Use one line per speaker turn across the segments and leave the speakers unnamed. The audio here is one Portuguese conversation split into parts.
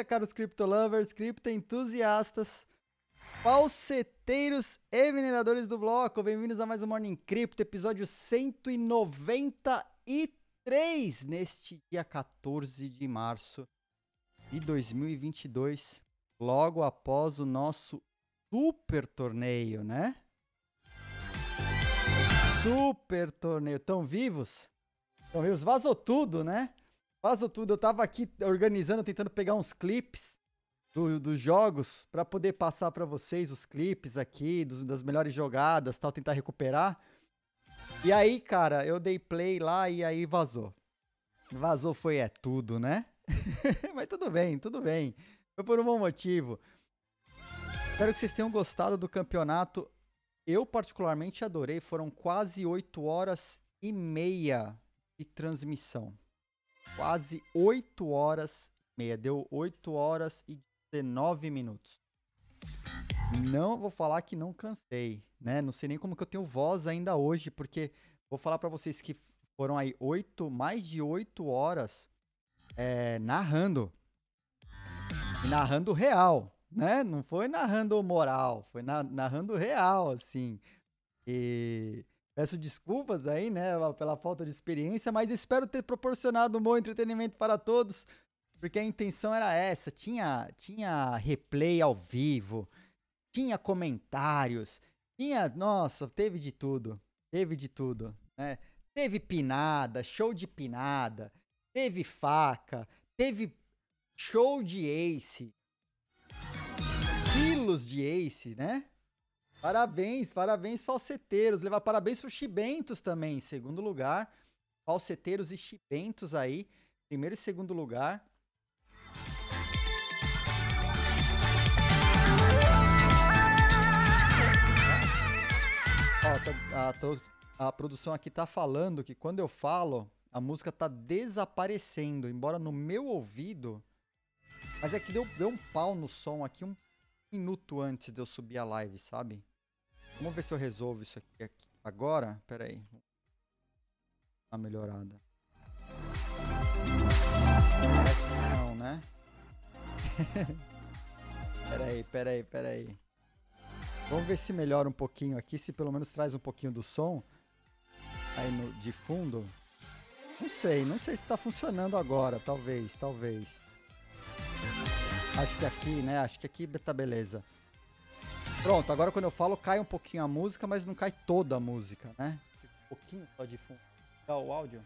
dia, caros criptolovers, criptoentusiastas, falseteiros e mineradores do bloco. Bem-vindos a mais um Morning Crypto, episódio 193, neste dia 14 de março de 2022, logo após o nosso super torneio, né? Super torneio. Tão vivos? Tão vivos? Vazou tudo, né? Vazou tudo. Eu tava aqui organizando, tentando pegar uns clipes do- dos jogos pra poder passar pra vocês os clipes aqui dos- das melhores jogadas, tal, tentar recuperar. E aí, cara, eu dei play lá e aí vazou. Vazou foi é tudo, né? Mas tudo bem, tudo bem. Foi por um bom motivo. Espero que vocês tenham gostado do campeonato. Eu particularmente adorei. Foram quase 8 horas e meia de transmissão quase 8 horas e meia. Deu 8 horas e 19 minutos. Não vou falar que não cansei, né? Não sei nem como que eu tenho voz ainda hoje, porque vou falar pra vocês que foram aí oito, mais de 8 horas é, narrando. E narrando real, né? Não foi narrando moral, foi na- narrando real, assim. E Peço desculpas aí, né, pela falta de experiência, mas eu espero ter proporcionado um bom entretenimento para todos, porque a intenção era essa. Tinha, tinha replay ao vivo, tinha comentários, tinha, nossa, teve de tudo, teve de tudo, né? Teve pinada, show de pinada, teve faca, teve show de ace, quilos de ace, né? Parabéns, parabéns, falseteiros. Levar parabéns pro Chibentos também, em segundo lugar. Falseteiros e Chibentos aí, primeiro e segundo lugar. Ó, tá- a, a produção aqui tá falando que quando eu falo, a música tá desaparecendo, embora no meu ouvido. Mas é que deu, deu um pau no som aqui um minuto antes de eu subir a live, sabe? Vamos ver se eu resolvo isso aqui, agora. Pera aí. Uma melhorada. Parece não, né? pera aí, pera aí, pera aí. Vamos ver se melhora um pouquinho aqui, se pelo menos traz um pouquinho do som aí no, de fundo. Não sei, não sei se tá funcionando agora, talvez, talvez. Acho que aqui, né? Acho que aqui tá beleza. Pronto, agora quando eu falo cai um pouquinho a música, mas não cai toda a música, né? Um pouquinho só de fundo. Dá o áudio.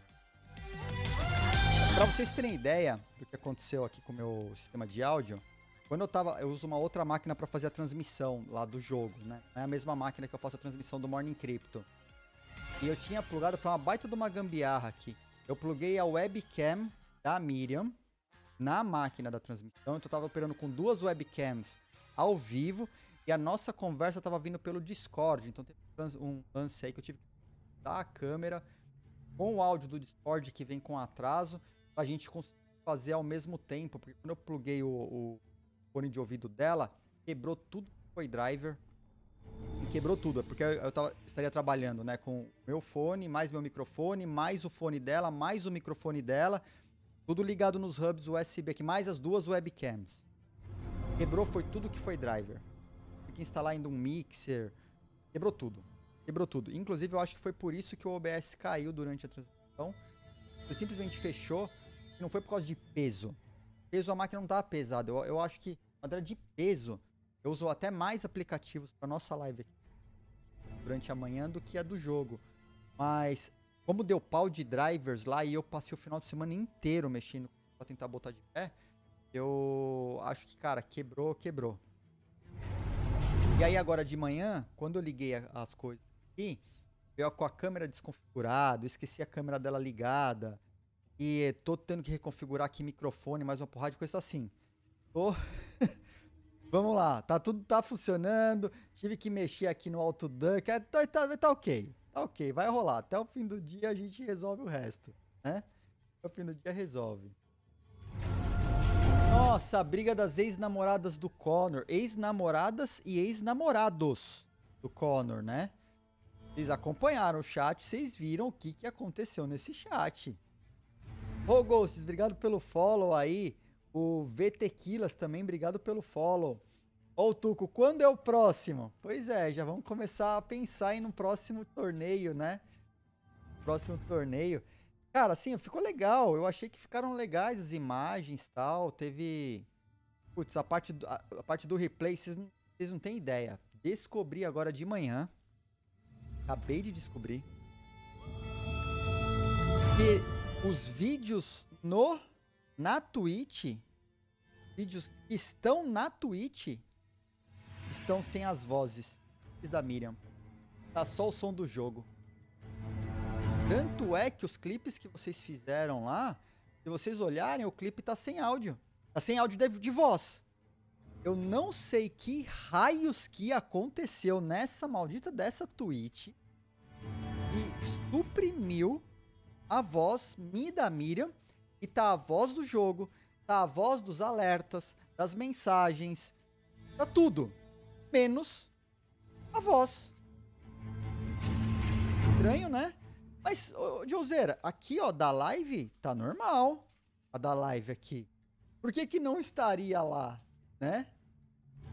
Pra vocês terem ideia do que aconteceu aqui com o meu sistema de áudio, quando eu tava. Eu uso uma outra máquina pra fazer a transmissão lá do jogo, né? Não é a mesma máquina que eu faço a transmissão do Morning Crypto. E eu tinha plugado, foi uma baita de uma gambiarra aqui. Eu pluguei a webcam da Miriam na máquina da transmissão. Então eu tava operando com duas webcams ao vivo e a nossa conversa tava vindo pelo Discord. Então teve um lance aí que eu tive que dar a câmera com o áudio do Discord que vem com atraso pra gente conseguir fazer ao mesmo tempo. Porque quando eu pluguei o, o fone de ouvido dela, quebrou tudo que foi driver. quebrou tudo. É porque eu, eu tava- estaria trabalhando, né, com meu fone, mais meu microfone, mais o fone dela, mais o microfone dela. Tudo ligado nos hubs USB aqui, mais as duas webcams. Quebrou foi tudo que foi driver. Que instalar ainda um mixer. Quebrou tudo. Quebrou tudo. Inclusive, eu acho que foi por isso que o OBS caiu durante a transmissão. Ele simplesmente fechou. E não foi por causa de peso. Peso a máquina não tava pesada. Eu, eu acho que, maneira de peso, eu uso até mais aplicativos para nossa live aqui durante a manhã do que a do jogo. Mas, como deu pau de drivers lá e eu passei o final de semana inteiro mexendo pra tentar botar de pé, eu acho que, cara, quebrou, quebrou. E aí agora de manhã, quando eu liguei as coisas aqui, veio com a câmera desconfigurada, eu esqueci a câmera dela ligada. E tô tendo que reconfigurar aqui microfone, mais uma porrada de coisa assim. Tô... Vamos lá, tá tudo tá funcionando. Tive que mexer aqui no autodunk. É, tá, tá, tá ok. Tá ok, vai rolar. Até o fim do dia a gente resolve o resto, né? Até o fim do dia resolve. Nossa, a briga das ex-namoradas do Connor. Ex-namoradas e ex-namorados do Connor, né? Vocês acompanharam o chat, vocês viram o que, que aconteceu nesse chat. Ô, Ghosts, obrigado pelo follow aí. O VTquilas também, obrigado pelo follow. Ô, Tuco, quando é o próximo? Pois é, já vamos começar a pensar aí no próximo torneio, né? Próximo torneio. Cara, assim, ficou legal. Eu achei que ficaram legais as imagens tal. Teve. Putz, a parte do, a, a parte do replay, vocês não, vocês não têm ideia. Descobri agora de manhã. Acabei de descobrir. Que os vídeos no na Twitch, vídeos que estão na Twitch, estão sem as vozes da Miriam. Tá só o som do jogo. Tanto é que os clipes que vocês fizeram lá, se vocês olharem, o clipe tá sem áudio. Tá sem áudio de, de voz. Eu não sei que raios que aconteceu nessa maldita dessa Twitch e suprimiu a voz minha da Miriam e tá a voz do jogo, tá a voz dos alertas, das mensagens, tá tudo. Menos a voz. Estranho, né? Mas, ô, aqui, ó, da live, tá normal. A da live aqui. Por que que não estaria lá, né?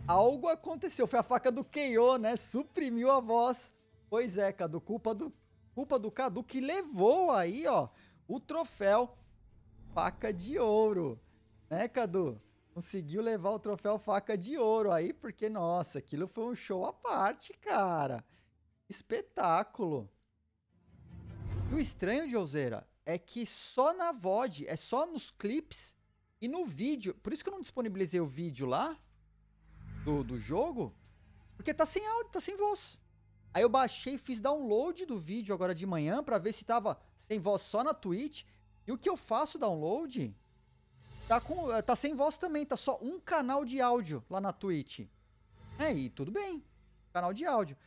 Algo aconteceu. Foi a faca do KO, né? Suprimiu a voz. Pois é, Cadu, culpa do, culpa do Cadu que levou aí, ó, o troféu faca de ouro. Né, Cadu? Conseguiu levar o troféu faca de ouro aí, porque, nossa, aquilo foi um show à parte, cara. Espetáculo. E o estranho, Joseira, é que só na VOD, é só nos clips e no vídeo. Por isso que eu não disponibilizei o vídeo lá do, do jogo, porque tá sem áudio, tá sem voz. Aí eu baixei, fiz download do vídeo agora de manhã pra ver se tava sem voz só na Twitch. E o que eu faço download tá, com, eh, tá sem voz também, tá só um canal de áudio lá na Twitch. É, e tudo bem, canal de áudio.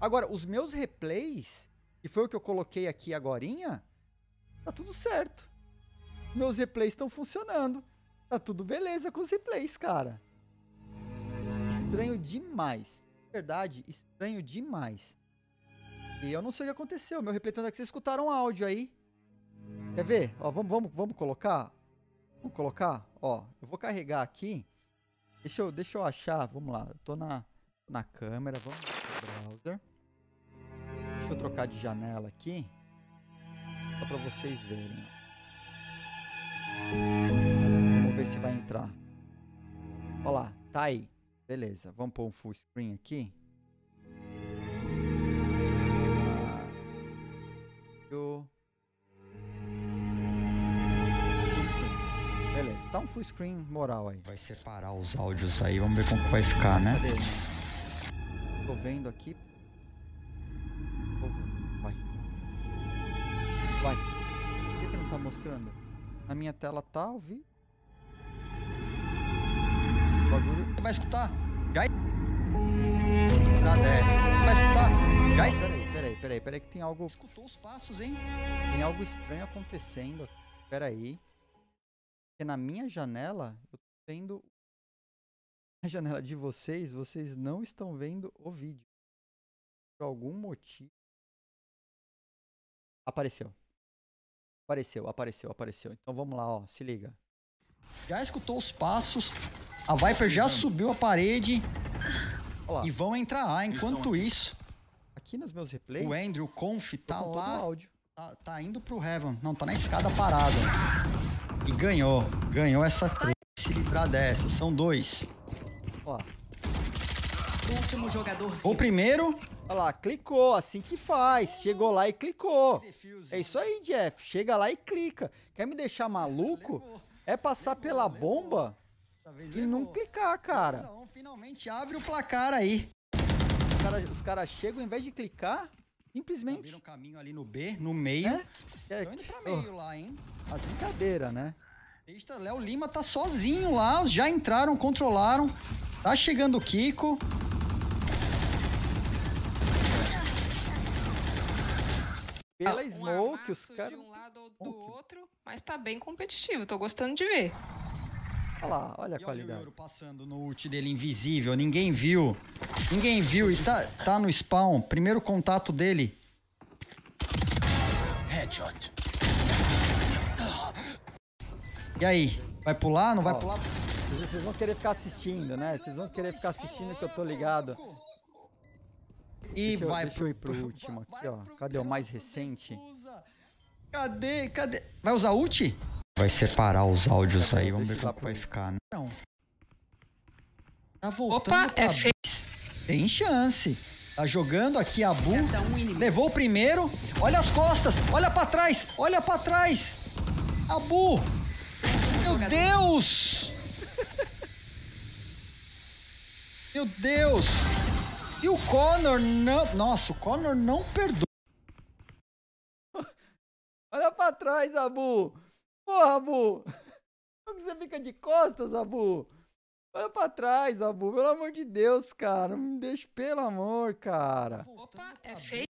Agora, os meus replays, que foi o que eu coloquei aqui agorinha, tá tudo certo. Meus replays estão funcionando. Tá tudo beleza com os replays, cara. Estranho demais. De verdade, estranho demais. E eu não sei o que aconteceu. Meu replay tanto é que vocês escutaram áudio aí. Quer ver? Ó, vamos, vamos, vamos colocar? Vamos colocar? Ó, eu vou carregar aqui. Deixa eu, deixa eu achar. Vamos lá. Eu tô na, na câmera. Vamos no browser. Deixa eu trocar de janela aqui. Só pra vocês verem. Vamos ver se vai entrar. Ó lá, tá aí. Beleza, vamos pôr um full screen aqui. Ah. Beleza, tá um full screen moral aí.
Vai separar os áudios aí, vamos ver como que vai ficar, né?
Cadê? Tô vendo aqui. Mostrando? Na minha tela tá, eu vi. O bagulho.
Você vai escutar? Já
Tá dessa. Você vai escutar? Já? Peraí, peraí, peraí, peraí, que tem algo.
escutou os passos, hein?
Tem algo estranho acontecendo. Peraí. Porque na minha janela, eu tô vendo. Na janela de vocês, vocês não estão vendo o vídeo. por algum motivo. Apareceu. Apareceu, apareceu, apareceu. Então vamos lá, ó. Se liga.
Já escutou os passos. A Viper já subiu a parede
Olha lá.
e vão entrar A. Enquanto isso,
Aqui nos meus replays.
o Andrew Conf tá
o
lá.
áudio.
Tá, tá indo pro Heaven. Não, tá na escada parado. E ganhou. Ganhou essa trade. Se livrar dessa. São dois.
Olha lá.
Último jogador.
O primeiro.
Olha lá, clicou, assim que faz. Chegou lá e clicou. É isso aí, Jeff. Chega lá e clica. Quer me deixar maluco? É passar pela bomba e não clicar, cara.
Finalmente abre o placar aí.
Os caras cara chegam, ao invés de clicar,
Abriram
simplesmente.
um caminho ali no B, no meio.
É? É,
Tô indo pra meio lá, hein?
as brincadeiras, né?
Eita, Léo Lima tá sozinho lá. Já entraram, controlaram. Tá chegando o Kiko.
Pela
um
smoke, os caras.
de um lado ou do
Smoke.
outro, mas tá bem competitivo, tô gostando de ver.
Olha lá, olha a
E olha o
qualidade.
Passando no ult dele invisível. Ninguém viu. Ninguém viu. E tá, tá no spawn. Primeiro contato dele.
Headshot.
E aí? Vai pular? Não vai
Ó.
pular?
Vocês vocês vão querer ficar assistindo, né? Vocês vão querer ficar assistindo que eu tô ligado.
E
Deixa eu,
vai
deixa eu ir pro último aqui, ó. Cadê o mais recente?
Cadê? Cadê? Vai usar ult? Vai separar os áudios aí, vamos ver
eu
como vai ficar. né? Não. Tá voltando
Opa, é feio.
Tem chance. Tá jogando aqui a Bu.
Um.
Levou o primeiro. Olha as costas. Olha pra trás. Olha pra trás. A Bu. Meu. Deus. Meu Deus. E o Connor não... Nossa, o Connor não perdoa.
Olha pra trás, Abu! Porra, Abu! Como que você fica de costas, Abu? Olha pra trás, Abu. Pelo amor de Deus, cara. Não me deixa, pelo amor, cara.
Opa, é feio.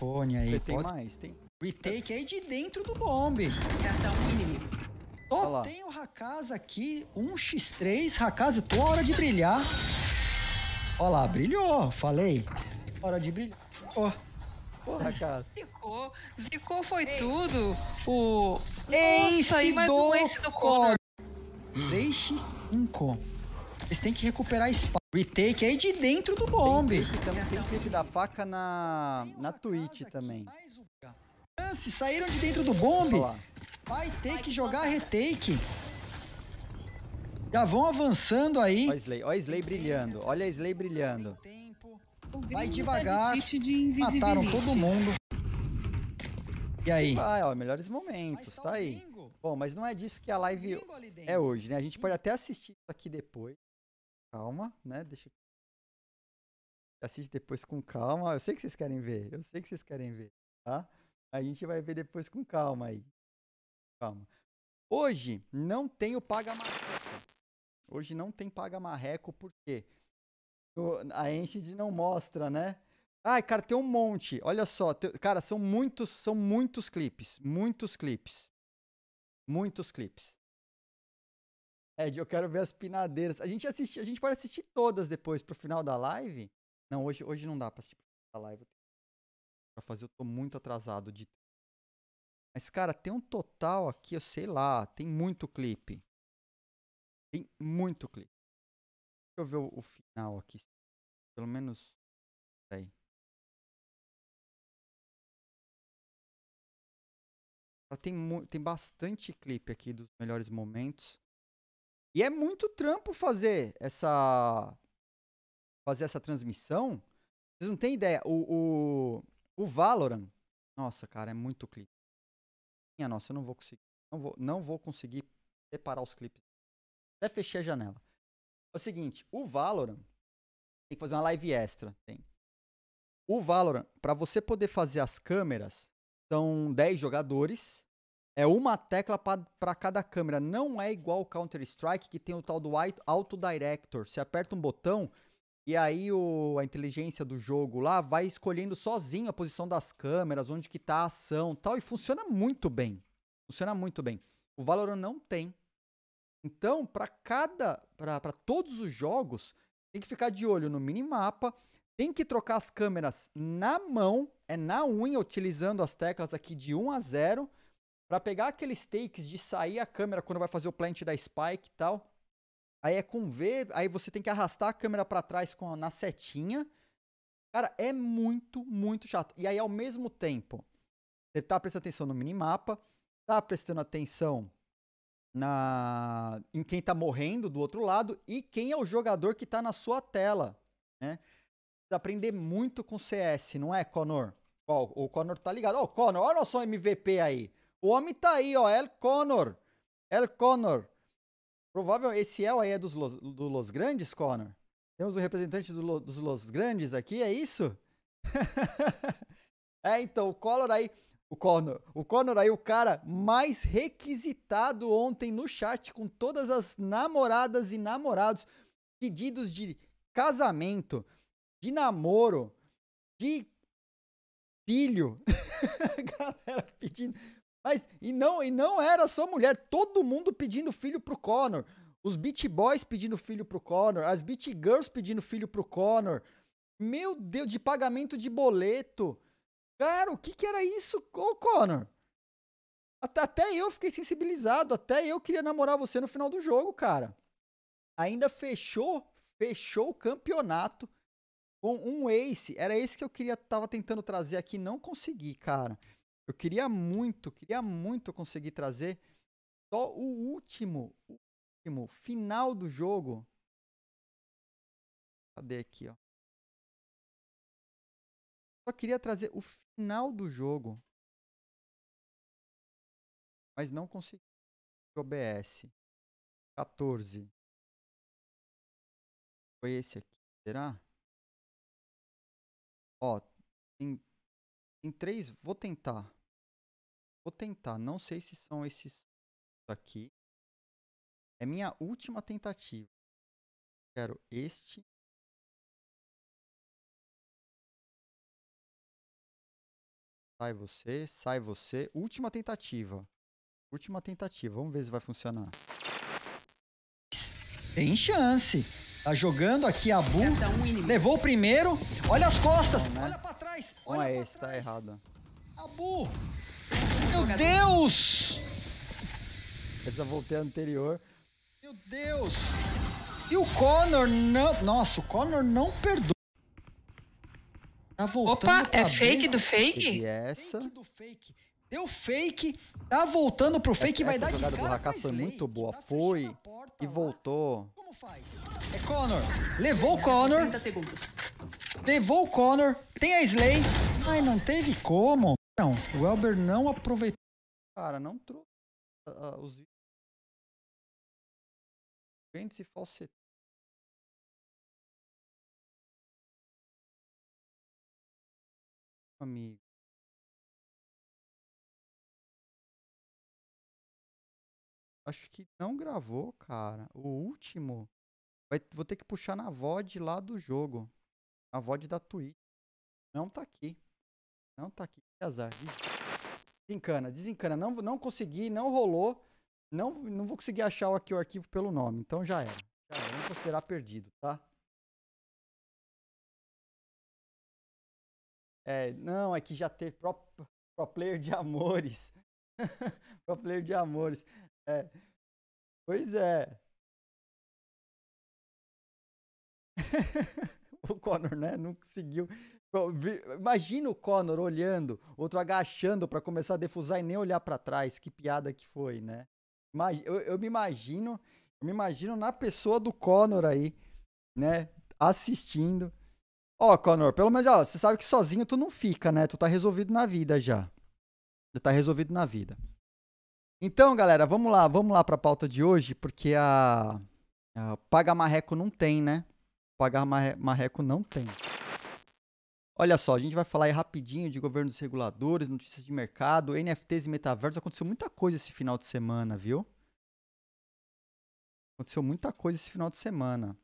Fone aí.
Você tem
pode-
mais? Tem?
Retake aí de dentro do bombe.
Resta um inimigo.
Olha
Só tem o Hakasa aqui, 1x3, Hakasa, tua hora de brilhar. Olha lá, brilhou, falei. Hora de brilhar. Ó,
Porra, Cássio.
Zicou, zicou foi tudo. O.
Ace
aí mais
do
um ace do Connor.
3x5. Eles têm que recuperar espaço. Retake aí de dentro do bombe.
Tem clipe, também, tem clipe da faca na, na Twitch também.
Se saíram de dentro do
lá.
vai ter que jogar retake. Já vão avançando aí.
Olha a Slay, olha a Slay brilhando. Olha a Slay brilhando.
Vai devagar.
tá
Mataram todo mundo. E aí?
Vai, ó, melhores momentos, tá aí. Bom, mas não é disso que a live é hoje, né? A gente pode até assistir isso aqui depois. Calma, né? Deixa eu... Assiste depois com calma. Eu sei que vocês querem ver. Eu sei que vocês querem ver, tá? A gente vai ver depois com calma aí. Calma. Hoje não tem o Paga Marreco. Hoje não tem Paga Marreco, por quê? A Enchid não mostra, né? Ai, cara, tem um monte. Olha só, te- cara, são muitos, são muitos clipes, muitos clipes. Muitos clipes. Ed, eu quero ver as pinadeiras. A gente assiste, a gente pode assistir todas depois pro final da live. Não, hoje, hoje não dá pra assistir da live. Pra fazer, eu tô muito atrasado de Mas cara, tem um total aqui, eu sei lá, tem muito clipe. Tem muito clipe. Deixa eu ver o, o final aqui. Pelo menos aí. Ela tem, tem bastante clipe aqui dos melhores momentos. E é muito trampo fazer essa fazer essa transmissão. Vocês não têm ideia. O, o, o Valorant, nossa, cara, é muito clipe. Minha nossa, eu não vou conseguir. Não vou, não vou conseguir separar os clipes. Até fechei a janela. É o seguinte, o Valorant tem que fazer uma live extra, tem. O Valorant, para você poder fazer as câmeras, são 10 jogadores. É uma tecla para cada câmera. Não é igual o Counter-Strike, que tem o tal do Auto- Director. Você aperta um botão e aí o, a inteligência do jogo lá vai escolhendo sozinho a posição das câmeras, onde que tá a ação tal. E funciona muito bem. Funciona muito bem. O Valorant não tem. Então, para cada. para todos os jogos, tem que ficar de olho no minimapa. tem que trocar as câmeras na mão, é na unha, utilizando as teclas aqui de 1 a 0, para pegar aqueles takes de sair a câmera quando vai fazer o plant da spike e tal. Aí é com V, aí você tem que arrastar a câmera para trás com a, na setinha. Cara, é muito, muito chato. E aí, ao mesmo tempo, você tá prestando atenção no minimapa, tá prestando atenção na em quem tá morrendo do outro lado e quem é o jogador que tá na sua tela, né? aprender muito com CS, não é, Conor? Ó, o Conor tá ligado. Ó, oh, Conor, olha o nosso MVP aí. O homem tá aí, ó, El Conor. El Conor. Provável, esse El aí é dos Los, do Los Grandes, Conor? Temos o representante do, dos Los Grandes aqui, é isso? é, então, o Conor aí, o Conor, o Conor aí, o cara mais requisitado ontem no chat com todas as namoradas e namorados, pedidos de casamento, de namoro, de filho. Galera pedindo. Mas, e não, e não era só mulher, todo mundo pedindo filho pro Connor. Os Beat Boys pedindo filho pro Connor, as Beat Girls pedindo filho pro Connor. Meu Deus, de pagamento de boleto. Cara, o que que era isso, ô Connor? Até, até eu fiquei sensibilizado, até eu queria namorar você no final do jogo, cara. Ainda fechou, fechou o campeonato com um ace. Era esse que eu queria, tava tentando trazer aqui, não consegui, cara. Eu queria muito, queria muito conseguir trazer só o último, o último final do jogo. Cadê aqui, ó? Só queria trazer o final do jogo. Mas não consegui. OBS. 14. Foi esse aqui. Será? Ó, tem, tem três. Vou tentar. Vou tentar. Não sei se são esses aqui. É minha última tentativa. Quero este. Sai você, sai você. Última tentativa. Última tentativa. Vamos ver se vai funcionar.
Tem chance. Tá jogando aqui a Bu. Levou o primeiro. Olha as costas. Né? Olha pra trás.
Olha Não é esse, tá errado.
A Bu. Meu Deus.
Essa voltei anterior.
Meu Deus. E o Connor não... Nossa, o Connor não perdoa.
Tá voltando Opa, é fake do fake?
E essa.
Fake do fake. Deu fake, tá voltando pro fake, essa, vai
essa
dar
jogada do Rakas foi muito boa, tá foi e voltou
faz? É Connor. Levou o Connor. 30 segundos. Levou o Connor. Tem a Slay. Ai, não teve como. Não, o Elber não aproveitou.
Cara, não trouxe uh, os Vende-se falsetão. Amigo. Acho que não gravou, cara. O último. Vai, vou ter que puxar na VOD lá do jogo. Na VOD da Twitch. Não tá aqui. Não tá aqui. Que azar. Desencana, desencana. Não, não consegui, não rolou. Não, não vou conseguir achar aqui o arquivo pelo nome. Então já era. Já era. Vamos considerar perdido, tá? É, não, é que já teve pro, pro player de amores. pro player de amores. É. Pois é. o Conor, né? Não conseguiu. Imagina o Conor olhando, outro agachando para começar a defusar e nem olhar para trás. Que piada que foi, né? Eu, eu, me imagino, eu me imagino na pessoa do Conor aí, né? Assistindo. Ó, oh, Conor, pelo menos, ó, você sabe que sozinho tu não fica, né? Tu tá resolvido na vida já. Tu tá resolvido na vida. Então, galera, vamos lá, vamos lá para a pauta de hoje, porque a, a Paga Marreco não tem, né? Pagar Marreco não tem. Olha só, a gente vai falar aí rapidinho de governos reguladores, notícias de mercado, NFTs e metaversos. Aconteceu muita coisa esse final de semana, viu? Aconteceu muita coisa esse final de semana.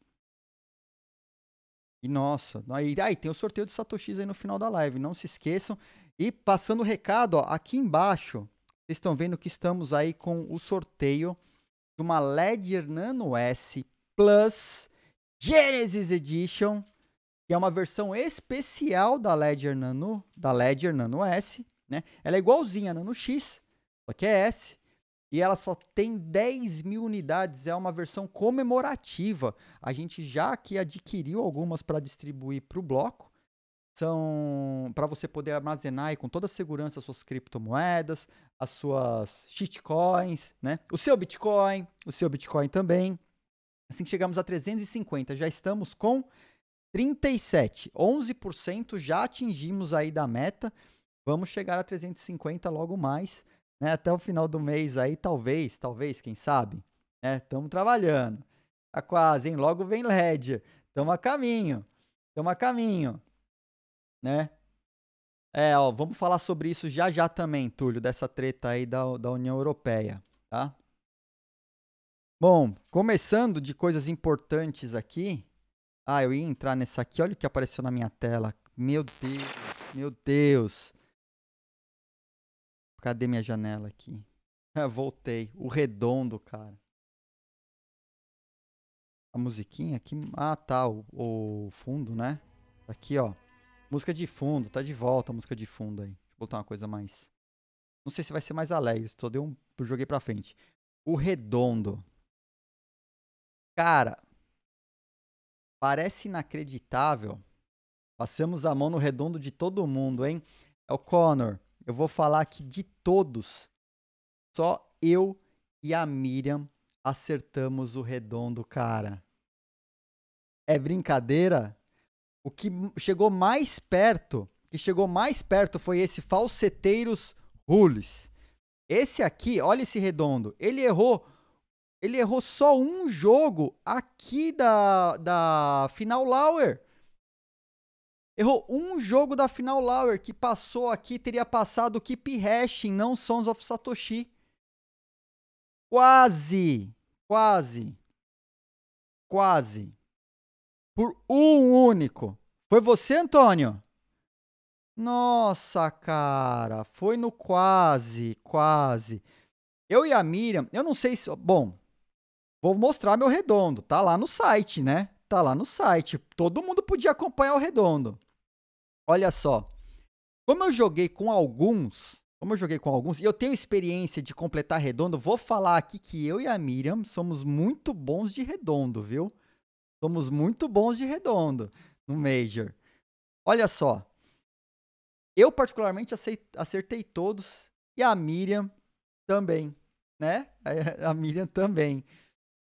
E nossa, aí, aí tem o sorteio de Satoshis aí no final da live, não se esqueçam. E passando o recado, ó, aqui embaixo, vocês estão vendo que estamos aí com o sorteio de uma Ledger Nano S Plus Genesis Edition. que é uma versão especial da Ledger Nano, da Ledger Nano S, né? Ela é igualzinha a Nano X, só que é S. E ela só tem 10 mil unidades, é uma versão comemorativa. A gente já aqui adquiriu algumas para distribuir para o bloco. São para você poder armazenar aí com toda segurança as suas criptomoedas, as suas shitcoins, né? O seu Bitcoin, o seu Bitcoin também. Assim que chegamos a 350, já estamos com 37, 11% já atingimos aí da meta. Vamos chegar a 350 logo mais, né? Até o final do mês aí, talvez, talvez, quem sabe, né? Estamos trabalhando. Tá quase, hein? Logo vem Ledger. Estamos a caminho. Estamos a caminho, né? É, ó, vamos falar sobre isso já já também, Túlio, dessa treta aí da, da União Europeia, tá? Bom, começando de coisas importantes aqui, ah, eu ia entrar nessa aqui. Olha o que apareceu na minha tela. Meu Deus, meu Deus. Cadê minha janela aqui? Ah, voltei. O redondo, cara. A musiquinha aqui. Ah, tá. O, o, fundo, né? Aqui, ó. Música de fundo. Tá de volta a música de fundo aí. Deixa eu botar uma coisa mais. Não sei se vai ser mais alegre. Só deu um. Joguei pra frente. O redondo. Cara, Parece inacreditável. Passamos a mão no redondo de todo mundo, hein? É o Connor. Eu vou falar aqui de todos. Só eu e a Miriam acertamos o redondo, cara. É brincadeira? O que chegou mais perto, que chegou mais perto foi esse Falseteiros Rules. Esse aqui, olha esse redondo. Ele errou ele errou só um jogo aqui da, da Final Lauer. Errou um jogo da Final Lauer que passou aqui, teria passado Keep Hashing, não Sons of Satoshi. Quase, quase, quase. Por um único. Foi você, Antônio? Nossa, cara, foi no quase, quase. Eu e a Miriam, eu não sei se. Bom, Vou mostrar meu redondo. Tá lá no site, né? Tá lá no site. Todo mundo podia acompanhar o redondo. Olha só. Como eu joguei com alguns, como eu joguei com alguns, e eu tenho experiência de completar redondo, vou falar aqui que eu e a Miriam somos muito bons de redondo, viu? Somos muito bons de redondo no Major. Olha só. Eu, particularmente, acertei todos e a Miriam também, né? A Miriam também.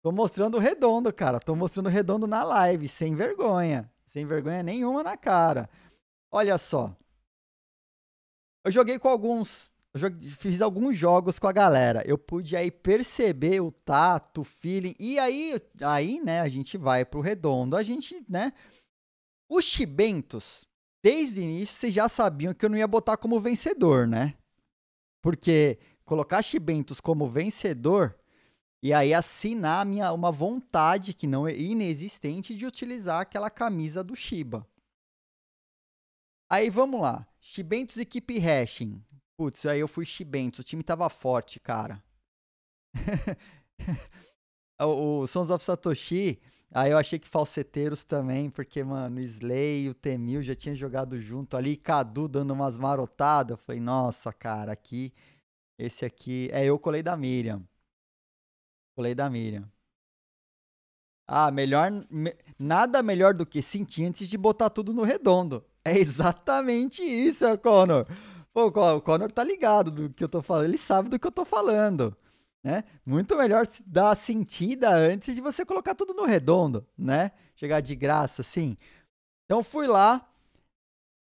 Tô mostrando redondo, cara. Tô mostrando redondo na live, sem vergonha. Sem vergonha nenhuma na cara. Olha só. Eu joguei com alguns. Fiz alguns jogos com a galera. Eu pude aí perceber o tato, o feeling. E aí, aí, né, a gente vai pro redondo. A gente, né. Os Chibentos, desde o início, vocês já sabiam que eu não ia botar como vencedor, né? Porque colocar Chibentos como vencedor e aí assinar minha, uma vontade que não é inexistente de utilizar aquela camisa do Shiba. Aí vamos lá. Shibentos e Keep Hashing. Putz, aí eu fui Shibentos. O time tava forte, cara. o, o Sons of Satoshi. Aí eu achei que falseteiros também, porque, mano, Slay e o Temil já tinham jogado junto ali. Cadu dando umas marotadas. Eu falei, nossa, cara, aqui. Esse aqui. É, eu colei da Miriam. Colei da Miriam. Ah, melhor. Me, nada melhor do que sentir antes de botar tudo no redondo. É exatamente isso, Connor. Pô, o Connor tá ligado do que eu tô falando. Ele sabe do que eu tô falando. Né? Muito melhor dar a sentida antes de você colocar tudo no redondo, né? Chegar de graça, assim. Então fui lá,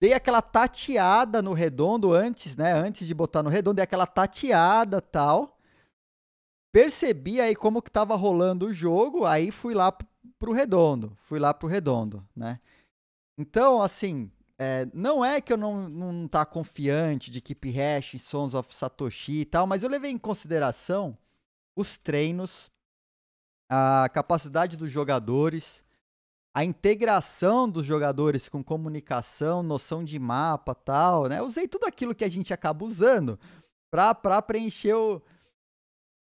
dei aquela tateada no redondo antes, né? Antes de botar no redondo, dei aquela tateada tal percebi aí como que tava rolando o jogo, aí fui lá pro redondo, fui lá pro redondo, né? Então, assim, é, não é que eu não, não tá confiante de Keep Hash, Sons of Satoshi e tal, mas eu levei em consideração os treinos, a capacidade dos jogadores, a integração dos jogadores com comunicação, noção de mapa tal, né? Usei tudo aquilo que a gente acaba usando para preencher o,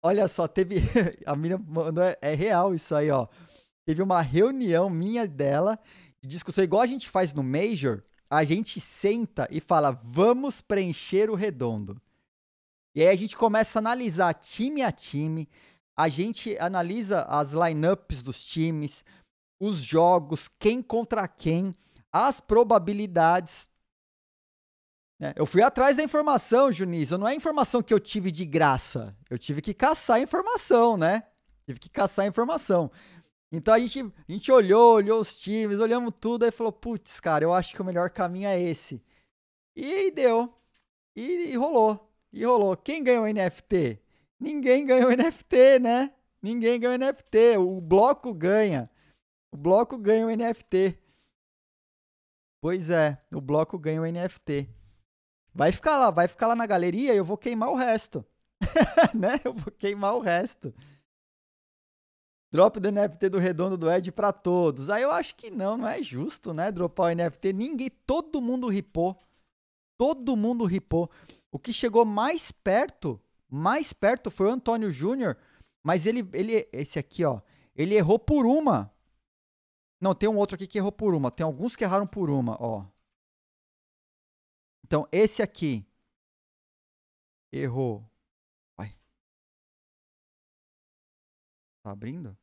Olha só, teve. A Miriam mandou. É, é real isso aí, ó. Teve uma reunião minha dela de discussão, igual a gente faz no Major, a gente senta e fala, vamos preencher o redondo. E aí a gente começa a analisar time a time, a gente analisa as lineups dos times, os jogos, quem contra quem, as probabilidades. Né? Eu fui atrás da informação, Junisa. Não é informação que eu tive de graça. Eu tive que caçar informação, né? Tive que caçar informação. Então a gente, a gente olhou, olhou os times, olhamos tudo, aí falou: putz, cara, eu acho que o melhor caminho é esse. E deu. E, e rolou. E rolou. Quem ganhou o NFT? Ninguém ganhou o NFT, né? Ninguém ganhou o NFT. O bloco ganha. O bloco ganha o NFT. Pois é, o bloco ganha o NFT. Vai ficar lá, vai ficar lá na galeria e eu vou queimar o resto. né? Eu vou queimar o resto. Drop do NFT do Redondo do Ed para todos. Aí eu acho que não, não é justo, né? Dropar o NFT. Ninguém, todo mundo ripou. Todo mundo ripou. O que chegou mais perto, mais perto foi o Antônio Júnior, mas ele, ele, esse aqui, ó, ele errou por uma. Não, tem um outro aqui que errou por uma. Tem alguns que erraram por uma, ó. Então, esse aqui errou Tá abrindo?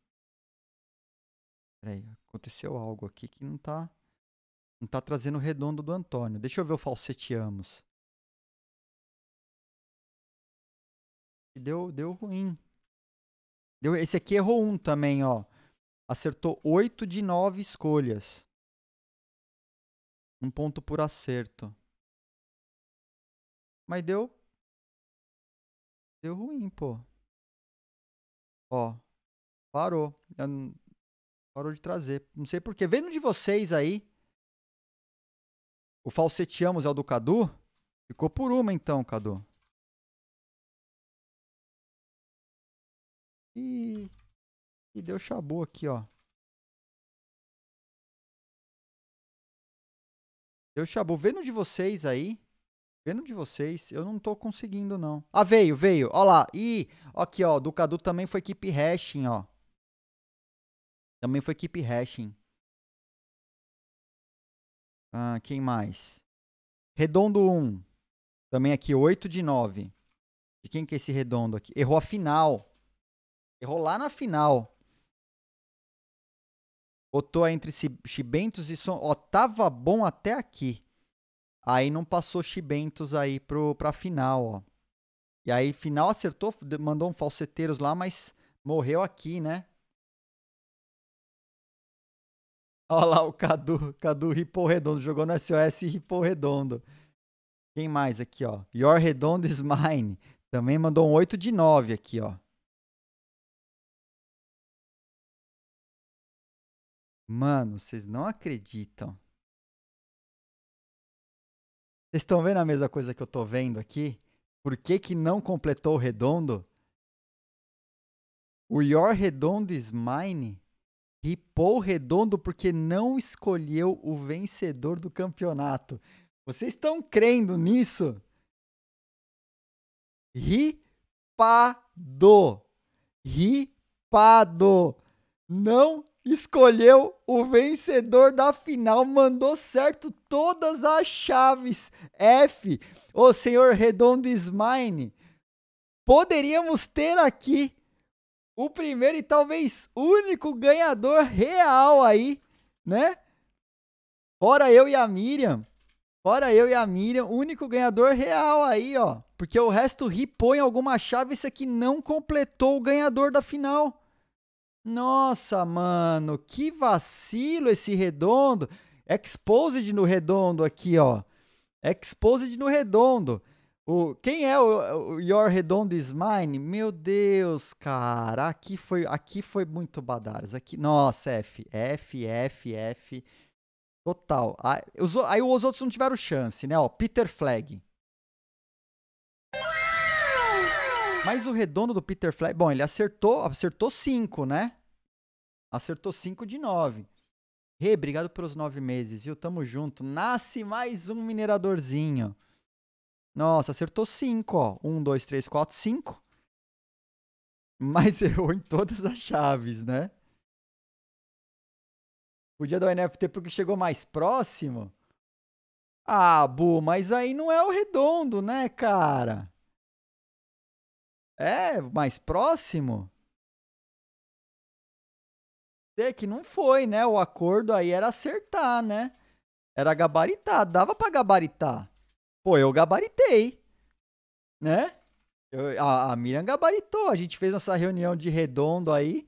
Peraí, aconteceu algo aqui que não tá. Não tá trazendo o redondo do Antônio. Deixa eu ver o falseteamos. Deu, deu ruim. Deu, esse aqui errou um também, ó. Acertou 8 de 9 escolhas. Um ponto por acerto. Mas deu. Deu ruim, pô. Ó. Parou. Parou de trazer. Não sei porquê. Vendo de vocês aí. O falseteamos é o do Cadu? Ficou por uma então, Cadu. E, e deu chabu aqui, ó. Deu chabu. Vendo de vocês aí. Vendo de vocês, eu não tô conseguindo, não. Ah, veio, veio. Ó lá. E aqui, ó. Do Cadu também foi equipe hashing, ó. Também foi equipe hashing. Ah, quem mais? Redondo 1. Também aqui, 8 de 9. De quem que é esse redondo aqui? Errou a final. Errou lá na final. Botou entre Chibentos e Son... Ó, tava bom até aqui. Aí não passou Chibentos aí pro, pra final, ó. E aí, final acertou, mandou um falseteiros lá, mas morreu aqui, né? Olha lá o Cadu, Cadu Ripou Redondo, jogou no SOS Ripou Redondo. Quem mais aqui, ó? Your Redondo is mine. Também mandou um 8 de 9 aqui, ó. Mano, vocês não acreditam. Vocês estão vendo a mesma coisa que eu tô vendo aqui? Por que que não completou o redondo? O Your Redondo is mine Ripou redondo porque não escolheu o vencedor do campeonato. Vocês estão crendo nisso? Ripado. Ripado. Não escolheu o vencedor da final, mandou certo todas as chaves. F, o senhor Redondo Smine. Poderíamos ter aqui o primeiro e talvez único ganhador real aí, né? Fora eu e a Miriam. Fora eu e a Miriam, único ganhador real aí, ó. Porque o resto ripou em alguma chave, esse aqui não completou o ganhador da final. Nossa, mano, que vacilo esse redondo. Exposed no redondo aqui, ó. Exposed no redondo. O, quem é o, o Your Redondo is Mine? Meu Deus, cara. Aqui foi, aqui foi muito badaras. Aqui, nossa, F, F, F, F. Total. Aí os, aí os outros não tiveram chance, né? Ó, Peter Flag. Mas o redondo do Peter Flag, bom, ele acertou, acertou 5, né? Acertou 5 de 9. Rê, hey, obrigado pelos nove meses, viu? Tamo junto. Nasce mais um mineradorzinho. Nossa, acertou 5, ó. 1, 2, 3, 4, 5. Mas errou em todas as chaves, né? Podia dar o NFT porque chegou mais próximo? Ah, Bu, mas aí não é o redondo, né, cara? É, mais próximo? É que não foi, né? O acordo aí era acertar, né? Era gabaritar, dava pra gabaritar. Pô, eu gabaritei, né? Eu, a, a Miriam gabaritou, a gente fez nossa reunião de redondo aí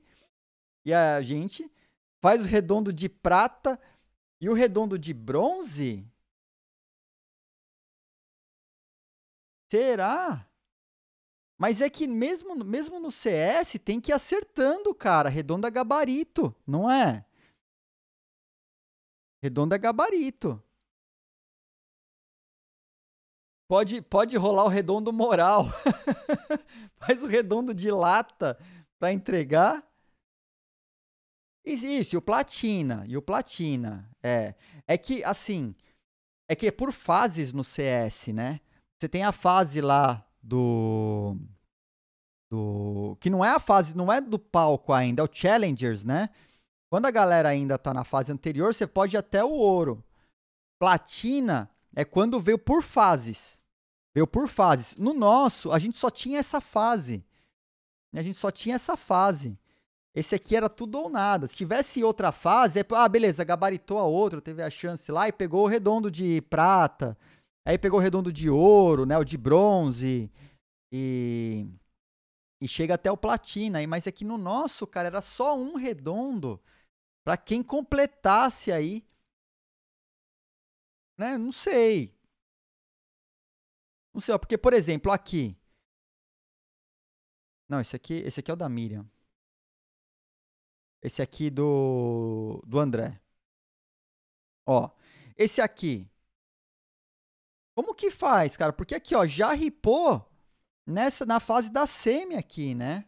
e a gente faz o redondo de prata e o redondo de bronze. Será? Mas é que mesmo, mesmo no CS tem que ir acertando, cara. Redonda gabarito, não é? Redonda gabarito. Pode, pode rolar o redondo moral. Faz o redondo de lata para entregar. Isso, e o platina, e o platina. É, é que assim, é que é por fases no CS, né? Você tem a fase lá do do que não é a fase, não é do palco ainda, é o challengers, né? Quando a galera ainda tá na fase anterior, você pode ir até o ouro. Platina é quando veio por fases. Veio por fases. No nosso, a gente só tinha essa fase. A gente só tinha essa fase. Esse aqui era tudo ou nada. Se tivesse outra fase, é, ah, beleza, gabaritou a outra, teve a chance lá e pegou o redondo de prata, Aí pegou o redondo de ouro, né? O de bronze. E. E chega até o platina. Mas aqui no nosso, cara, era só um redondo. para quem completasse aí. Né? Não sei. Não sei, porque, por exemplo, aqui. Não, esse aqui, esse aqui é o da Miriam. Esse aqui do, do André. Ó, esse aqui como que faz, cara? Porque aqui, ó, já ripou nessa na fase da semi aqui, né?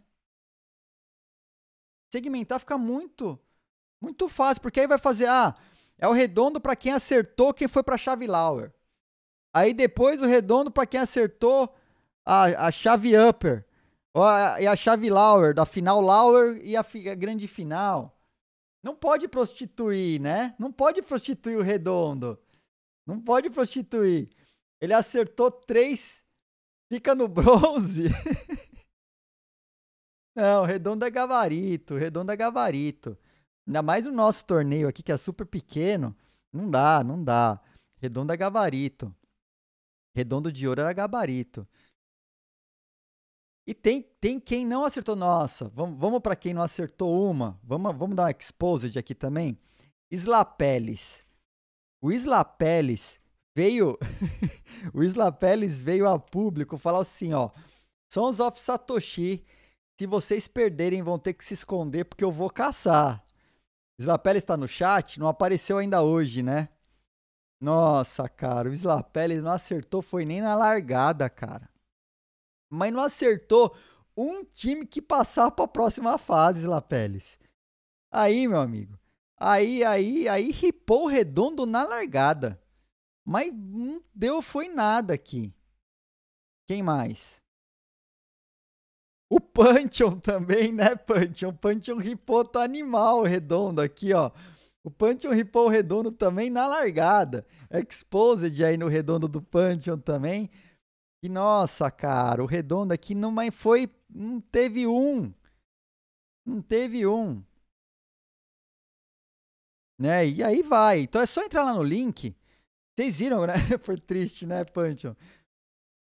Segmentar fica muito muito fácil, porque aí vai fazer, ah, é o redondo para quem acertou, quem foi para chave Lauer. Aí depois o redondo para quem acertou a, a chave upper. E a chave Lauer, da final Lauer e a, a grande final. Não pode prostituir, né? Não pode prostituir o redondo. Não pode prostituir. Ele acertou três, fica no bronze. Não, redondo é gabarito, redondo é gabarito. Ainda mais o nosso torneio aqui, que é super pequeno. Não dá, não dá. Redondo é gabarito. Redondo de ouro era gabarito. E tem, tem quem não acertou. Nossa, vamos, vamos para quem não acertou uma. Vamos, vamos dar uma exposed aqui também. Slapeles. O Slapeles veio. o Isla Pérez veio a público falar assim: ó. Sons of Satoshi. Se vocês perderem, vão ter que se esconder porque eu vou caçar. Isla Pérez está no chat, não apareceu ainda hoje, né? Nossa, cara, o Pérez não acertou, foi nem na largada, cara. Mas não acertou um time que passar para a próxima fase, Pérez. Aí, meu amigo. Aí, aí, aí ripou o redondo na largada. Mas não deu foi nada aqui. Quem mais? O Pantheon também, né, Pantheon? Pantheon ripou tá animal redondo aqui, ó. O Pantheon ripou redondo também na largada. Exposed aí no redondo do Pantheon também. E nossa, cara, o redondo aqui não foi. Não teve um. Não teve um. Né? E aí vai. Então é só entrar lá no link vocês viram, né? Foi triste, né, Pancho?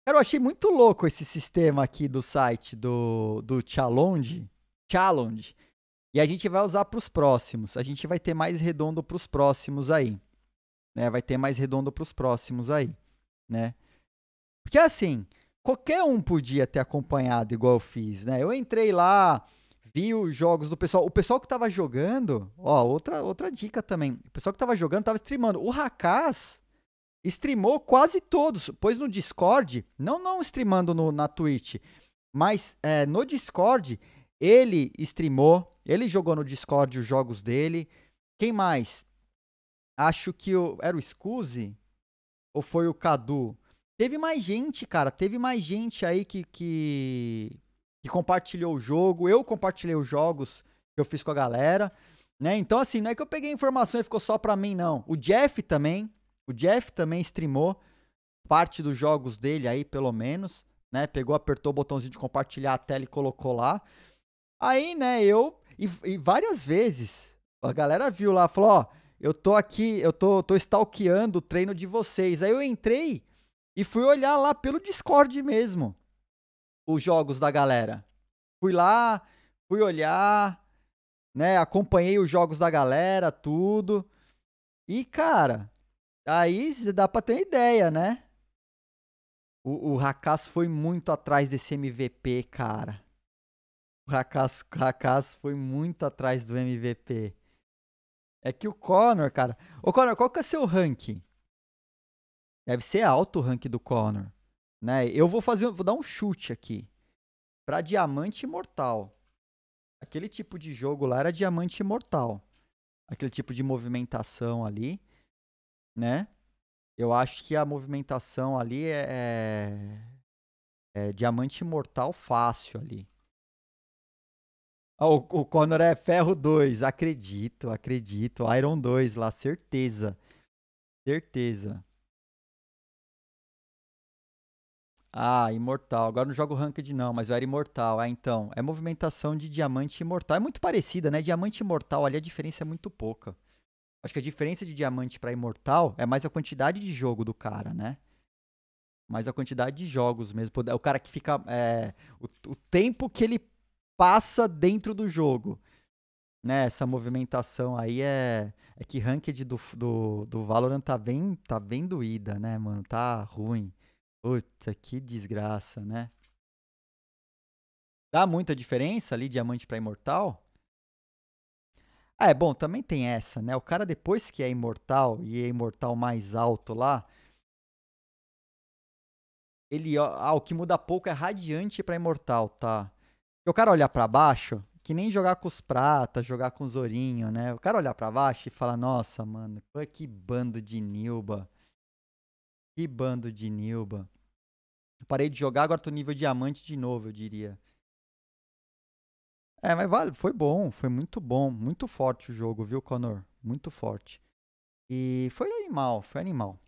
Cara, eu achei muito louco esse sistema aqui do site do, do Challenge. Challenge. E a gente vai usar para os próximos. A gente vai ter mais redondo para os próximos aí. Né? Vai ter mais redondo para os próximos aí. Né? Porque assim, qualquer um podia ter acompanhado igual eu fiz, né? Eu entrei lá, vi os jogos do pessoal. O pessoal que tava jogando, ó, outra, outra dica também. O pessoal que tava jogando tava streamando. O Hakaz streamou quase todos, pois no Discord, não não streamando no, na Twitch, mas é, no Discord ele streamou, ele jogou no Discord os jogos dele. Quem mais? Acho que o, era o Scuse ou foi o Cadu? Teve mais gente, cara, teve mais gente aí que, que, que compartilhou o jogo. Eu compartilhei os jogos que eu fiz com a galera, Né? Então, assim, não é que eu peguei informação e ficou só pra mim, não. O Jeff também, o Jeff também streamou parte dos jogos dele aí, pelo menos, né? Pegou, apertou o botãozinho de compartilhar a tela e colocou lá. Aí, né, eu. E, e várias vezes, a galera viu lá, falou: ó, eu tô aqui, eu tô, tô stalkeando o treino de vocês. Aí eu entrei e fui olhar lá pelo Discord mesmo os jogos da galera. Fui lá, fui olhar, né? Acompanhei os jogos da galera, tudo. E, cara, aí dá pra ter uma ideia, né? O, o Hakas foi muito atrás desse MVP, cara. O Hakas, foi muito atrás do MVP. É que o Connor, cara. Ô, Connor, qual que é seu ranking? Deve ser alto o rank do Connor. Né? Eu vou fazer, vou dar um chute aqui. Pra diamante imortal. Aquele tipo de jogo lá era diamante imortal. Aquele tipo de movimentação ali, né? Eu acho que a movimentação ali é, é, é diamante imortal fácil ali. Oh, o, o é ferro 2, acredito, acredito. Iron 2 lá, certeza. Certeza. Ah, imortal. Agora não jogo ranked não, mas eu era imortal. Ah, então. É movimentação de diamante imortal. É muito parecida, né? Diamante imortal ali a diferença é muito pouca. Acho que a diferença de diamante para imortal é mais a quantidade de jogo do cara, né? Mais a quantidade de jogos mesmo. O cara que fica. É, o, o tempo que ele passa dentro do jogo. Né, essa movimentação aí é, é que ranked do, do, do Valorant tá bem, tá bem doída, né, mano? Tá ruim. Puta, que desgraça, né? Dá muita diferença ali, diamante para imortal? Ah, é bom, também tem essa, né? O cara depois que é imortal e é imortal mais alto lá, ele, ah, o que muda pouco é radiante para imortal, tá? O cara olhar para baixo, que nem jogar com os pratas, jogar com os ourinhos, né? O cara olhar para baixo e falar: "Nossa, mano, que bando de Nilba". Que bando de Nilba. Parei de jogar, agora tô nível diamante de novo, eu diria. É, mas vale, foi bom, foi muito bom, muito forte o jogo, viu, Connor? Muito forte. E foi animal, foi animal.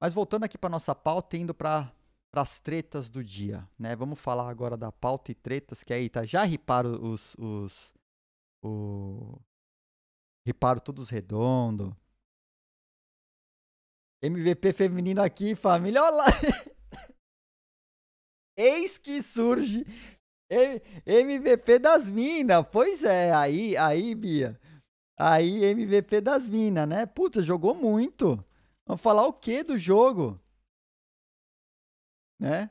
Mas voltando aqui para nossa pauta, indo para as tretas do dia, né? Vamos falar agora da pauta e tretas, que aí tá, já riparam os, os o riparo todos redondo. MVP feminino aqui, família. Olha lá. Eis que surge MVP das minas. Pois é, aí, aí, Bia. Aí, MVP das minas, né? Putz, jogou muito. Vamos falar o que do jogo? Né?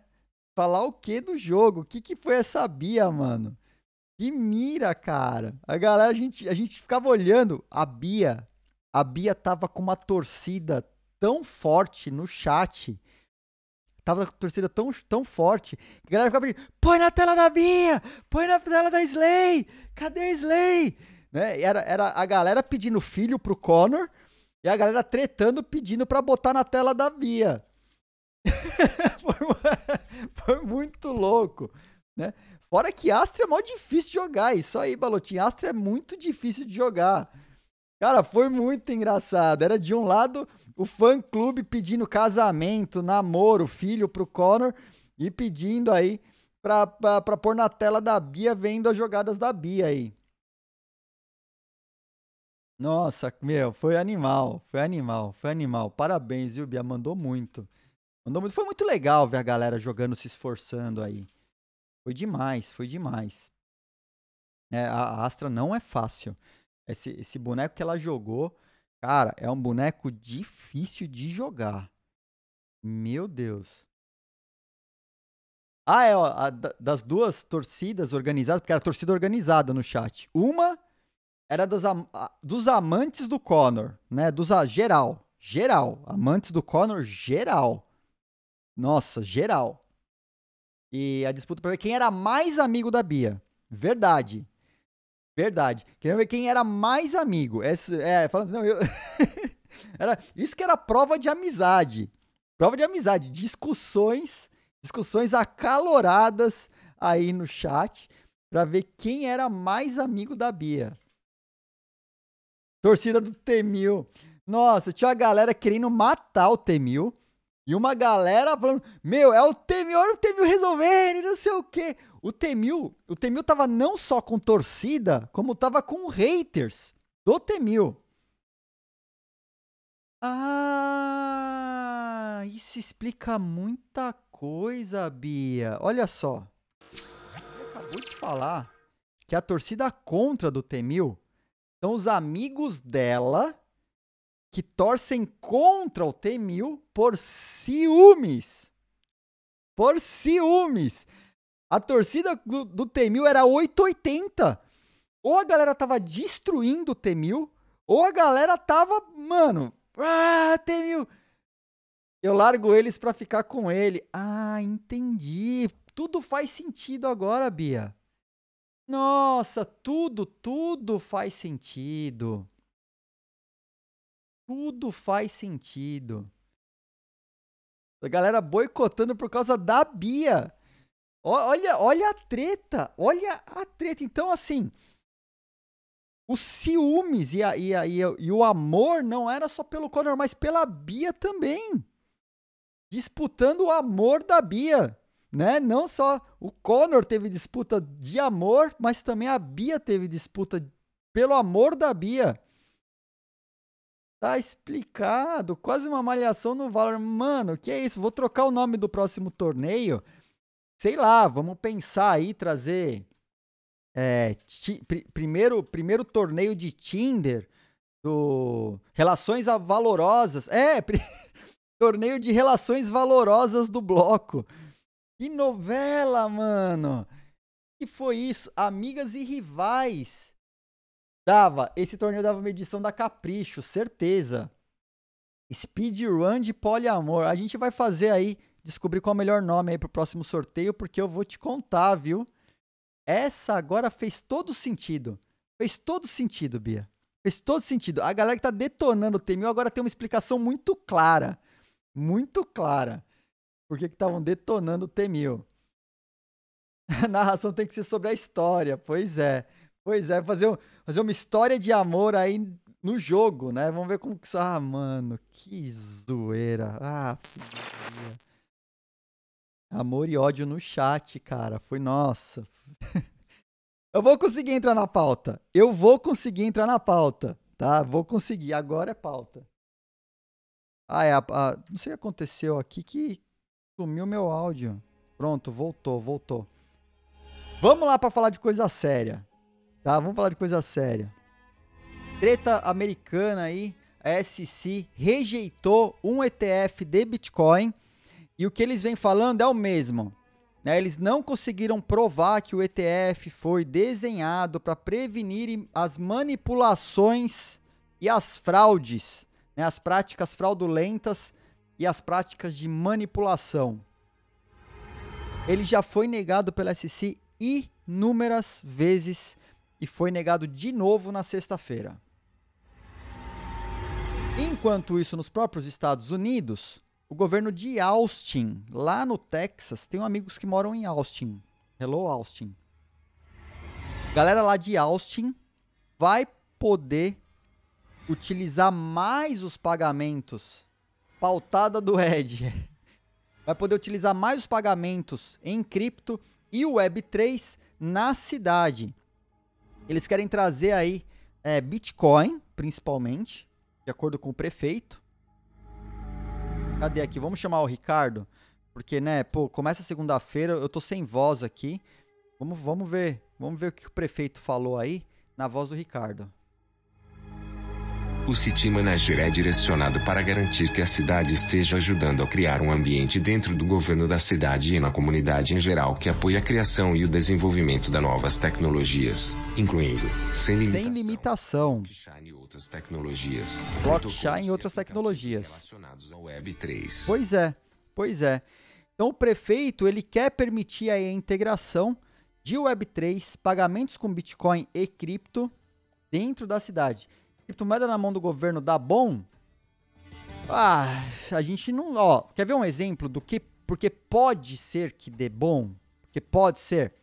Falar o que do jogo? O que, que foi essa Bia, mano? Que mira, cara. A galera, a gente, a gente ficava olhando. A Bia, a Bia tava com uma torcida tão forte no chat Tava a torcida tão, tão forte que a galera ficava pedindo: põe na tela da Bia! Põe na tela da Slay! Cadê a Slay? Né? Era, era a galera pedindo filho pro Connor e a galera tretando pedindo pra botar na tela da Bia. foi, muito louco, né? Fora que Astra é mó difícil de jogar. Isso aí, Balotinho. Astra é muito difícil de jogar. Cara, foi muito engraçado. Era de um lado o fã clube pedindo casamento, namoro, filho pro Connor e pedindo aí pra, pra, pra pôr na tela da Bia vendo as jogadas da Bia aí. Nossa, meu, foi animal, foi animal, foi animal. Parabéns, viu, Bia? Mandou muito. Mandou muito. Foi muito legal ver a galera jogando, se esforçando aí. Foi demais, foi demais. É, a Astra não é fácil. Esse, esse boneco que ela jogou, cara, é um boneco difícil de jogar. Meu Deus. Ah, é, ó, a, das duas torcidas organizadas, porque era torcida organizada no chat. Uma era das, dos amantes do Conor, né? Dos a, geral. Geral. Amantes do Conor, geral. Nossa, geral. E a disputa para ver quem era mais amigo da Bia. Verdade. Verdade. Querendo ver quem era mais amigo. É, falando assim, não, eu. era, isso que era prova de amizade. Prova de amizade. Discussões, discussões acaloradas aí no chat para ver quem era mais amigo da Bia. Torcida do Temil. Nossa, tinha uma galera querendo matar o Temil. E uma galera falando, meu, é o Temil, olha o Temil resolvendo, não sei o quê. O Temil, o Temil tava não só com torcida, como tava com haters do Temil. Ah, isso explica muita coisa, Bia. Olha só. Você acabou de falar que a torcida contra do Temil são os amigos dela que torcem contra o T-1000 por ciúmes. Por ciúmes. A torcida do, do T-1000 era 880. Ou a galera tava destruindo o T-1000, ou a galera tava, mano, ah, T-1000. Eu largo eles para ficar com ele. Ah, entendi. Tudo faz sentido agora, Bia. Nossa, tudo, tudo faz sentido. Tudo faz sentido. A galera boicotando por causa da Bia. Olha, olha a treta. Olha a treta. Então, assim, os ciúmes e, a, e, a, e, a, e o amor não era só pelo Conor, mas pela Bia também. Disputando o amor da Bia. Né? Não só o Conor teve disputa de amor, mas também a Bia teve disputa pelo amor da Bia. Tá explicado. Quase uma malhação no Valor. Mano, que é isso? Vou trocar o nome do próximo torneio. Sei lá, vamos pensar aí, trazer. É, pr primeiro, primeiro torneio de Tinder do Relações Valorosas. É, torneio de Relações Valorosas do bloco. Que novela, mano! Que foi isso? Amigas e rivais. Dava, esse torneio dava uma edição da Capricho, certeza. Speedrun de poliamor. A gente vai fazer aí, descobrir qual é o melhor nome aí pro próximo sorteio, porque eu vou te contar, viu? Essa agora fez todo sentido. Fez todo sentido, Bia. Fez todo sentido. A galera que tá detonando o Temil agora tem uma explicação muito clara. Muito clara. Por que estavam detonando o Temil. A narração tem que ser sobre a história. Pois é. Pois é, fazer, fazer uma história de amor aí no jogo, né? Vamos ver como que. Ah, mano, que zoeira. Ah, filha. Amor e ódio no chat, cara. Foi nossa. Eu vou conseguir entrar na pauta. Eu vou conseguir entrar na pauta, tá? Vou conseguir. Agora é pauta. Ah, é. A, a, não sei o que aconteceu aqui que sumiu meu áudio. Pronto, voltou, voltou. Vamos lá para falar de coisa séria. Tá, vamos falar de coisa séria. Treta americana aí, a SEC rejeitou um ETF de Bitcoin e o que eles vêm falando é o mesmo. Né? Eles não conseguiram provar que o ETF foi desenhado para prevenir as manipulações e as fraudes, né? as práticas fraudulentas e as práticas de manipulação. Ele já foi negado pela SEC inúmeras vezes e foi negado de novo na sexta-feira. Enquanto isso, nos próprios Estados Unidos, o governo de Austin, lá no Texas, tem amigos que moram em Austin. Hello, Austin. Galera lá de Austin vai poder utilizar mais os pagamentos pautada do Edge. Vai poder utilizar mais os pagamentos em cripto e o Web3 na cidade. Eles querem trazer aí é, Bitcoin, principalmente, de acordo com o prefeito. Cadê aqui? Vamos chamar o Ricardo, porque, né, pô, começa segunda-feira, eu tô sem voz aqui. Vamos, vamos ver, vamos ver o que o prefeito falou aí na voz do Ricardo.
O City Manager é direcionado para garantir que a cidade esteja ajudando a criar um ambiente dentro do governo da cidade e na comunidade em geral que apoie a criação e o desenvolvimento de novas tecnologias, incluindo
sem limitação, sem limitação.
blockchain e outras tecnologias.
Blockchain e outras tecnologias
relacionados ao Web 3.
Pois é, pois é. Então o prefeito ele quer permitir a integração de Web3, pagamentos com Bitcoin e cripto dentro da cidade criptomoeda na mão do governo dá bom? Ah, a gente não. Ó, quer ver um exemplo do que. Porque pode ser que dê bom? Porque pode ser.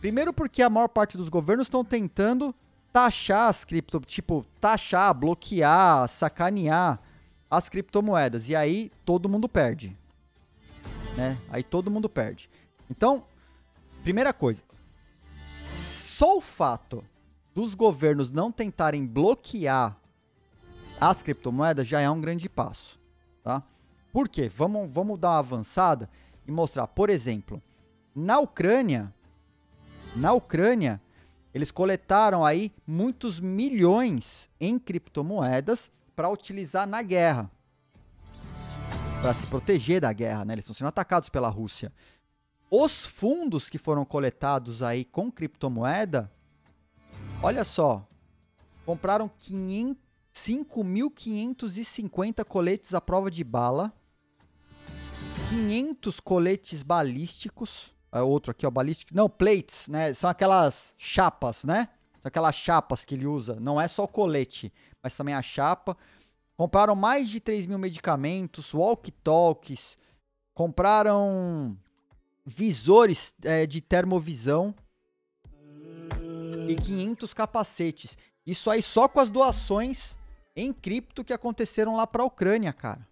Primeiro, porque a maior parte dos governos estão tentando taxar as cripto, tipo, taxar, bloquear, sacanear as criptomoedas. E aí todo mundo perde. Né? Aí todo mundo perde. Então, primeira coisa, só o fato dos governos não tentarem bloquear as criptomoedas já é um grande passo, tá? Por quê? Vamos, vamos dar uma avançada e mostrar, por exemplo, na Ucrânia, na Ucrânia, eles coletaram aí muitos milhões em criptomoedas para utilizar na guerra. Para se proteger da guerra, né? Eles estão sendo atacados pela Rússia. Os fundos que foram coletados aí com criptomoeda, olha só, compraram 5.550 coletes à prova de bala, 500 coletes balísticos, é outro aqui, ó, balístico, não, plates, né? São aquelas chapas, né? São aquelas chapas que ele usa. Não é só o colete, mas também a chapa. Compraram mais de 3 mil medicamentos, walkie-talkies. Compraram visores é, de termovisão e 500 capacetes. Isso aí só com as doações em cripto que aconteceram lá para a Ucrânia, cara.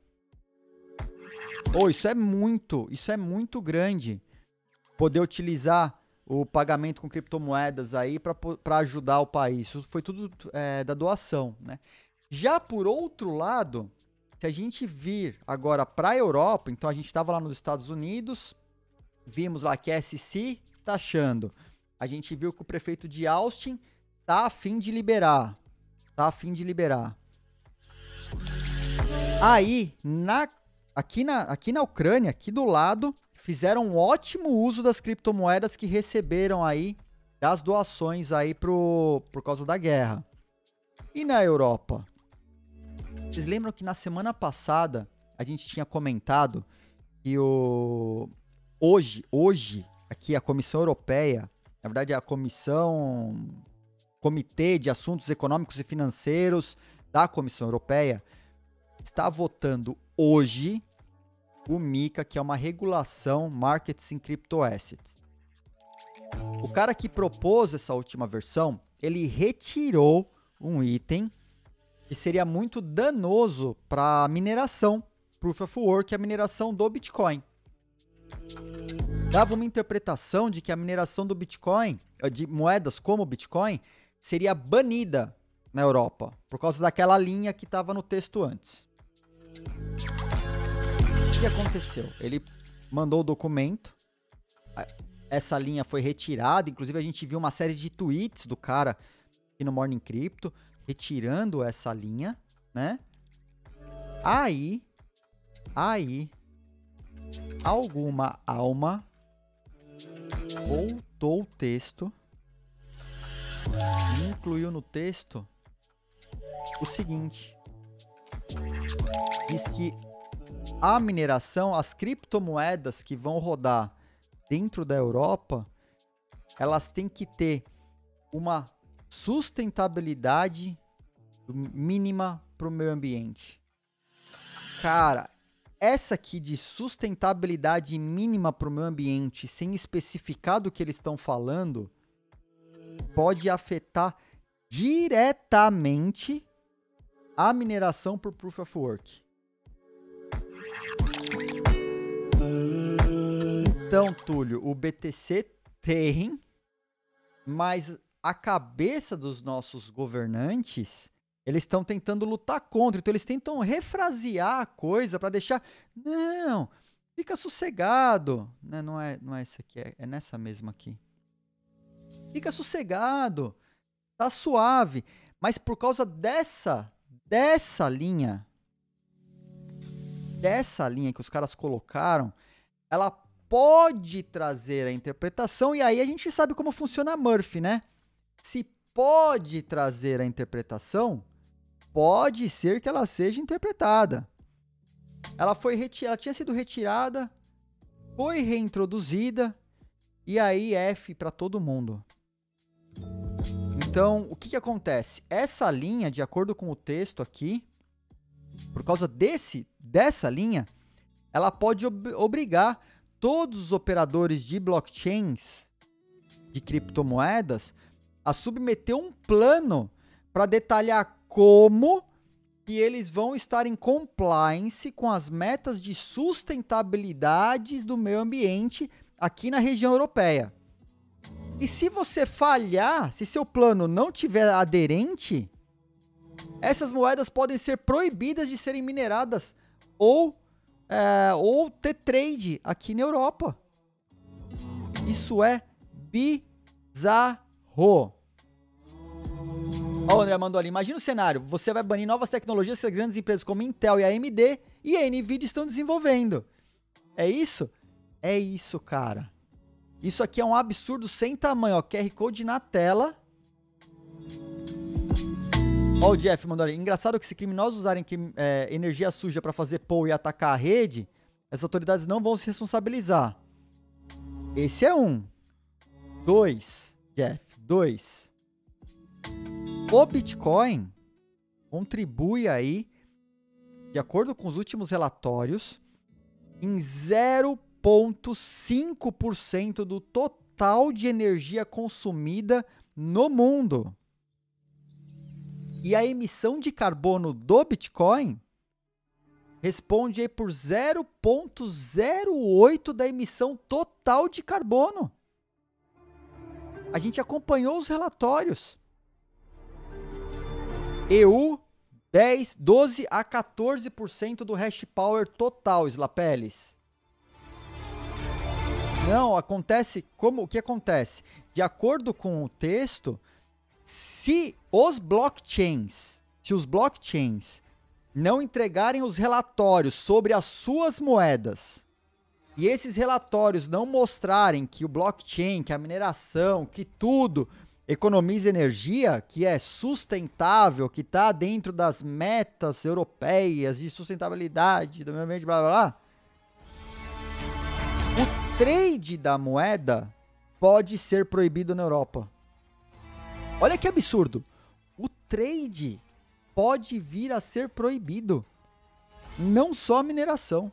Oh, isso é muito, isso é muito grande. Poder utilizar o pagamento com criptomoedas aí para ajudar o país. Isso foi tudo é, da doação, né? Já por outro lado, se a gente vir agora para a Europa, então a gente estava lá nos Estados Unidos, vimos lá que a SC tá achando. A gente viu que o prefeito de Austin tá a fim de liberar. Tá a fim de liberar. Aí, na, aqui, na, aqui na Ucrânia, aqui do lado, fizeram um ótimo uso das criptomoedas que receberam aí das doações aí pro, por causa da guerra. E na Europa? Vocês lembram que na semana passada a gente tinha comentado que o hoje, hoje aqui a Comissão Europeia, na verdade a Comissão Comitê de Assuntos Econômicos e Financeiros da Comissão Europeia está votando hoje o MICA, que é uma regulação Markets in Crypto Assets. O cara que propôs essa última versão, ele retirou um item que seria muito danoso para a mineração, Proof of Work, a mineração do Bitcoin. Dava uma interpretação de que a mineração do Bitcoin, eh, de moedas como o Bitcoin, seria banida na Europa, por causa daquela linha que estava no texto antes que aconteceu? Ele mandou o documento, essa linha foi retirada, inclusive a gente viu uma série de tweets do cara aqui no Morning Crypto, retirando essa linha, né? Aí, aí, alguma alma voltou o texto e incluiu no texto o seguinte: diz que a mineração, as criptomoedas que vão rodar dentro da Europa, elas têm que ter uma sustentabilidade mínima para o meio ambiente. Cara, essa aqui de sustentabilidade mínima para o meio ambiente, sem especificar do que eles estão falando, pode afetar diretamente a mineração por Proof of Work. Então, Túlio, o BTC tem, mas a cabeça dos nossos governantes, eles estão tentando lutar contra. Então, eles tentam refrasear a coisa para deixar. Não, fica sossegado. Não, não, é, não é essa aqui, é, é nessa mesma aqui. Fica sossegado, tá suave. Mas por causa dessa, dessa linha, dessa linha que os caras colocaram, ela pode trazer a interpretação, e aí a gente sabe como funciona a Murphy, né? Se pode trazer a interpretação, pode ser que ela seja interpretada. Ela foi retirada, tinha sido retirada, foi reintroduzida, e aí F para todo mundo. Então, o que, que acontece? Essa linha, de acordo com o texto aqui, por causa desse dessa linha, ela pode ob obrigar todos os operadores de blockchains, de criptomoedas, a submeter um plano para detalhar como que eles vão estar em compliance com as metas de sustentabilidade do meio ambiente aqui na região europeia. E se você falhar, se seu plano não tiver aderente, essas moedas podem ser proibidas de serem mineradas ou, é, ou ter trade aqui na Europa. Isso é bizarro. Ó, o André mandou ali. Imagina o cenário: você vai banir novas tecnologias que grandes empresas como Intel e AMD e a Nvidia estão desenvolvendo. É isso? É isso, cara. Isso aqui é um absurdo sem tamanho, ó. QR Code na tela. Ó, o Jeff mandou ali. Engraçado que se criminosos usarem é, energia suja para fazer pull e atacar a rede, as autoridades não vão se responsabilizar. Esse é um. Dois, Jeff. Dois. O Bitcoin contribui aí, de acordo com os últimos relatórios, em 0,5% do total de energia consumida no mundo. E a emissão de carbono do Bitcoin responde aí por 0,08 da emissão total de carbono. A gente acompanhou os relatórios. EU 10, 12 a 14% do hash power total, Slapeles. Não, acontece como o que acontece? De acordo com o texto, se os blockchains, se os blockchains não entregarem os relatórios sobre as suas moedas e esses relatórios não mostrarem que o blockchain, que a mineração, que tudo economiza energia, que é sustentável, que está dentro das metas europeias de sustentabilidade do meio ambiente, blá blá blá. O trade da moeda pode ser proibido na Europa. Olha que absurdo. O trade pode vir a ser proibido. Não só a mineração.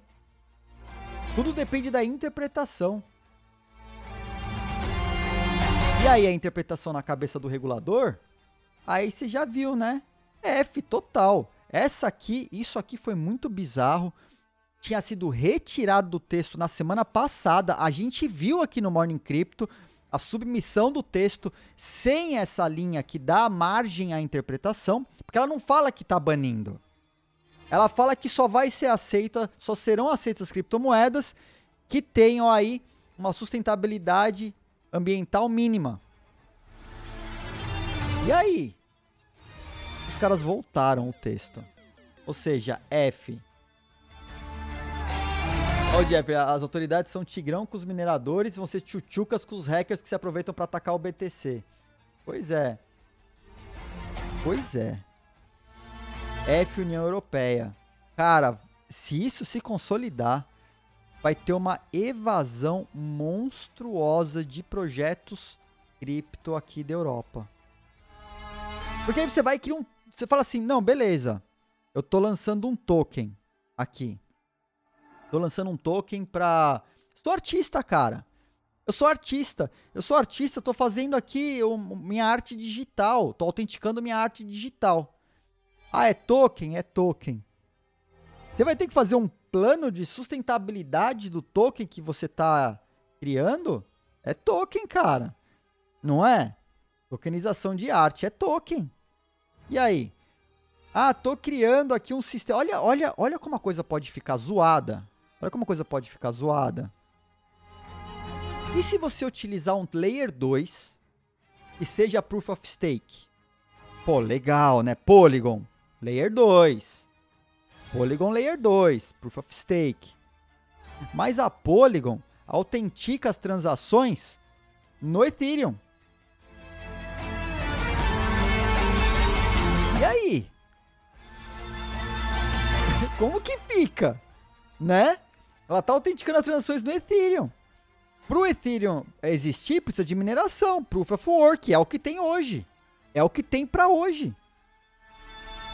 Tudo depende da interpretação. E aí a interpretação na cabeça do regulador? Aí você já viu, né? F total. Essa aqui, isso aqui foi muito bizarro. Tinha sido retirado do texto na semana passada. A gente viu aqui no Morning Crypto a submissão do texto sem essa linha que dá margem à interpretação, porque ela não fala que está banindo. Ela fala que só vai ser aceita, só serão aceitas as criptomoedas que tenham aí uma sustentabilidade ambiental mínima. E aí? Os caras voltaram o texto. Ou seja, F. Ó, Jeff, as autoridades são tigrão com os mineradores e vão ser tchutchucas com os hackers que se aproveitam para atacar o BTC. Pois é. Pois é. F União Europeia. Cara, se isso se consolidar, vai ter uma evasão monstruosa de projetos cripto aqui da Europa. Porque aí você vai criar um. Você fala assim: não, beleza. Eu tô lançando um token aqui. Tô lançando um token pra. Sou artista, cara. Eu sou artista. Eu sou artista, tô fazendo aqui minha arte digital. Tô autenticando minha arte digital. Ah, é token? É token. Você vai ter que fazer um plano de sustentabilidade do token que você está criando, é token, cara. Não é? Tokenização de arte é token. E aí? Ah, tô criando aqui um sistema. Olha, olha, olha como a coisa pode ficar zoada. Olha como a coisa pode ficar zoada. E se você utilizar um layer 2 e seja proof of stake? Pô, legal, né? Polygon, layer 2. Polygon Layer 2, Proof of Stake. Mas a Polygon autentica as transações no Ethereum. E aí? Como que fica? Né? Ela está autenticando as transações no Ethereum. Para o Ethereum existir, precisa de mineração. Proof of Work é o que tem hoje. É o que tem para hoje.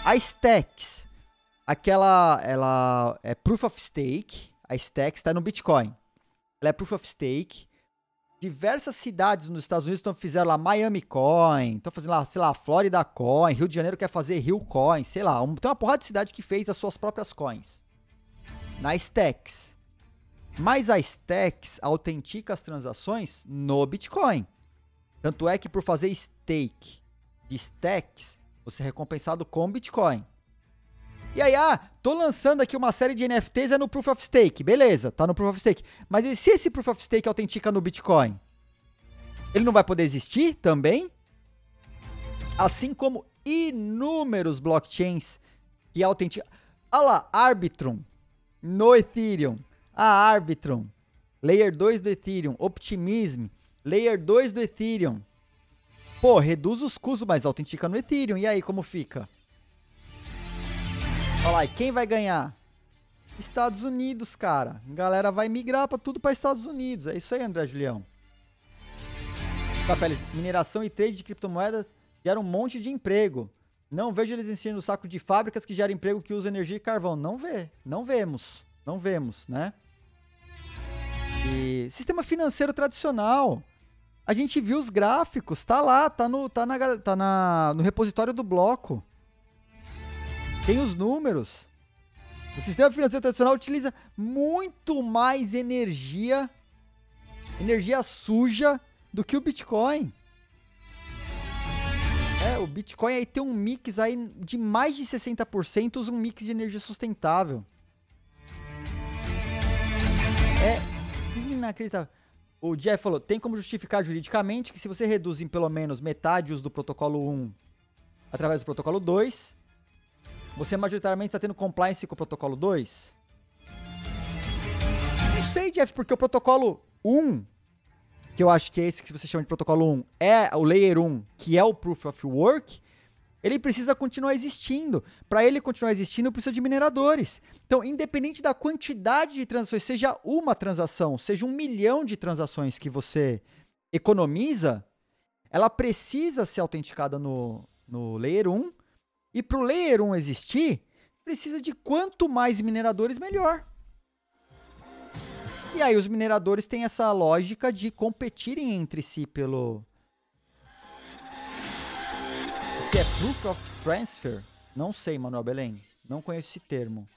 A Stacks aquela, ela é proof of stake, a Stacks está no Bitcoin. Ela é proof of stake. diversas cidades nos Estados Unidos estão fizeram lá Miami Coin, estão fazendo lá, sei lá, Florida Coin, Rio de Janeiro quer fazer Rio Coin, sei lá, um, tem uma porrada de cidade que fez as suas próprias coins na Stacks. Mas a Stacks autentica as transações no Bitcoin. Tanto é que por fazer stake de Stacks, você é recompensado com Bitcoin. E aí, ah, tô lançando aqui uma série de NFTs é no Proof of Stake. Beleza, tá no Proof of Stake. Mas e se esse Proof of Stake autentica no Bitcoin? Ele não vai poder existir também? Assim como inúmeros blockchains que autenticam. Olha lá, Arbitrum no Ethereum. A Arbitrum, Layer 2 do Ethereum. Optimism, Layer 2 do Ethereum. Pô, reduz os custos, mas autentica no Ethereum. E aí, como fica? Lá, e quem vai ganhar? Estados Unidos, cara. A galera vai migrar para tudo para Estados Unidos. É isso aí, André Julião. Papeles, mineração e trade de criptomoedas gera um monte de emprego. Não vejo eles enchendo o saco de fábricas que geram emprego que usam energia e carvão. Não vê. Não vemos. Não vemos, né? E sistema financeiro tradicional. A gente viu os gráficos, tá lá, tá no, tá na, tá na, no repositório do bloco. Tem os números. O sistema financeiro tradicional utiliza muito mais energia, energia suja, do que o Bitcoin. É, o Bitcoin aí tem um mix aí de mais de 60%, usa um mix de energia sustentável. É inacreditável. O Jeff falou, tem como justificar juridicamente que se você reduz em pelo menos metade o uso do protocolo 1 através do protocolo 2, você majoritariamente está tendo compliance com o protocolo 2? Não sei, Jeff, porque o protocolo 1, que eu acho que é esse que você chama de protocolo 1, é o Layer 1, que é o Proof of Work, ele precisa continuar existindo. Para ele continuar existindo, precisa de mineradores. Então, independente da quantidade de transações, seja uma transação, seja um milhão de transações que você economiza, ela precisa ser autenticada no, no Layer 1 e para o Layer 1 existir, precisa de quanto mais mineradores, melhor. E aí os mineradores têm essa lógica de competirem entre si pelo... O que é Proof of Transfer? Não sei, Manuel Belém. Não conheço esse termo.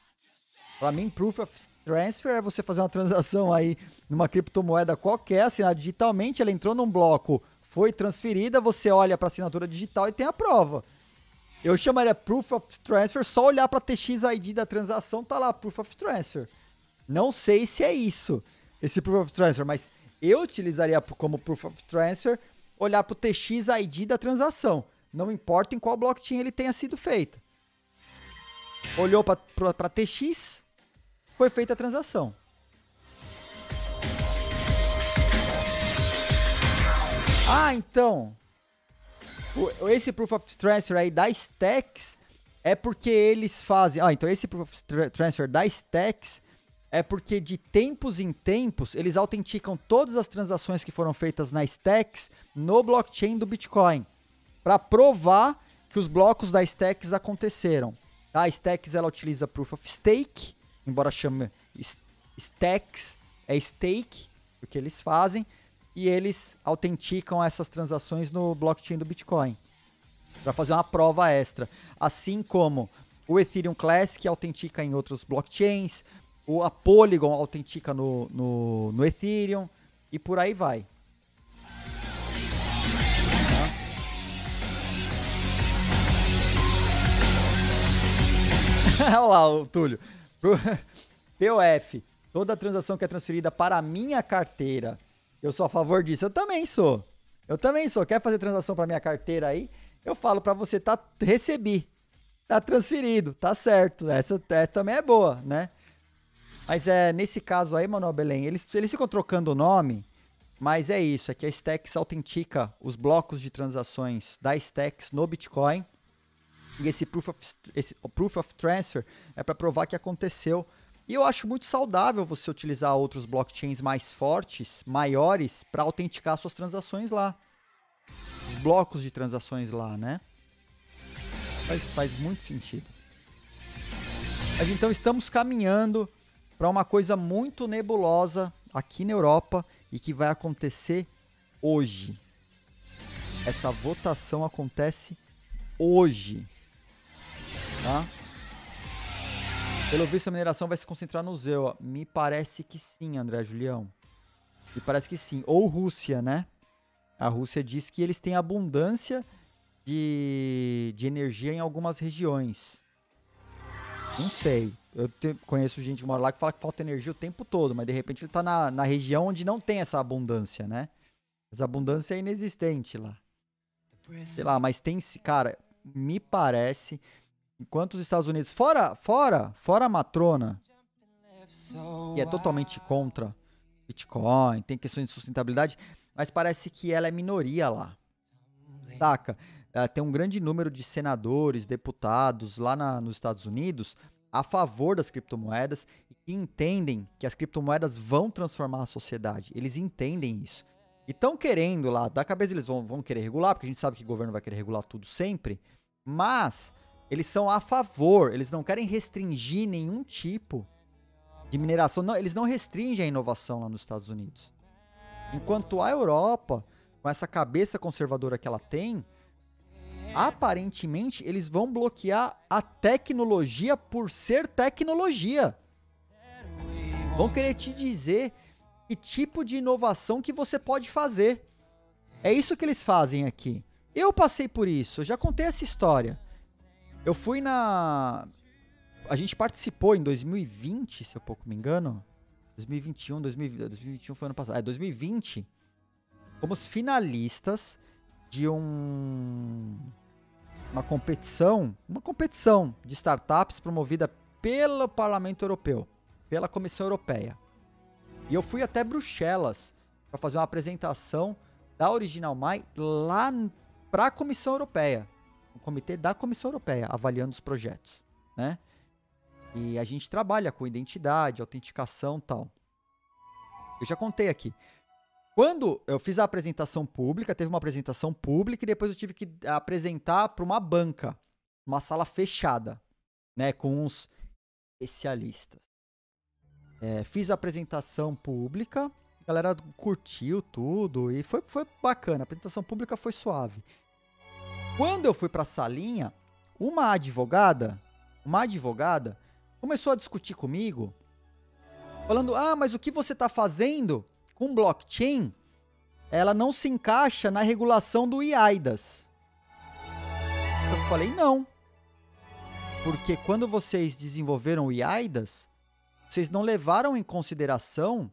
Para mim, Proof of Transfer é você fazer uma transação aí numa criptomoeda qualquer, assinar digitalmente, ela entrou num bloco, foi transferida, você olha para a assinatura digital e tem a prova. Eu chamaria Proof of Transfer, só olhar para TXID da transação, tá lá, Proof of Transfer. Não sei se é isso, esse Proof of Transfer, mas eu utilizaria como Proof of Transfer olhar para o TXID da transação. Não importa em qual blockchain ele tenha sido feito. Olhou para TX, foi feita a transação. Ah, então, esse Proof of Transfer aí da Stacks é porque eles fazem. Ah, então esse Proof of Transfer da Stacks é porque de tempos em tempos eles autenticam todas as transações que foram feitas na Stacks no blockchain do Bitcoin para provar que os blocos da Stacks aconteceram. A Stacks ela utiliza Proof of Stake, embora chame Stacks, é stake, o que eles fazem e eles autenticam essas transações no blockchain do Bitcoin para fazer uma prova extra. Assim como o Ethereum Classic autentica em outros blockchains, o a Polygon autentica no, no, no Ethereum e por aí vai. Olha lá o Túlio. POF. Toda transação que é transferida para a minha carteira eu sou a favor disso. Eu também sou. Eu também sou. Quer fazer transação para minha carteira aí? Eu falo para você, tá recebi. Tá transferido, tá certo. Essa é, também é boa, né? Mas é nesse caso aí, Manuel Belém, eles, eles ficam trocando o nome, mas é isso, é que a Stacks autentica os blocos de transações da Stacks no Bitcoin. E esse proof of, esse, proof of transfer é para provar que aconteceu e eu acho muito saudável você utilizar outros blockchains mais fortes, maiores, para autenticar suas transações lá. Os blocos de transações lá, né? Faz, faz muito sentido. Mas então estamos caminhando para uma coisa muito nebulosa aqui na Europa e que vai acontecer hoje. Essa votação acontece hoje. Tá? Pelo visto, a mineração vai se concentrar no ZEU. Me parece que sim, André Julião. Me parece que sim. Ou Rússia, né? A Rússia diz que eles têm abundância de, de energia em algumas regiões. Não sei. Eu te, conheço gente que mora lá que fala que falta energia o tempo todo, mas de repente ele tá na, na região onde não tem essa abundância, né? Essa abundância é inexistente lá. Sei lá, mas tem. Cara, me parece. Enquanto os Estados Unidos. Fora, fora, fora a matrona, que é totalmente contra Bitcoin, tem questões de sustentabilidade, mas parece que ela é minoria lá. Saca? Tem um grande número de senadores, deputados lá na, nos Estados Unidos a favor das criptomoedas e que entendem que as criptomoedas vão transformar a sociedade. Eles entendem isso. E estão querendo lá, da cabeça eles vão, vão querer regular, porque a gente sabe que o governo vai querer regular tudo sempre, mas eles são a favor, eles não querem restringir nenhum tipo de mineração. Não, eles não restringem a inovação lá nos Estados Unidos. Enquanto a Europa, com essa cabeça conservadora que ela tem, aparentemente eles vão bloquear a tecnologia por ser tecnologia. Vão querer te dizer que tipo de inovação que você pode fazer. É isso que eles fazem aqui. Eu passei por isso, eu já contei essa história. Eu fui na. A gente participou em 2020, se eu pouco me engano. 2021, 2021 foi ano passado. É, 2020. Fomos finalistas de um uma competição, uma competição de startups promovida pelo Parlamento Europeu, pela Comissão Europeia. E eu fui até Bruxelas para fazer uma apresentação da Original My lá para a Comissão Europeia, o comitê da Comissão Europeia, avaliando os projetos, né? E a gente trabalha com identidade, autenticação, tal. Eu já contei aqui. Quando eu fiz a apresentação pública, teve uma apresentação pública e depois eu tive que apresentar para uma banca, uma sala fechada, né, com uns especialistas. É, fiz a apresentação pública, a galera curtiu tudo e foi, foi bacana. A apresentação pública foi suave. Quando eu fui para a salinha, uma advogada, uma advogada, começou a discutir comigo, falando: "Ah, mas o que você está fazendo com blockchain, ela não se encaixa na regulação do IAIDAS. Eu falei, não. Porque quando vocês desenvolveram o IAIDAS, vocês não levaram em consideração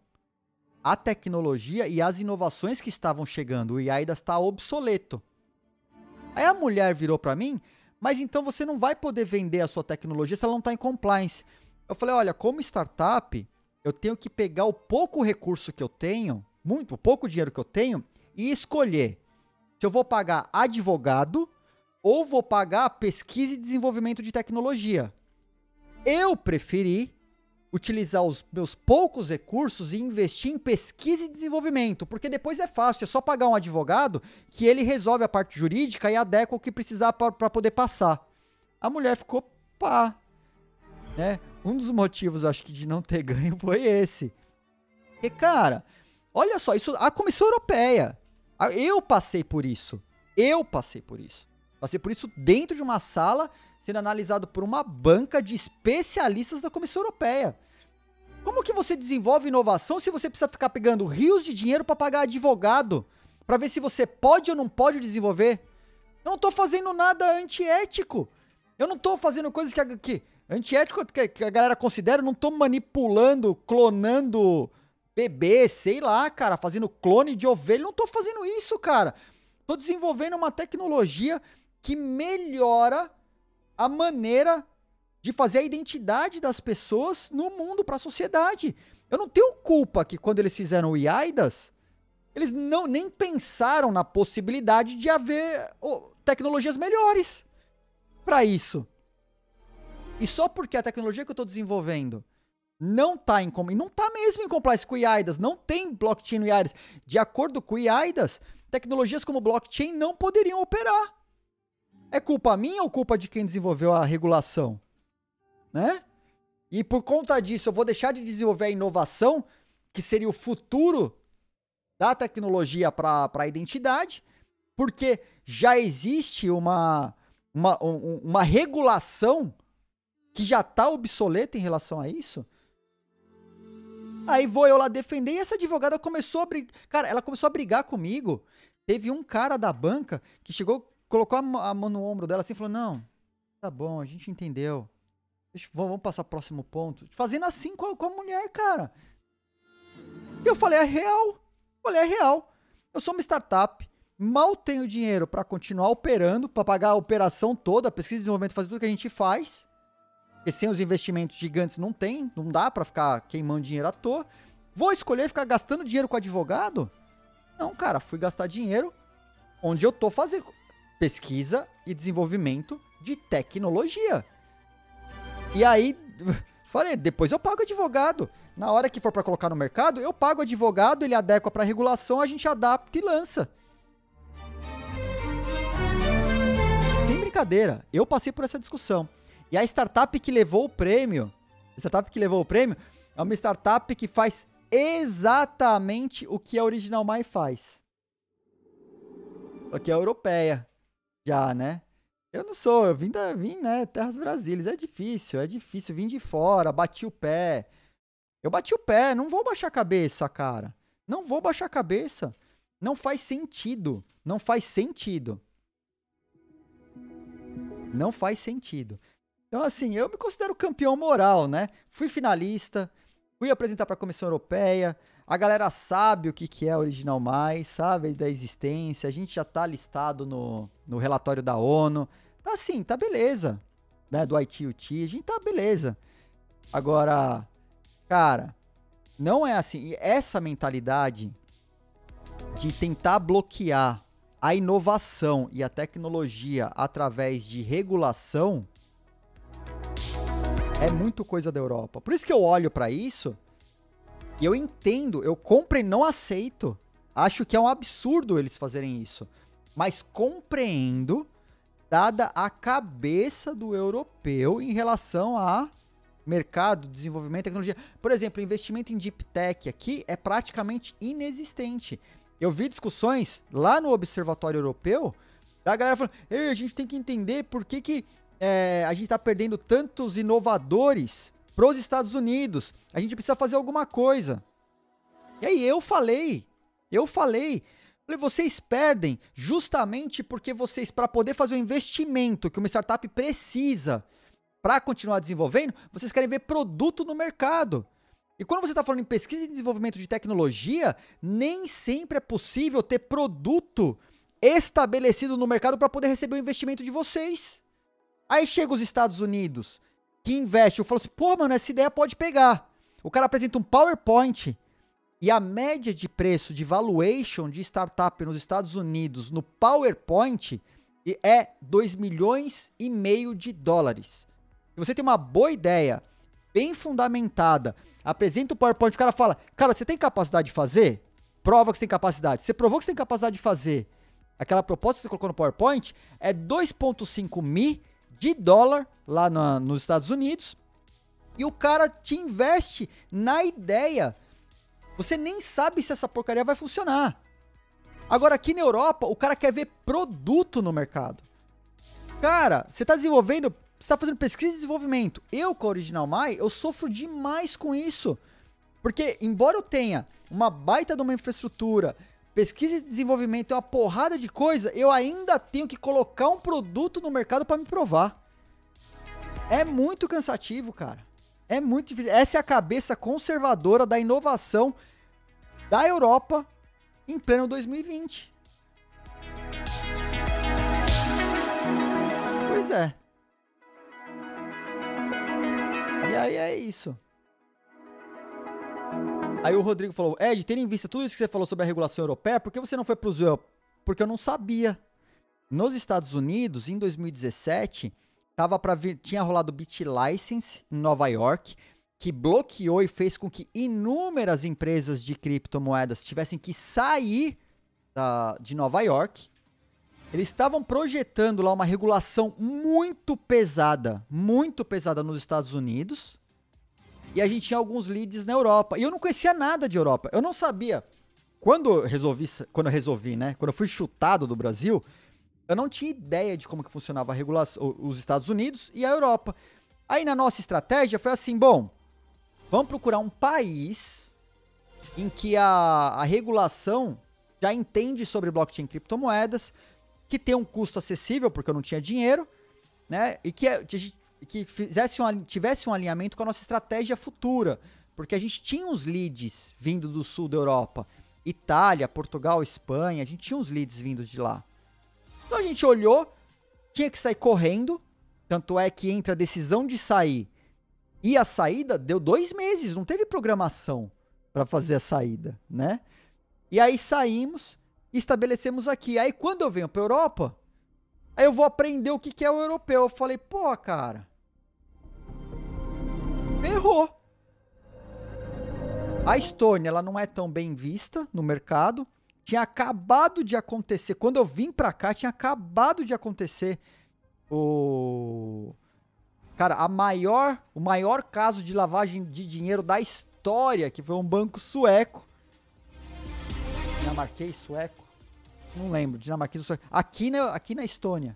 a tecnologia e as inovações que estavam chegando. O IAIDAS está obsoleto. Aí a mulher virou para mim, mas então você não vai poder vender a sua tecnologia se ela não está em compliance. Eu falei, olha, como startup, eu tenho que pegar o pouco recurso que eu tenho, muito o pouco dinheiro que eu tenho, e escolher se eu vou pagar advogado ou vou pagar pesquisa e desenvolvimento de tecnologia. Eu preferi utilizar os meus poucos recursos e investir em pesquisa e desenvolvimento, porque depois é fácil, é só pagar um advogado que ele resolve a parte jurídica e adequa o que precisar para poder passar. A mulher ficou pá, né? Um dos motivos, acho que, de não ter ganho foi esse. E, cara, olha só, isso a Comissão Europeia. Eu passei por isso. Eu passei por isso. Passei por isso dentro de uma sala, sendo analisado por uma banca de especialistas da Comissão Europeia. Como que você desenvolve inovação se você precisa ficar pegando rios de dinheiro para pagar advogado para ver se você pode ou não pode desenvolver? Eu não tô fazendo nada antiético. Eu não tô fazendo coisas que, que Antiético que a galera considera, não tô manipulando, clonando bebê, sei lá, cara, fazendo clone de ovelha, não tô fazendo isso, cara. Tô desenvolvendo uma tecnologia que melhora a maneira de fazer a identidade das pessoas no mundo, para a sociedade. Eu não tenho culpa que quando eles fizeram o IAIDAS, eles não nem pensaram na possibilidade de haver oh, tecnologias melhores para isso. E só porque a tecnologia que eu estou desenvolvendo não está em e não está mesmo em compliance com o IAIDAS, não tem blockchain no IAIDAS. De acordo com o IAIDAS, tecnologias como blockchain não poderiam operar. É culpa minha ou culpa de quem desenvolveu a regulação? Né? E por conta disso, eu vou deixar de desenvolver a inovação, que seria o futuro da tecnologia para a identidade, porque já existe uma, uma, um, uma regulação que já está obsoleta em relação a isso. Aí vou eu lá defender e essa advogada começou a brigar. Cara, ela começou a brigar comigo. Teve um cara da banca que chegou, colocou a mão no ombro dela assim e falou: Não, tá bom, a gente entendeu. Deixa, vamos passar pro próximo ponto. Fazendo assim com a, com a mulher, cara. E eu falei: É real. Eu falei: É real. Eu sou uma startup. Mal tenho dinheiro para continuar operando, para pagar a operação toda, a pesquisa e desenvolvimento, fazer tudo que a gente faz. Porque sem os investimentos gigantes não tem, não dá para ficar queimando dinheiro à toa. Vou escolher ficar gastando dinheiro com advogado? Não, cara, fui gastar dinheiro onde eu tô fazendo pesquisa e desenvolvimento de tecnologia. E aí, falei, depois eu pago advogado. Na hora que for para colocar no mercado, eu pago advogado, ele adequa para regulação, a gente adapta e lança. Sem brincadeira, eu passei por essa discussão. E a startup que levou o prêmio, a startup que levou o prêmio, é uma startup que faz exatamente o que a Original My faz. Só que é europeia. Já, né? Eu não sou, eu vim da, vim, né, Terras Brasílias. É difícil, é difícil. Vim de fora, bati o pé. Eu bati o pé, não vou baixar a cabeça, cara. Não vou baixar a cabeça. Não faz sentido. Não faz sentido. Não faz sentido. Então, assim, eu me considero campeão moral, né? Fui finalista, fui apresentar para a Comissão Europeia, a galera sabe o que, que é Original Mais, sabe da existência, a gente já tá listado no, no relatório da ONU. Tá assim, tá beleza. Né, do ITUT, a gente tá beleza. Agora, cara, não é assim. Essa mentalidade de tentar bloquear a inovação e a tecnologia através de regulação é muito coisa da Europa. Por isso que eu olho para isso e eu entendo, eu compro e não aceito. Acho que é um absurdo eles fazerem isso. Mas compreendo, dada a cabeça do europeu em relação a mercado, desenvolvimento, tecnologia. Por exemplo, investimento em deep tech aqui é praticamente inexistente. Eu vi discussões lá no Observatório Europeu da galera falando: a gente tem que entender por que, que é, a gente está perdendo tantos inovadores para os Estados Unidos. A gente precisa fazer alguma coisa. E aí eu falei, eu falei, falei, vocês perdem justamente porque vocês, para poder fazer o investimento que uma startup precisa para continuar desenvolvendo, vocês querem ver produto no mercado. E quando você está falando em pesquisa e desenvolvimento de tecnologia, nem sempre é possível ter produto estabelecido no mercado para poder receber o investimento de vocês. Aí chega os Estados Unidos, que investe, eu falo assim, pô, mano, essa ideia pode pegar. O cara apresenta um PowerPoint e a média de preço de valuation de startup nos Estados Unidos no PowerPoint é 2 milhões e meio de dólares. Se você tem uma boa ideia, bem fundamentada, apresenta o PowerPoint, o cara fala, cara, você tem capacidade de fazer? Prova que você tem capacidade. Você provou que você tem capacidade de fazer. Aquela proposta que você colocou no PowerPoint é 2.5 mi de dólar lá na, nos Estados Unidos e o cara te investe na ideia. Você nem sabe se essa porcaria vai funcionar. Agora, aqui na Europa, o cara quer ver produto no mercado. Cara, você está desenvolvendo, você está fazendo pesquisa e desenvolvimento. Eu, com a Original My, eu sofro demais com isso. Porque, embora eu tenha uma baita de uma infraestrutura, pesquisa e desenvolvimento é uma porrada de coisa, eu ainda tenho que colocar um produto no mercado para me provar. É muito cansativo, cara. É muito difícil. Essa é a cabeça conservadora da inovação da Europa em pleno 2020. Pois é. E aí é isso. Aí o Rodrigo falou: Ed, tendo em vista tudo isso que você falou sobre a regulação europeia, por que você não foi para os Porque eu não sabia. Nos Estados Unidos, em 2017, tava para vir, tinha rolado o BitLicense em Nova York, que bloqueou e fez com que inúmeras empresas de criptomoedas tivessem que sair da, de Nova York. Eles estavam projetando lá uma regulação muito pesada, muito pesada nos Estados Unidos, E a gente tinha alguns leads na Europa. E eu não conhecia nada de Europa. Eu não sabia. Quando resolvi, quando eu resolvi, né? Quando eu fui chutado do Brasil, eu não tinha ideia de como que funcionava a regulação, os Estados Unidos e a Europa. Aí na nossa estratégia foi assim, bom, vamos procurar um país em que a, a regulação já entende sobre blockchain e criptomoedas, que tem um custo acessível, porque eu não tinha dinheiro, né? E que, que fizesse um, tivesse um alinhamento com a nossa estratégia futura. Porque a gente tinha uns leads vindo do sul da Europa. Itália, Portugal, Espanha, a gente tinha uns leads vindos de lá. Então a gente olhou, tinha que sair correndo, tanto é que entre a decisão de sair e a saída deu dois meses, não teve programação para fazer a saída, né? E aí saímos, estabelecemos aqui. Aí quando eu venho para Europa, aí eu vou aprender o que, que é o europeu. Eu falei, pô, cara, errou. A Estônia, ela não é tão bem vista no mercado. Tinha acabado de acontecer, quando eu vim pra cá, tinha acabado de acontecer o cara, a maior, o maior caso de lavagem de dinheiro da história, que foi um banco sueco. Dinamarquês, sueco. Não lembro, dinamarquês sueco. Aqui na, aqui na Estônia.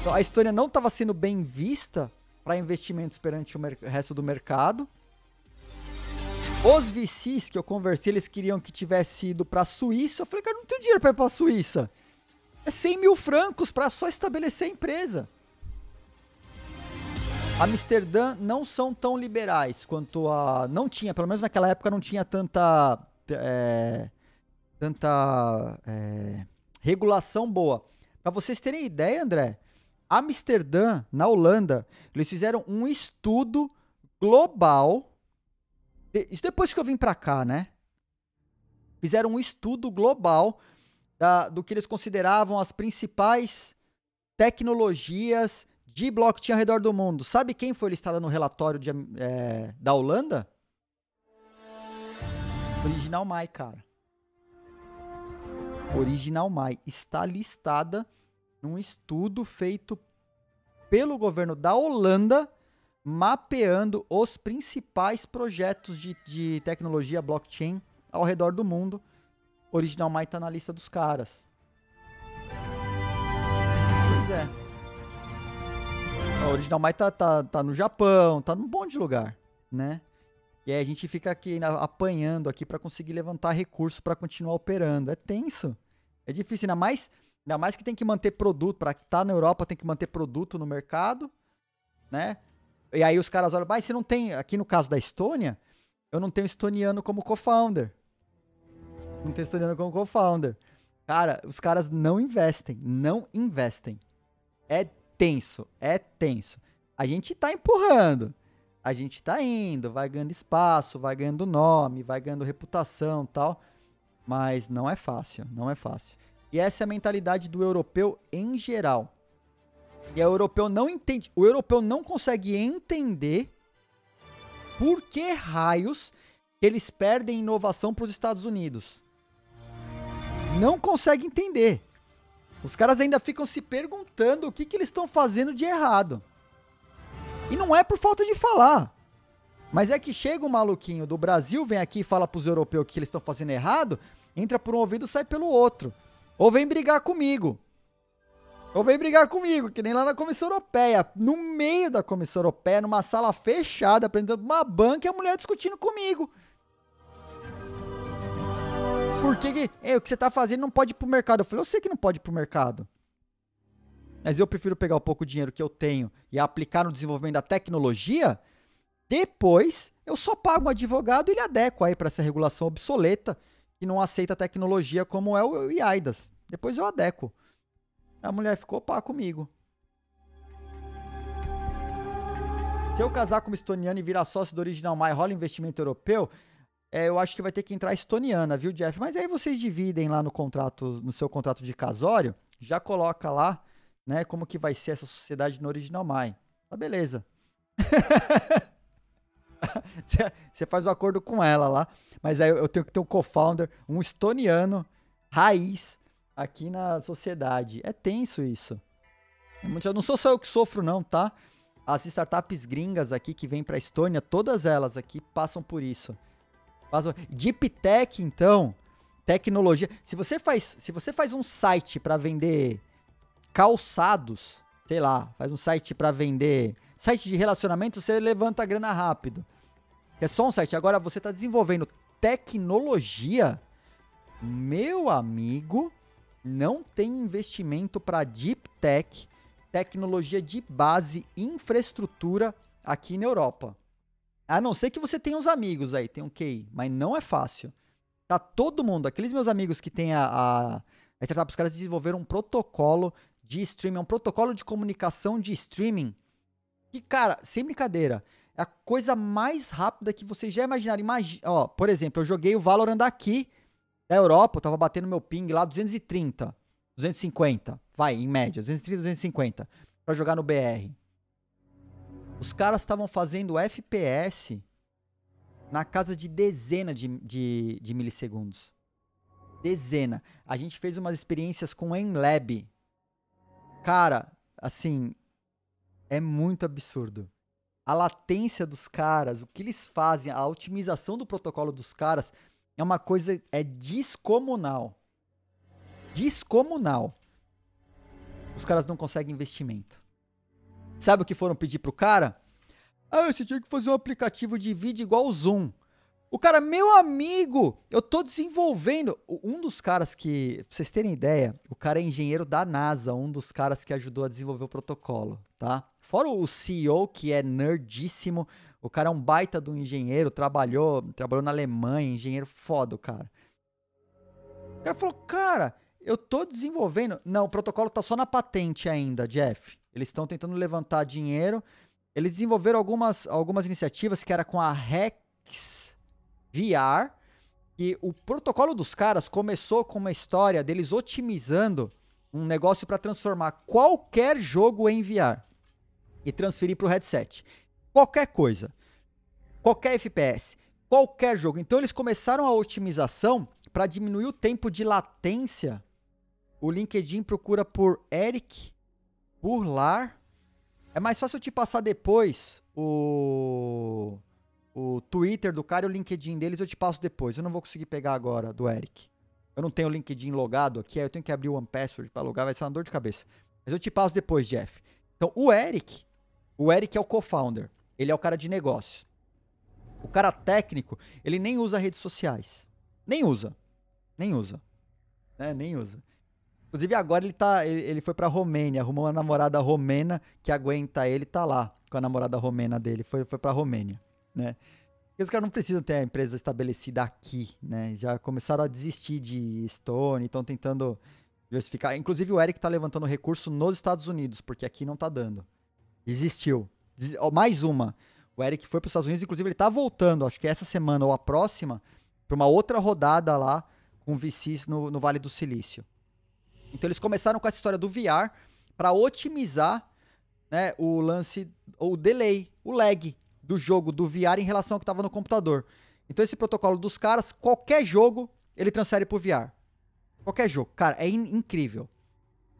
Então, a Estônia não estava sendo bem vista para investimentos perante o resto do mercado. Os VCs que eu conversei, eles queriam que tivesse ido pra Suíça. Eu falei, cara, não tenho dinheiro pra ir pra Suíça. É 100 mil francos para só estabelecer a empresa. Amsterdã não são tão liberais quanto a. Não tinha, pelo menos naquela época não tinha tanta. É, tanta é, regulação boa. Para vocês terem ideia, André, Amsterdã, na Holanda, eles fizeram um estudo global isso depois que eu vim para cá, né? Fizeram um estudo global da, do que eles consideravam as principais tecnologias de blockchain ao redor do mundo. Sabe quem foi listada no relatório de, é, da Holanda? Original Mai, cara. Original Mai está listada num estudo feito pelo governo da Holanda mapeando os principais projetos de, de tecnologia blockchain ao redor do mundo. Original Mai tá na lista dos caras. Pois é. A Original Mai tá, tá, tá no Japão, tá num monte de lugar, né? E aí a gente fica aqui apanhando aqui para conseguir levantar recursos para continuar operando. É tenso. É difícil, ainda mais, ainda mais que tem que manter produto, para estar tá na Europa tem que manter produto no mercado, né? E aí os caras olham, mas você não tem, aqui no caso da Estônia, eu não tenho estoniano como co-founder. Não tenho estoniano como co-founder. Cara, os caras não investem, não investem. É tenso, é tenso. A gente tá empurrando. A gente tá indo, vai ganhando espaço, vai ganhando nome, vai ganhando reputação tal. Mas não é fácil, não é fácil. E essa é a mentalidade do europeu em geral. E o europeu não entende, o europeu não consegue entender por que raios eles perdem inovação para os Estados Unidos. Não consegue entender. Os caras ainda ficam se perguntando o que, que eles estão fazendo de errado. E não é por falta de falar. Mas é que chega um maluquinho do Brasil, vem aqui e fala para os europeus que eles estão fazendo errado, entra por um ouvido e sai pelo outro. Ou vem brigar comigo. Ou vem brigar comigo, que nem lá na Comissão Europeia. No meio da Comissão Europeia, numa sala fechada, apresentando uma banca e a mulher discutindo comigo. Por que, que é, o que você tá fazendo não pode ir pro mercado? Eu falei, eu sei que não pode ir pro mercado. Mas eu prefiro pegar o pouco dinheiro que eu tenho e aplicar no desenvolvimento da tecnologia. Depois, eu só pago um advogado e ele adequa aí para essa regulação obsoleta que não aceita tecnologia como é o IAIDAS. Depois eu adequo. A mulher ficou pá comigo. Se eu casar com uma estoniana e virar sócio do Original Mai, rola investimento europeu, é, eu acho que vai ter que entrar estoniana, viu, Jeff? Mas aí vocês dividem lá no contrato, no seu contrato de casório, já coloca lá, né, como que vai ser essa sociedade no Original Mai. Tá beleza. Você faz o um acordo com ela lá, mas aí eu tenho que ter um co-founder, um estoniano, raiz, aqui na sociedade. É tenso isso. É eu não sou só eu que sofro, não, tá? as startups gringas aqui que vêm para a Estônia, todas elas aqui passam por isso. Deep Tech, então, tecnologia. Se você faz, se você faz um site para vender calçados, sei lá, faz um site para vender site de relacionamento, você levanta a grana rápido. É só um site. Agora você está desenvolvendo tecnologia, meu amigo, não tem investimento para deep tech, tecnologia de base, infraestrutura aqui na Europa. A não ser que você tenha uns amigos aí, tem um QI, mas não é fácil. Tá todo mundo, aqueles meus amigos que tem a, a, a startup, os caras desenvolveram um protocolo de streaming, um protocolo de comunicação de streaming. Que, cara, sem brincadeira, é a coisa mais rápida que vocês já imaginaram. Imagina, ó, por exemplo, eu joguei o Valorant aqui da Europa, eu tava batendo meu ping lá 230, 250, vai, em média, 230, 250, para jogar no BR. Os caras estavam fazendo FPS na casa de dezena de, de, de milissegundos. Dezena. A gente fez umas experiências com Enlab. Cara, assim, é muito absurdo. A latência dos caras, o que eles fazem, a otimização do protocolo dos caras é uma coisa é descomunal. Descomunal. Os caras não conseguem investimento. Sabe o que foram pedir pro cara? Ah, você tinha que fazer um aplicativo de vídeo igual o Zoom. O cara, meu amigo, eu tô desenvolvendo. Um dos caras que, pra vocês terem ideia, o cara é engenheiro da NASA, um dos caras que ajudou a desenvolver o protocolo, tá? Fora o CEO, que é nerdíssimo, o cara é um baita do engenheiro, trabalhou, trabalhou na Alemanha, engenheiro foda, cara. O cara falou, cara, eu tô desenvolvendo. Não, o protocolo tá só na patente ainda, Jeff. Eles estão tentando levantar dinheiro. Eles desenvolveram algumas, algumas iniciativas que era com a Rex VR. E o protocolo dos caras começou com uma história deles otimizando um negócio para transformar qualquer jogo em VR e transferir para o headset qualquer coisa, qualquer FPS, qualquer jogo. Então eles começaram a otimização para diminuir o tempo de latência. O LinkedIn procura por Eric Burlar. É mais fácil eu te passar depois o o Twitter do cara e o LinkedIn deles eu te passo depois. Eu não vou conseguir pegar agora do Eric. Eu não tenho o LinkedIn logado aqui, aí eu tenho que abrir o OnePassword para logar, vai ser uma dor de cabeça. Mas eu te passo depois, Jeff. Então, o Eric, o Eric é o co-founder. Ele é o cara de negócio. O cara técnico, ele nem usa redes sociais. Nem usa. Nem usa. É, nem usa. Inclusive agora ele tá, ele, ele foi pra Romênia, arrumou uma namorada romena que aguenta ele, tá lá com a namorada romena dele, foi, foi pra Romênia, né? Porque os caras não precisam ter a empresa estabelecida aqui, né? Já começaram a desistir de Stone, estão tentando diversificar. Inclusive o Eric tá levantando recurso nos Estados Unidos, porque aqui não tá dando. Desistiu. Mais uma. O Eric foi para os Estados Unidos, inclusive ele tá voltando, acho que essa semana ou a próxima, para uma outra rodada lá com VCs no, no Vale do Silício. Então eles começaram com essa história do VR para otimizar né, o lance, o delay, o lag do jogo do VR em relação ao que estava no computador. Então esse protocolo dos caras, qualquer jogo, ele transfere para o VR. Qualquer jogo. Cara, é in incrível.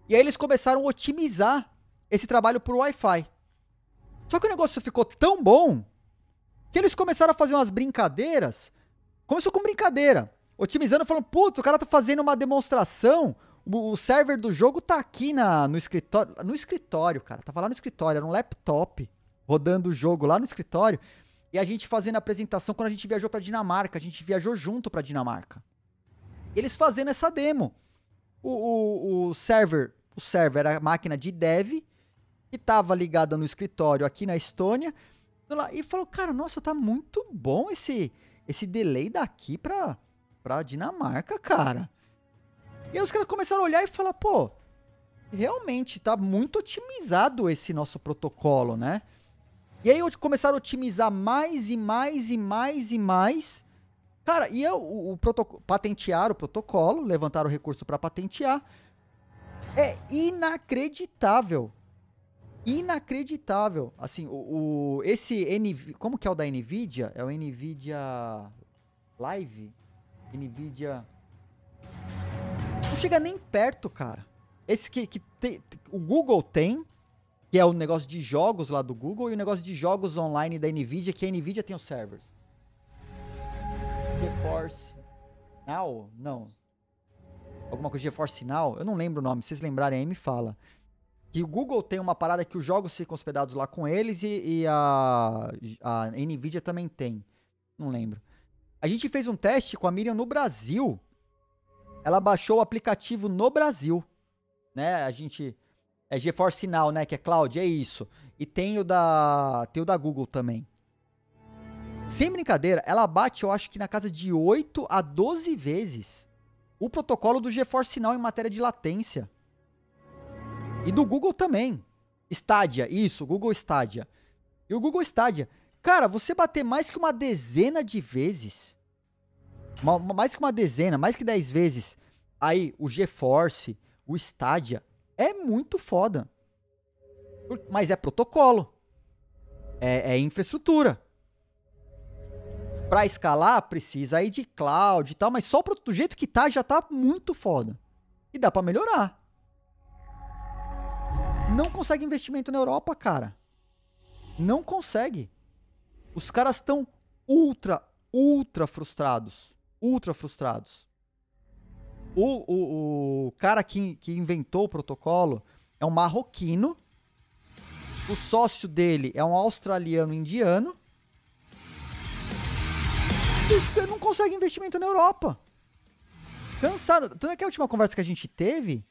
E aí eles começaram a otimizar esse trabalho por Wi-Fi. Só que o negócio ficou tão bom que eles começaram a fazer umas brincadeiras. Começou com brincadeira. Otimizando, falando, putz, o cara tá fazendo uma demonstração. O, server do jogo tá aqui na, no escritório. No escritório, cara. Tava lá no escritório, era um laptop. Rodando o jogo lá no escritório. E a gente fazendo a apresentação quando a gente viajou pra Dinamarca. A gente viajou junto pra Dinamarca. Eles fazendo essa demo. O, o, o server, o server era a máquina de dev que estava ligada no escritório aqui na Estônia, e falou, cara, nossa, tá muito bom esse esse delay daqui pra, pra Dinamarca, cara. E aí os caras começaram a olhar e falar, pô, realmente tá muito otimizado esse nosso protocolo, né? E aí começaram a otimizar mais e mais e mais e mais. Cara, e eu, o, o protocolo, patentearam o protocolo, levantaram o recurso para patentear. É inacreditável inacreditável. Assim, o, o, esse NV, como que é o da Nvidia? É o Nvidia Live? Nvidia não chega nem perto, cara. Esse que, que o Google tem, que é o negócio de jogos lá do Google, e o negócio de jogos online da Nvidia, que a Nvidia tem os servers. GeForce Now? Não. Alguma coisa de GeForce Now? Eu não lembro o nome. Se vocês lembrarem aí, me fala. Que o Google tem uma parada que os jogos ficam hospedados lá com eles e, e a, a Nvidia também tem. Não lembro. A gente fez um teste com a Miriam no Brasil. Ela baixou o aplicativo no Brasil. Né? A gente. É GeForce Now, né? Que é cloud, é isso. E tem o da. Tem o da Google também. Sem brincadeira, ela bate, eu acho que na casa de 8 a 12 vezes o protocolo do GeForce Now em matéria de latência. E do Google também. Stadia, isso, Google Stadia. E o Google Stadia. Cara, você bater mais que uma dezena de vezes. Mais que uma dezena, mais que 10 vezes. Aí, o GeForce, o Stadia. É muito foda. Mas é protocolo. É, é infraestrutura para escalar, precisa aí de cloud e tal, mas só pro, do jeito que tá, já tá muito foda. E dá para melhorar. Não consegue investimento na Europa, cara. Não consegue. Os caras estão ultra, ultra frustrados. Ultra frustrados. O, o, o cara que, que inventou o protocolo é um marroquino. O sócio dele é um australiano indiano não consegue investimento na Europa. Cansado. Tanto é que a última conversa que a gente teve,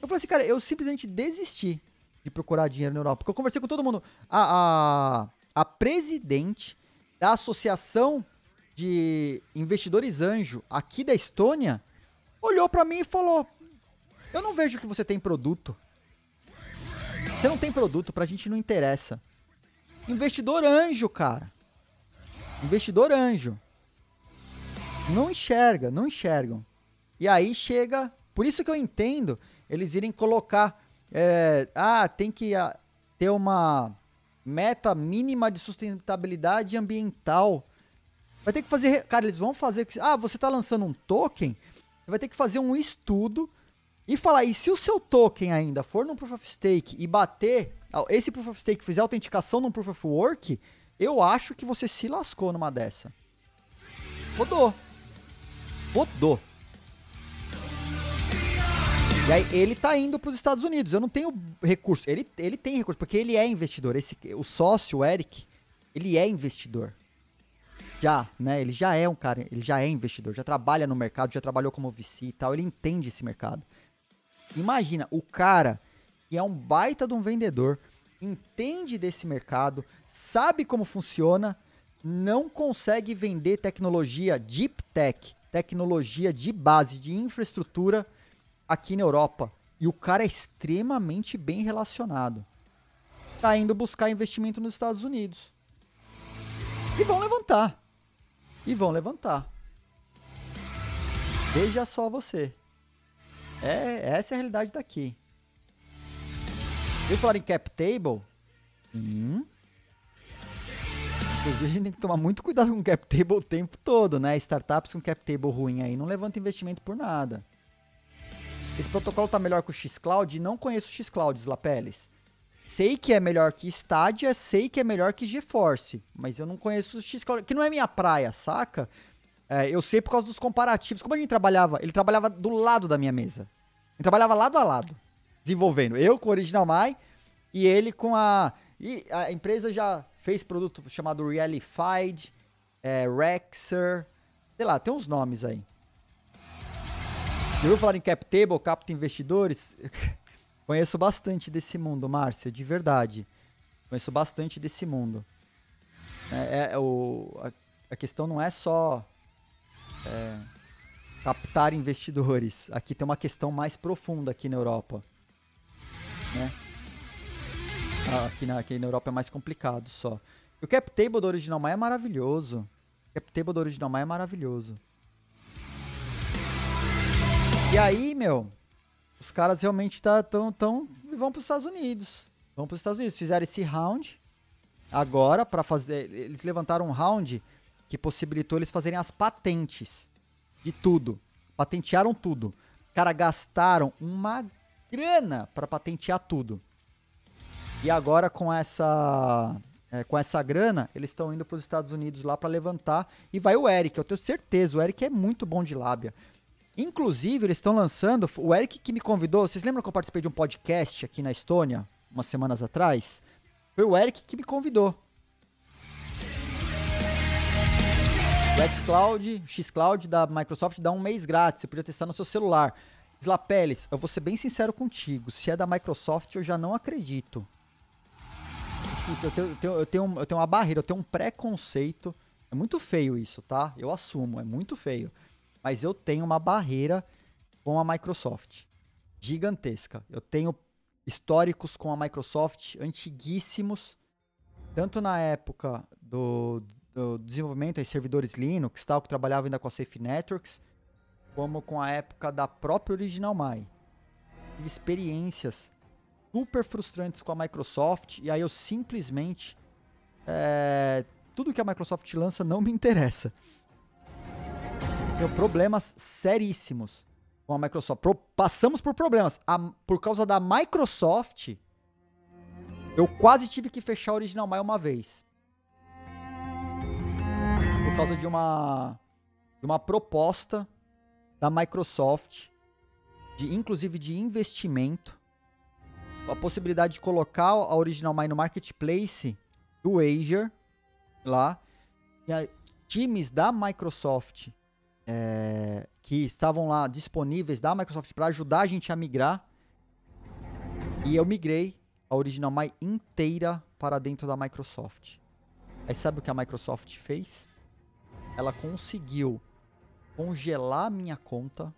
eu falei assim, cara, eu simplesmente desisti de procurar dinheiro na Europa. Porque eu conversei com todo mundo. A, a, a presidente da Associação de Investidores Anjo aqui da Estônia olhou para mim e falou: Eu não vejo que você tem produto. Você não tem produto, pra gente não interessa. Investidor anjo, cara. Investidor anjo. Não enxerga, não enxergam. E aí chega. Por isso que eu entendo eles irem colocar. É, ah, tem que ah, ter uma meta mínima de sustentabilidade ambiental. Vai ter que fazer. Cara, eles vão fazer. Ah, você está lançando um token? Vai ter que fazer um estudo e falar. E se o seu token ainda for no Proof of Stake e bater. Esse Proof of Stake fizer autenticação no Proof of Work, eu acho que você se lascou numa dessa. Rodou rodou. E aí ele tá indo para os Estados Unidos. Eu não tenho recurso. Ele, ele tem recurso, porque ele é investidor. Esse, o sócio, o Eric, ele é investidor. Já, né? Ele já é um cara, ele já é investidor, já trabalha no mercado, já trabalhou como VC e tal, ele entende esse mercado. Imagina, o cara que é um baita de um vendedor, entende desse mercado, sabe como funciona, não consegue vender tecnologia deep tech tecnologia de base, de infraestrutura aqui na Europa. E o cara é extremamente bem relacionado. Tá indo buscar investimento nos Estados Unidos. E vão levantar. E vão levantar. Veja só você. É, essa é a realidade daqui. Eu falar em cap table. Hum, Inclusive, a gente tem que tomar muito cuidado com cap table o tempo todo, né? Startups com cap table ruim aí não levanta investimento por nada. Esse protocolo tá melhor que o Xcloud? Não conheço o Xcloud, Lapeles. Sei que é melhor que Stadia, sei que é melhor que GeForce, mas eu não conheço o Xcloud, que não é minha praia, saca? É, eu sei por causa dos comparativos. Como a gente trabalhava? Ele trabalhava do lado da minha mesa. Ele trabalhava lado a lado, desenvolvendo. Eu com o Original My e ele com a... E a empresa já fez produto chamado Realified, é, Rexer, sei lá, tem uns nomes aí. Eu vou falar em cap table, capta investidores? Conheço bastante desse mundo, Márcia, de verdade. Conheço bastante desse mundo. É, é o, a, a, questão não é só é, captar investidores. Aqui tem uma questão mais profunda aqui na Europa. Né? Ah, aqui, na, aqui na Europa é mais complicado só. O cap table do Original My é maravilhoso. O cap table do Original My é maravilhoso. E aí, meu, os caras realmente tá, tão, tão vão para os Estados Unidos. Vão para os Estados Unidos. Fizeram esse round agora para fazer. Eles levantaram um round que possibilitou eles fazerem as patentes de tudo. Patentearam tudo. Cara, gastaram uma grana para patentear tudo. E agora com essa é, com essa grana, eles estão indo para os Estados Unidos lá para levantar. E vai o Eric, eu tenho certeza. O Eric é muito bom de lábia. Inclusive, eles estão lançando. O Eric que me convidou. Vocês lembram que eu participei de um podcast aqui na Estônia, umas semanas atrás? Foi o Eric que me convidou. O xCloud, xCloud da Microsoft dá um mês grátis. Você podia testar no seu celular. Slapeles, eu vou ser bem sincero contigo. Se é da Microsoft, eu já não acredito difícil. Eu tenho, eu tenho, eu tenho, eu tenho uma barreira, eu tenho um preconceito. É muito feio isso, tá? Eu assumo, é muito feio. Mas eu tenho uma barreira com a Microsoft. Gigantesca. Eu tenho históricos com a Microsoft antiguíssimos. Tanto na época do, do desenvolvimento em servidores Linux, tal, que trabalhava ainda com a Safe Networks, como com a época da própria Original My. Tive experiências super frustrantes com a Microsoft, e aí eu simplesmente. É, tudo que a Microsoft lança não me interessa. Tenho problemas seríssimos com a Microsoft. Pro, passamos por problemas. A, por causa da Microsoft, eu quase tive que fechar a Original My uma vez. Por causa de uma, de uma proposta da Microsoft, de, inclusive de investimento, a possibilidade de colocar a Original My no marketplace do Azure lá. times da Microsoft é, que estavam lá disponíveis da Microsoft para ajudar a gente a migrar. E eu migrei a Original My inteira para dentro da Microsoft. Aí sabe o que a Microsoft fez? Ela conseguiu congelar minha conta,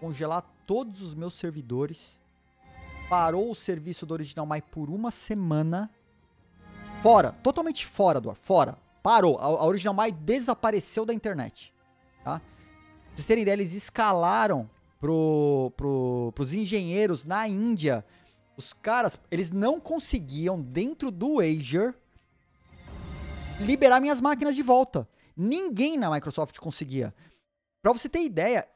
congelar todos os meus servidores parou o serviço do Original My por uma semana. Fora, totalmente fora do ar, fora. Parou. A, Original My desapareceu da internet. Tá? Pra vocês terem ideia, eles escalaram pro, pro, pros engenheiros na Índia. Os caras, eles não conseguiam, dentro do Azure, liberar minhas máquinas de volta. Ninguém na Microsoft conseguia. Pra você ter ideia,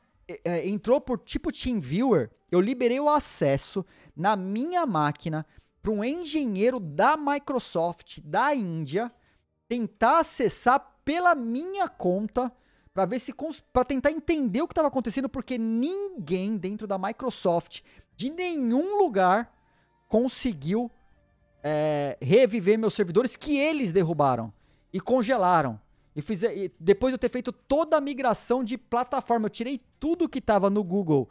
é, entrou por tipo TeamViewer, eu liberei o acesso na minha máquina para um engenheiro da Microsoft da Índia tentar acessar pela minha conta para ver se para tentar entender o que estava acontecendo porque ninguém dentro da Microsoft de nenhum lugar conseguiu é, reviver meus servidores que eles derrubaram e congelaram. E, fiz, e depois de eu ter feito toda a migração de plataforma, eu tirei tudo que estava no Google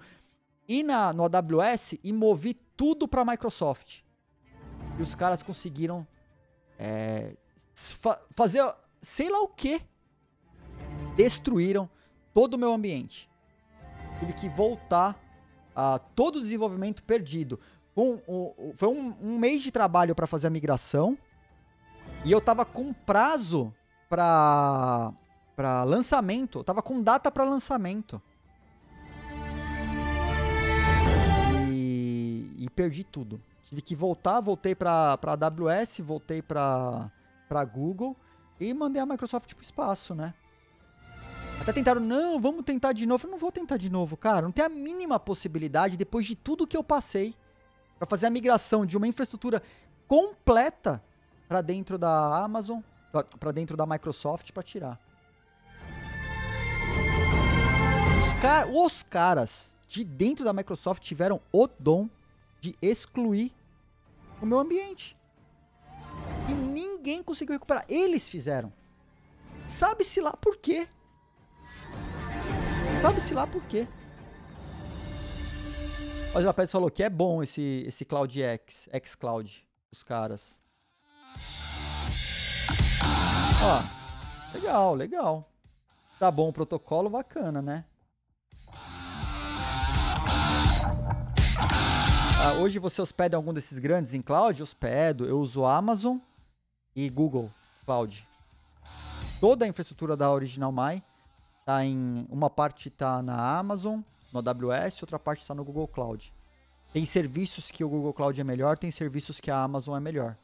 e na, no AWS e movi tudo para Microsoft. E os caras conseguiram é, fa fazer sei lá o que. Destruíram todo o meu ambiente. Tive que voltar a todo o desenvolvimento perdido. Um, um, foi um, um mês de trabalho para fazer a migração. E eu tava com prazo para para lançamento, eu tava com data para lançamento. E, e, perdi tudo. Tive que voltar, voltei para para AWS, voltei para para Google e mandei a Microsoft pro espaço, né? Até tentaram, não, vamos tentar de novo. Eu não vou tentar de novo, cara. Não tem a mínima possibilidade, depois de tudo que eu passei, para fazer a migração de uma infraestrutura completa para dentro da Amazon, para dentro da Microsoft para tirar. Os, car os caras de dentro da Microsoft tiveram o dom de excluir o meu ambiente. E ninguém conseguiu recuperar. Eles fizeram. Sabe-se lá por quê. Sabe-se lá por quê. O Lapés falou que é bom esse, esse Cloud X, X Cloud, os caras. Ó, legal, legal. Tá bom o protocolo, bacana, né? Ah, hoje você hospeda algum desses grandes em cloud? Hospedo. Eu uso Amazon e Google Cloud. Toda a infraestrutura da Original My tá em uma parte tá na Amazon, no AWS, outra parte está no Google Cloud. Tem serviços que o Google Cloud é melhor, tem serviços que a Amazon é melhor.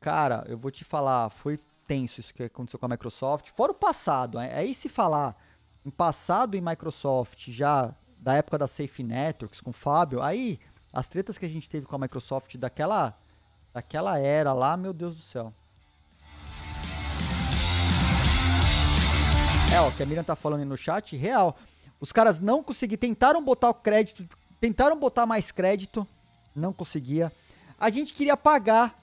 Cara, eu vou te falar, foi tenso isso que aconteceu com a Microsoft. Fora o passado, é aí se falar em passado em Microsoft já da época da Safe Networks com o Fábio, aí as tretas que a gente teve com a Microsoft daquela, daquela era lá, meu Deus do céu. É, ó, que a Miriam tá falando aí no chat, real. Os caras não conseguiram, tentaram botar o crédito, tentaram botar mais crédito, não conseguia. A gente queria pagar,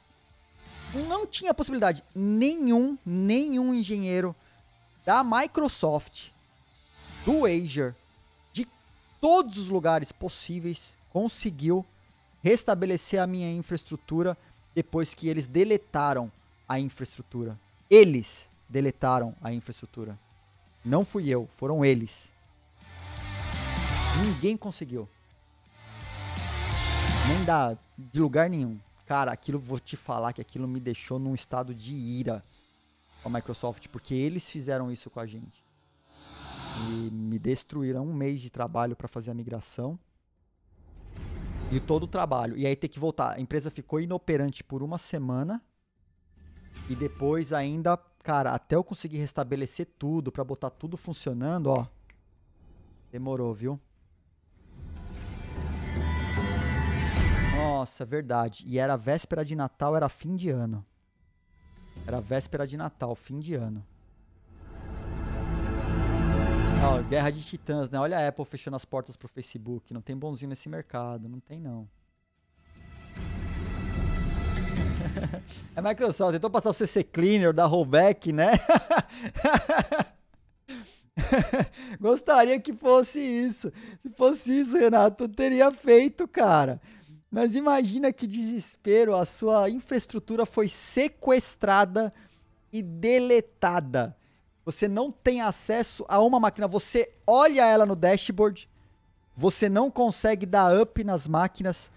não tinha possibilidade. Nenhum, nenhum engenheiro da Microsoft, do Azure, de todos os lugares possíveis, conseguiu restabelecer a minha infraestrutura depois que eles deletaram a infraestrutura. Eles deletaram a infraestrutura. Não fui eu, foram eles. Ninguém conseguiu. Nem dá de lugar nenhum. Cara, aquilo vou te falar que aquilo me deixou num estado de ira com a Microsoft, porque eles fizeram isso com a gente. E me destruíram um mês de trabalho para fazer a migração. E todo o trabalho. E aí ter que voltar. A empresa ficou inoperante por uma semana. E depois ainda Cara, até eu conseguir restabelecer tudo, para botar tudo funcionando, ó. Demorou, viu? Nossa, verdade. E era véspera de Natal, era fim de ano. Era véspera de Natal, fim de ano. Ó, Guerra de Titãs, né? Olha a Apple fechando as portas pro Facebook. Não tem bonzinho nesse mercado. Não tem, não. é Microsoft, tentou passar o CC Cleaner da rollback, né? Gostaria que fosse isso. Se fosse isso, Renato, eu teria feito, cara. Mas imagina que desespero, a sua infraestrutura foi sequestrada e deletada. Você não tem acesso a uma máquina, você olha ela no dashboard, você não consegue dar up nas máquinas,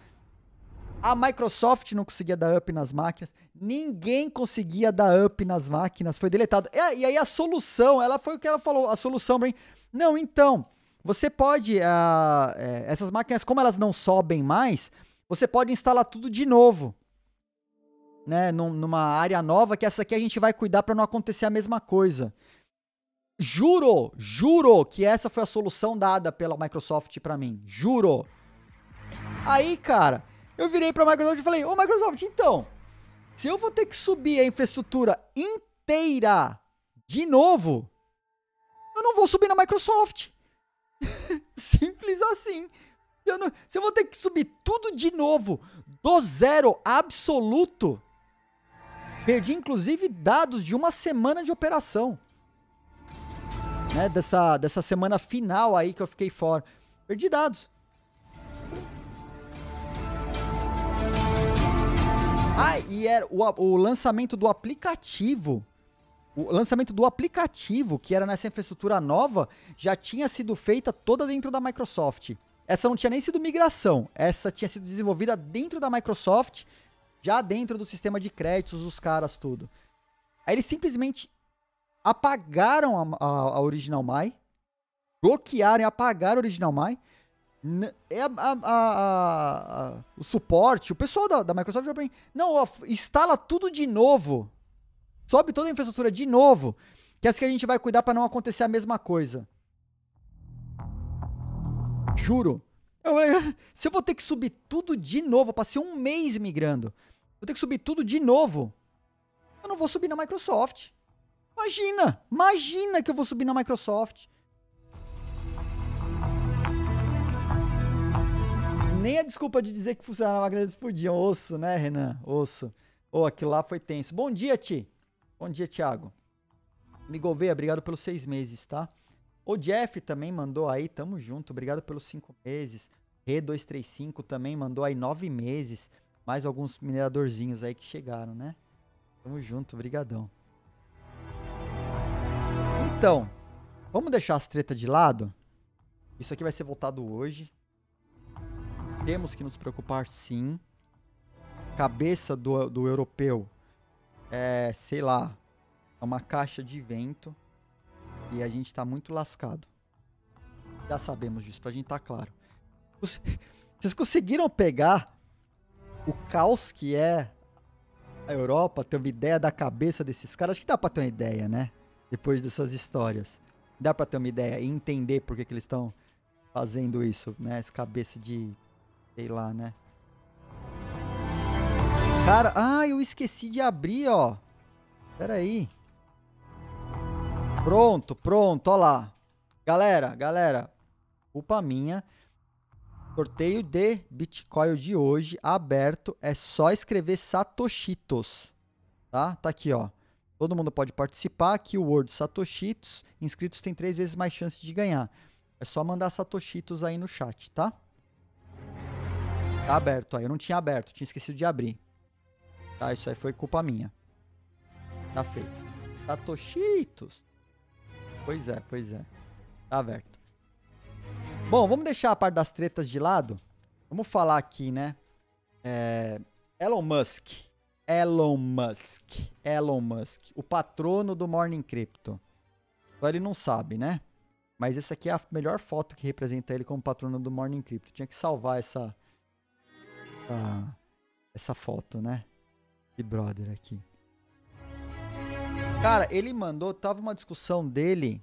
a Microsoft não conseguia dar up nas máquinas. Ninguém conseguia dar up nas máquinas. Foi deletado. E, e aí a solução, ela foi o que ela falou. A solução, bem, não, então, você pode, uh, é, essas máquinas, como elas não sobem mais, você pode instalar tudo de novo. Né, numa área nova, que essa aqui a gente vai cuidar para não acontecer a mesma coisa. Juro, juro que essa foi a solução dada pela Microsoft para mim. Juro. Aí, cara, eu virei pra Microsoft e falei, ô Microsoft, então, se eu vou ter que subir a infraestrutura inteira de novo, eu não vou subir na Microsoft. Simples assim. Eu não, se eu vou ter que subir tudo de novo, do zero absoluto, perdi inclusive dados de uma semana de operação. Né, dessa, dessa semana final aí que eu fiquei fora. Perdi dados. Ah, e era o, o lançamento do aplicativo. O lançamento do aplicativo, que era nessa infraestrutura nova, já tinha sido feita toda dentro da Microsoft. Essa não tinha nem sido migração, essa tinha sido desenvolvida dentro da Microsoft, já dentro do sistema de créditos, os caras, tudo. Aí eles simplesmente apagaram a, a, a Original My, bloquearam e apagaram a Original My, é a, a, a, o suporte, o pessoal da, da Microsoft já mim, não, ó, instala tudo de novo. Sobe toda a infraestrutura de novo. Que é assim que a gente vai cuidar para não acontecer a mesma coisa. Juro. Eu, se eu vou ter que subir tudo de novo, eu passei um mês migrando. Vou ter que subir tudo de novo. Eu não vou subir na Microsoft. Imagina, imagina que eu vou subir na Microsoft. Nem a desculpa de dizer que funcionava a máquina eles podiam. Osso, né, Renan? Osso. Ô, oh, aquilo lá foi tenso. Bom dia, Ti. Bom dia, Thiago. Me Gouveia, obrigado pelos seis meses, tá? O Jeff também mandou aí, tamo junto. Obrigado pelos cinco meses. Re235 também mandou aí nove meses. Mais alguns mineradorzinhos aí que chegaram, né? Tamo junto, brigadão. Então, vamos deixar as tretas de lado? Isso aqui vai ser voltado hoje. Temos que nos preocupar sim. Cabeça do, do europeu é, sei lá, é uma caixa de vento e a gente tá muito lascado. Já sabemos disso, pra gente tá claro. Vocês conseguiram pegar o caos que é a Europa, ter uma ideia da cabeça desses caras? Acho que dá pra ter uma ideia, né? Depois dessas histórias. Dá pra ter uma ideia e entender por que, que eles estão fazendo isso, né? Essa cabeça de. Sei lá, né? Cara, ah, eu esqueci de abrir, ó. Pera aí. Pronto, pronto, ó lá. Galera, galera, culpa minha. Sorteio de Bitcoin de hoje aberto. É só escrever Satoshitos. Tá? Tá aqui, ó. Todo mundo pode participar. Aqui o Word Satoshitos. Inscritos tem três vezes mais chance de ganhar. É só mandar Satoshitos aí no chat, tá? Tá aberto aí. Eu não tinha aberto, tinha esquecido de abrir. Tá, isso aí foi culpa minha. Tá feito. Satoshitos. Pois é, pois é. Tá aberto. Bom, vamos deixar a parte das tretas de lado. Vamos falar aqui, né? É, Elon Musk. Elon Musk. Elon Musk. O patrono do Morning Crypto. Então ele não sabe, né? Mas essa aqui é a melhor foto que representa ele como patrono do Morning Crypto. Tinha que salvar essa. Essa, essa foto, né? De brother aqui. Cara, ele mandou. Tava uma discussão dele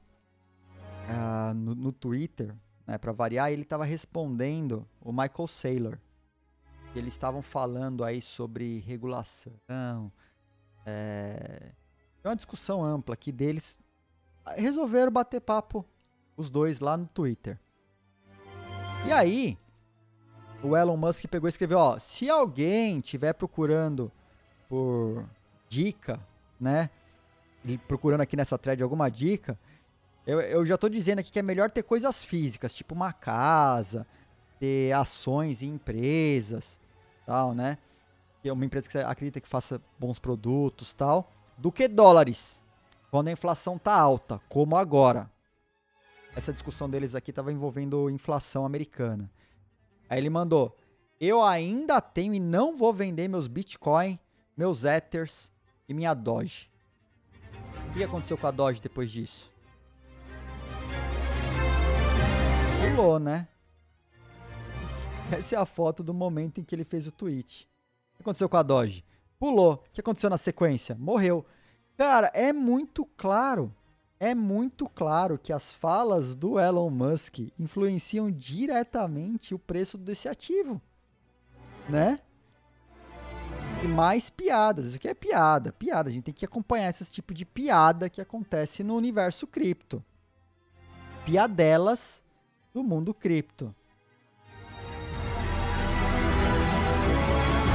uh, no, no Twitter né, para variar, ele estava respondendo o Michael Saylor. Eles estavam falando aí sobre regulação. É, é uma discussão ampla aqui deles. Resolveram bater papo os dois lá no Twitter. E aí, o Elon Musk pegou e escreveu, ó, se alguém tiver procurando por dica, né, procurando aqui nessa thread alguma dica, eu, eu já tô dizendo aqui que é melhor ter coisas físicas, tipo uma casa, ter ações em empresas, tal, né? Ter uma empresa que você acredita que faça bons produtos, tal, do que dólares, quando a inflação tá alta, como agora. Essa discussão deles aqui tava envolvendo inflação americana. Aí ele mandou: "Eu ainda tenho e não vou vender meus Bitcoin, meus Ethers e minha Doge." O que aconteceu com a Doge depois disso? Pulou, né? Essa é a foto do momento em que ele fez o tweet. O que aconteceu com a Doge? Pulou. O que aconteceu na sequência? Morreu. Cara, é muito claro. É muito claro que as falas do Elon Musk influenciam diretamente o preço desse ativo. Né? E mais piadas. Isso aqui é piada, piada. A gente tem que acompanhar esse tipo de piada que acontece no universo cripto. Piadelas do mundo cripto.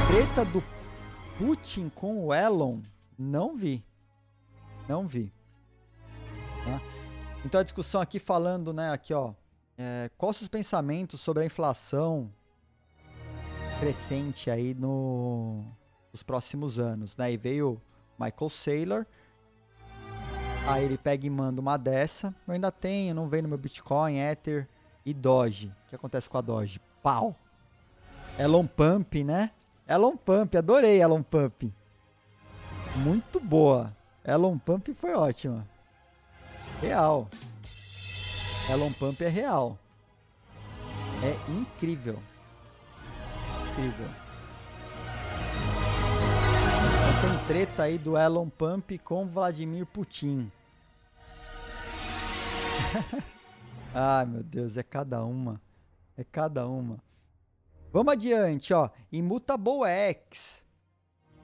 Treta do Putin com o Elon, não vi. Não vi. Tá? Então a discussão aqui falando, né, aqui ó, é, quais os pensamentos sobre a inflação crescente aí no, nos próximos anos, né? E veio Michael Saylor, aí ele pega e manda uma dessa, eu ainda tenho, não vem no meu Bitcoin, Ether, e Doge. O que acontece com a Doge? Pau. Elon Pump, né? Elon Pump, adorei Elon Pump. Muito boa. Elon Pump foi ótima. Real. Elon Pump é real. É incrível. Incrível. Então tem treta aí do Elon Pump com Vladimir Putin. Ai, meu Deus, é cada uma. É cada uma. Vamos adiante, ó. Immutable X.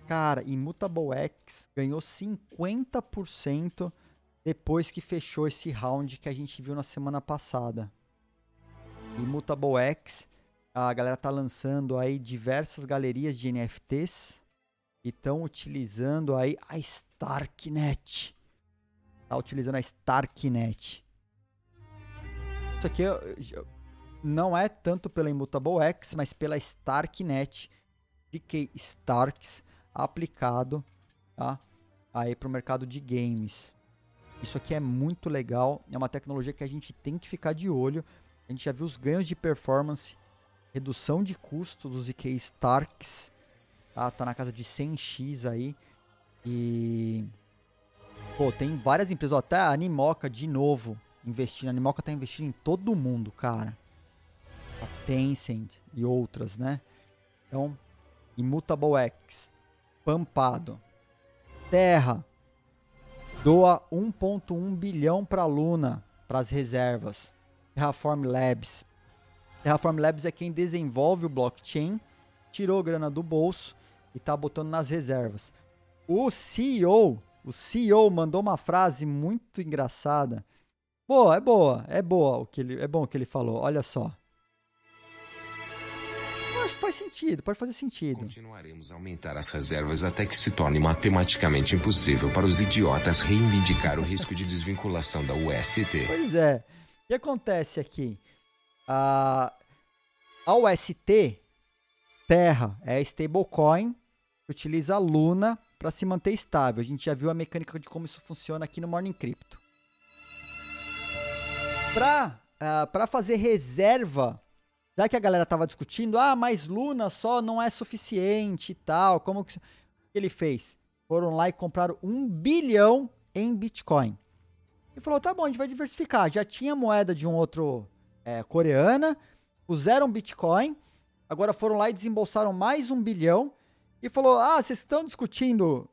Cara, Immutable X ganhou 50% depois que fechou esse round que a gente viu na semana passada. Immutable X, a galera tá lançando aí diversas galerias de NFTs e estão utilizando aí a Starknet. Tá utilizando a Starknet. Isso aqui não é tanto pela Immutable X, mas pela Starknet, DK Starks, aplicado tá? aí para o mercado de games. Isso aqui é muito legal, é uma tecnologia que a gente tem que ficar de olho. A gente já viu os ganhos de performance, redução de custo dos ZK Starks, tá? tá na casa de 100x aí. E pô, tem várias empresas, ó, até a Animoca de novo investindo. A Animoca tá investindo em todo mundo, cara. A Tencent e outras, né? Então, Immutable X, Pampado, Terra, doa 1.1 bilhão para Luna, para as reservas. Terraform Labs, Terraform Labs é quem desenvolve o blockchain, tirou grana do bolso e tá botando nas reservas. O CEO, o CEO mandou uma frase muito engraçada. Boa, é boa, é boa o que ele, é bom o que ele falou. Olha só. Acho que faz sentido, pode fazer sentido.
Continuaremos a aumentar as reservas até que se torne matematicamente impossível para os idiotas reivindicar o risco de desvinculação da UST.
Pois é. O que acontece aqui? A, a UST, Terra, é a stablecoin que utiliza a Luna para se manter estável. A gente já viu a mecânica de como isso funciona aqui no Morning Crypto. Para uh, pra fazer reserva, já que a galera tava discutindo, ah, mas Luna só não é suficiente e tal, como que ele fez? Foram lá e compraram um bilhão em Bitcoin. E falou, tá bom, a gente vai diversificar. Já tinha moeda de um outro é, coreana, usaram Bitcoin, agora foram lá e desembolsaram mais um bilhão e falou: Ah, vocês estão discutindo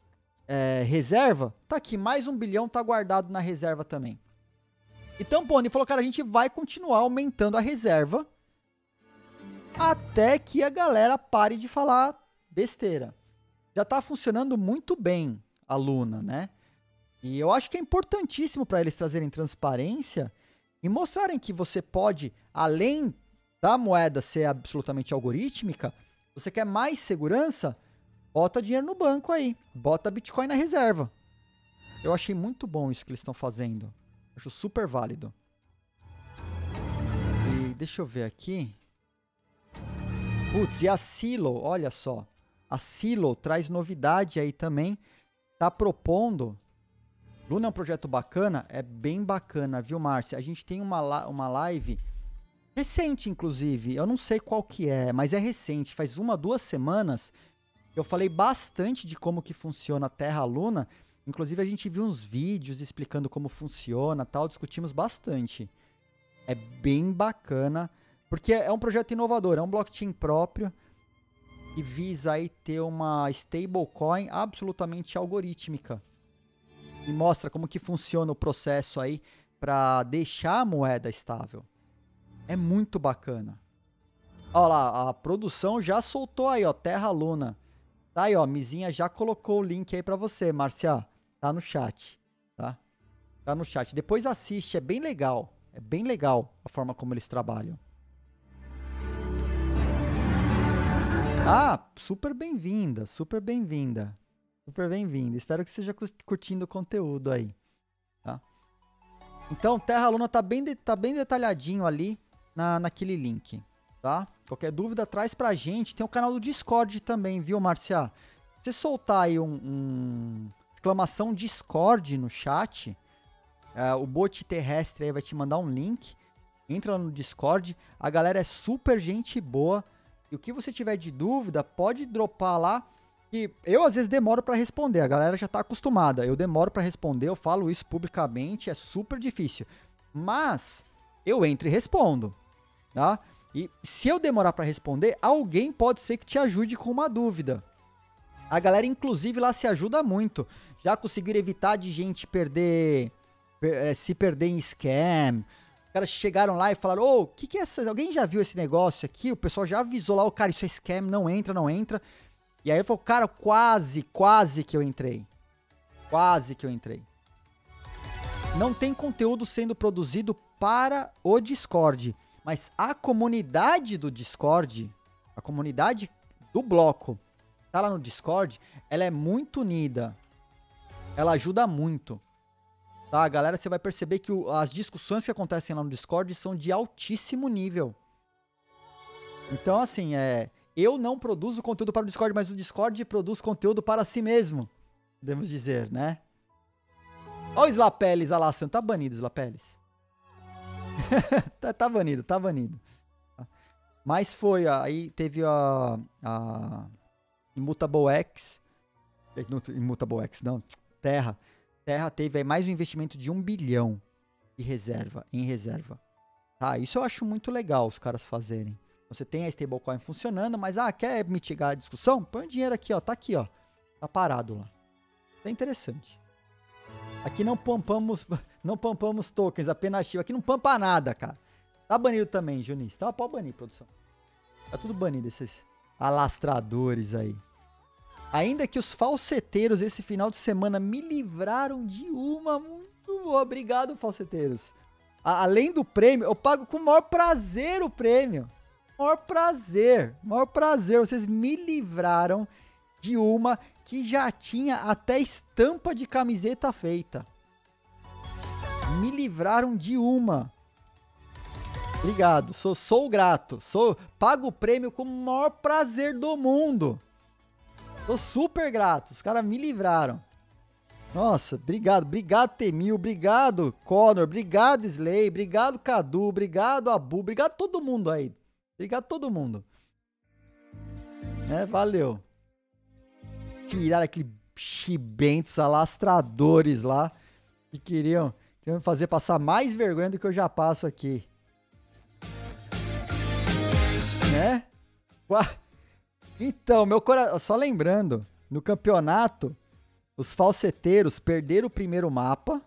é, reserva? Tá aqui, mais um bilhão tá guardado na reserva também. Então, Pony falou: Cara, a gente vai continuar aumentando a reserva até que a galera pare de falar besteira. Já tá funcionando muito bem a Luna, né? E eu acho que é importantíssimo para eles trazerem transparência e mostrarem que você pode, além da moeda ser absolutamente algorítmica, você quer mais segurança, bota dinheiro no banco aí, bota Bitcoin na reserva. Eu achei muito bom isso que eles estão fazendo. Acho super válido. E deixa eu ver aqui. Putz, e a Silo, olha só. A Silo traz novidade aí também. Tá propondo. Luna é um projeto bacana, é bem bacana, viu, Márcia? A gente tem uma, uma live recente, inclusive. Eu não sei qual que é, mas é recente. Faz uma, duas semanas. Eu falei bastante de como que funciona a Terra-Luna. Inclusive, a gente viu uns vídeos explicando como funciona tal. Discutimos bastante. É bem bacana. Porque é um projeto inovador. É um blockchain próprio. E visa aí ter uma stablecoin absolutamente algorítmica. E mostra como que funciona o processo aí para deixar a moeda estável. É muito bacana. Olha lá, a produção já soltou aí, ó, Terra Luna. Tá aí, ó, Mizinha já colocou o link aí para você, Marcia. Tá no chat, tá? Tá no chat. Depois assiste, é bem legal. É bem legal a forma como eles trabalham. Ah, super bem-vinda, super bem-vinda. Super bem-vinda. Espero que esteja curtindo o conteúdo aí, tá? Então, Terra Luna tá bem, tá bem detalhadinho ali na, naquele link, tá? Qualquer dúvida, traz pra gente. Tem o canal do Discord também, viu, Marcia? Você soltar aí um, um exclamação Discord no chat, uh, o bot terrestre aí vai te mandar um link. Entra no Discord. A galera é super gente boa. E o que você tiver de dúvida, pode dropar lá. Que eu às vezes demoro para responder. A galera já tá acostumada. Eu demoro para responder, eu falo isso publicamente, é super difícil. Mas eu entro e respondo tá? E se eu demorar para responder, alguém pode ser que te ajude com uma dúvida. A galera, inclusive, lá se ajuda muito. Já conseguiram evitar de gente perder. Eh, se perder em scam. Caras chegaram lá e falaram: Ô, oh, que, que é essa. Alguém já viu esse negócio aqui? O pessoal já avisou lá: o cara, isso é scam, não entra, não entra. E aí ele falou: cara, quase, quase que eu entrei. Quase que eu entrei. Não tem conteúdo sendo produzido para o Discord. Mas a comunidade do Discord, a comunidade do bloco, tá lá no Discord, ela é muito unida. Ela ajuda muito. Tá, galera, você vai perceber que o, as discussões que acontecem lá no Discord são de altíssimo nível. Então, assim, é, eu não produzo conteúdo para o Discord, mas o Discord produz conteúdo para si mesmo. Podemos dizer, né? Olha o Slapeles, Alassane. Tá banido, Slapeles. tá, tá banido, tá banido. Mas foi, aí teve a, a Immutable X, Immutable X, não, Terra. Terra teve mais um investimento de um bilhão de reserva, em reserva. Tá, isso eu acho muito legal os caras fazerem. Você tem a stablecoin funcionando, mas ah, quer mitigar a discussão? Põe o dinheiro aqui, ó, tá aqui, ó. Tá parado lá. É interessante. Aqui não pampamos, não pampamos tokens, apenas ativo. Aqui não pampa nada, cara. Tá banido também, Juninho. Tá, pode banir, produção. Tá tudo banido esses alastradores aí. Ainda que os falseteiros esse final de semana me livraram de uma muito boa. Obrigado, falseteiros. A, além do prêmio, eu pago com o maior prazer o prêmio. Maior prazer, maior prazer. Vocês me livraram de uma que já tinha até estampa de camiseta feita. Me livraram de uma. Obrigado, sou, sou grato. Sou, pago o prêmio com o maior prazer do mundo. Tô super grato. Os caras me livraram. Nossa, obrigado. Obrigado, Temil. Obrigado, Connor. Obrigado, Slay. Obrigado, Cadu. Obrigado, Abu. Obrigado todo mundo aí. Obrigado todo mundo. É, valeu. Tiraram aquele chibentos alastradores lá que queriam, queriam me fazer passar mais vergonha do que eu já passo aqui. Né? Então, meu coração. Só lembrando, no campeonato, os falseteiros perderam o primeiro mapa.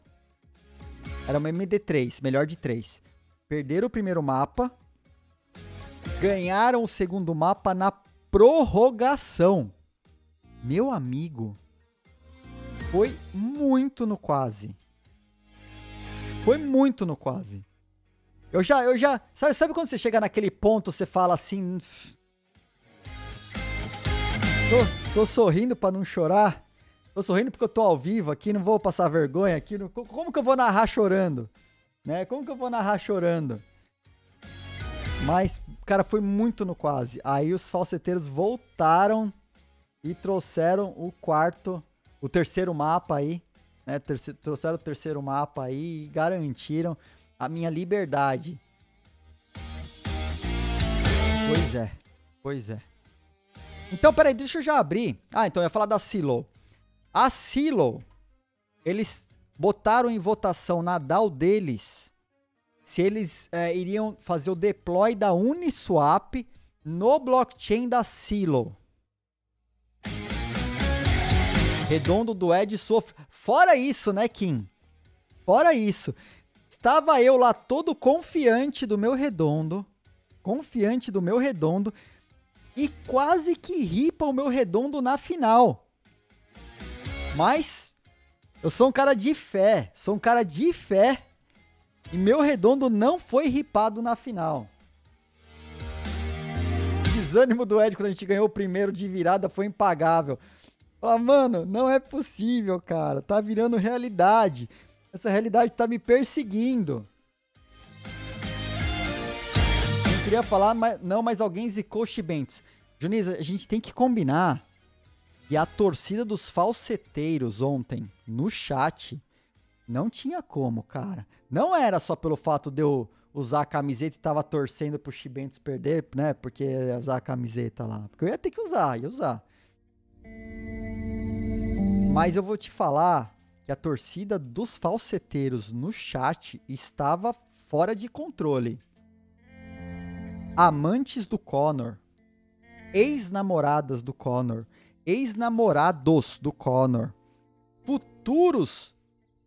Era uma MD3, melhor de 3. Perderam o primeiro mapa. Ganharam o segundo mapa na prorrogação. Meu amigo. Foi muito no quase. Foi muito no quase. Eu já, eu já. Sabe, sabe quando você chega naquele ponto, você fala assim. Tô, tô sorrindo para não chorar. Tô sorrindo porque eu tô ao vivo aqui, não vou passar vergonha aqui. Não, como que eu vou narrar chorando? Né? Como que eu vou narrar chorando? Mas, cara, foi muito no quase. Aí os falseteiros voltaram e trouxeram o quarto, o terceiro mapa aí, né? Terceiro, trouxeram o terceiro mapa aí e garantiram a minha liberdade. Pois é, pois é. Então, peraí, deixa eu já abrir. Ah, então eu ia falar da Silo. A Silo, eles botaram em votação na DAO deles se eles é, iriam fazer o deploy da Uniswap no blockchain da Silo. Redondo do Ed sofre. Fora isso, né, Kim? Fora isso. Estava eu lá todo confiante do meu redondo. Confiante do meu redondo. E quase que ripa o meu redondo na final. Mas eu sou um cara de fé. Sou um cara de fé. E meu redondo não foi ripado na final. O desânimo do Ed quando a gente ganhou o primeiro de virada foi impagável. Fala, mano, não é possível, cara. Tá virando realidade. Essa realidade tá me perseguindo. Queria falar, mas, não, mas alguém zicou Chibentos. Junis, a gente tem que combinar e a torcida dos falseteiros ontem no chat não tinha como, cara. Não era só pelo fato de eu usar a camiseta e tava torcendo pro Chibentos perder, né? Porque ia usar a camiseta lá. Porque eu ia ter que usar, ia usar. Mas eu vou te falar que a torcida dos falseteiros no chat estava fora de controle. Amantes do Connor, ex-namoradas do Connor, ex-namorados do Connor, futuros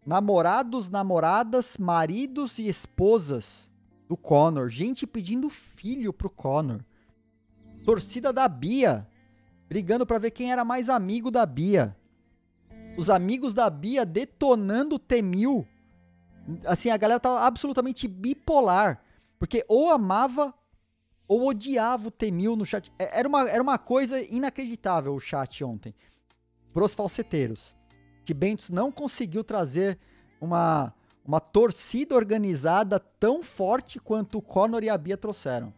namorados, namoradas, maridos e esposas do Connor, gente pedindo filho pro Connor. Torcida da Bia, brigando para ver quem era mais amigo da Bia os amigos da Bia detonando o T-1000. Assim, a galera tava absolutamente bipolar. Porque ou amava ou odiava o T-1000 no chat. É, era uma, era uma coisa inacreditável o chat ontem. Pros falseteiros. Que Bentos não conseguiu trazer uma, uma torcida organizada tão forte quanto o Conor e a Bia trouxeram.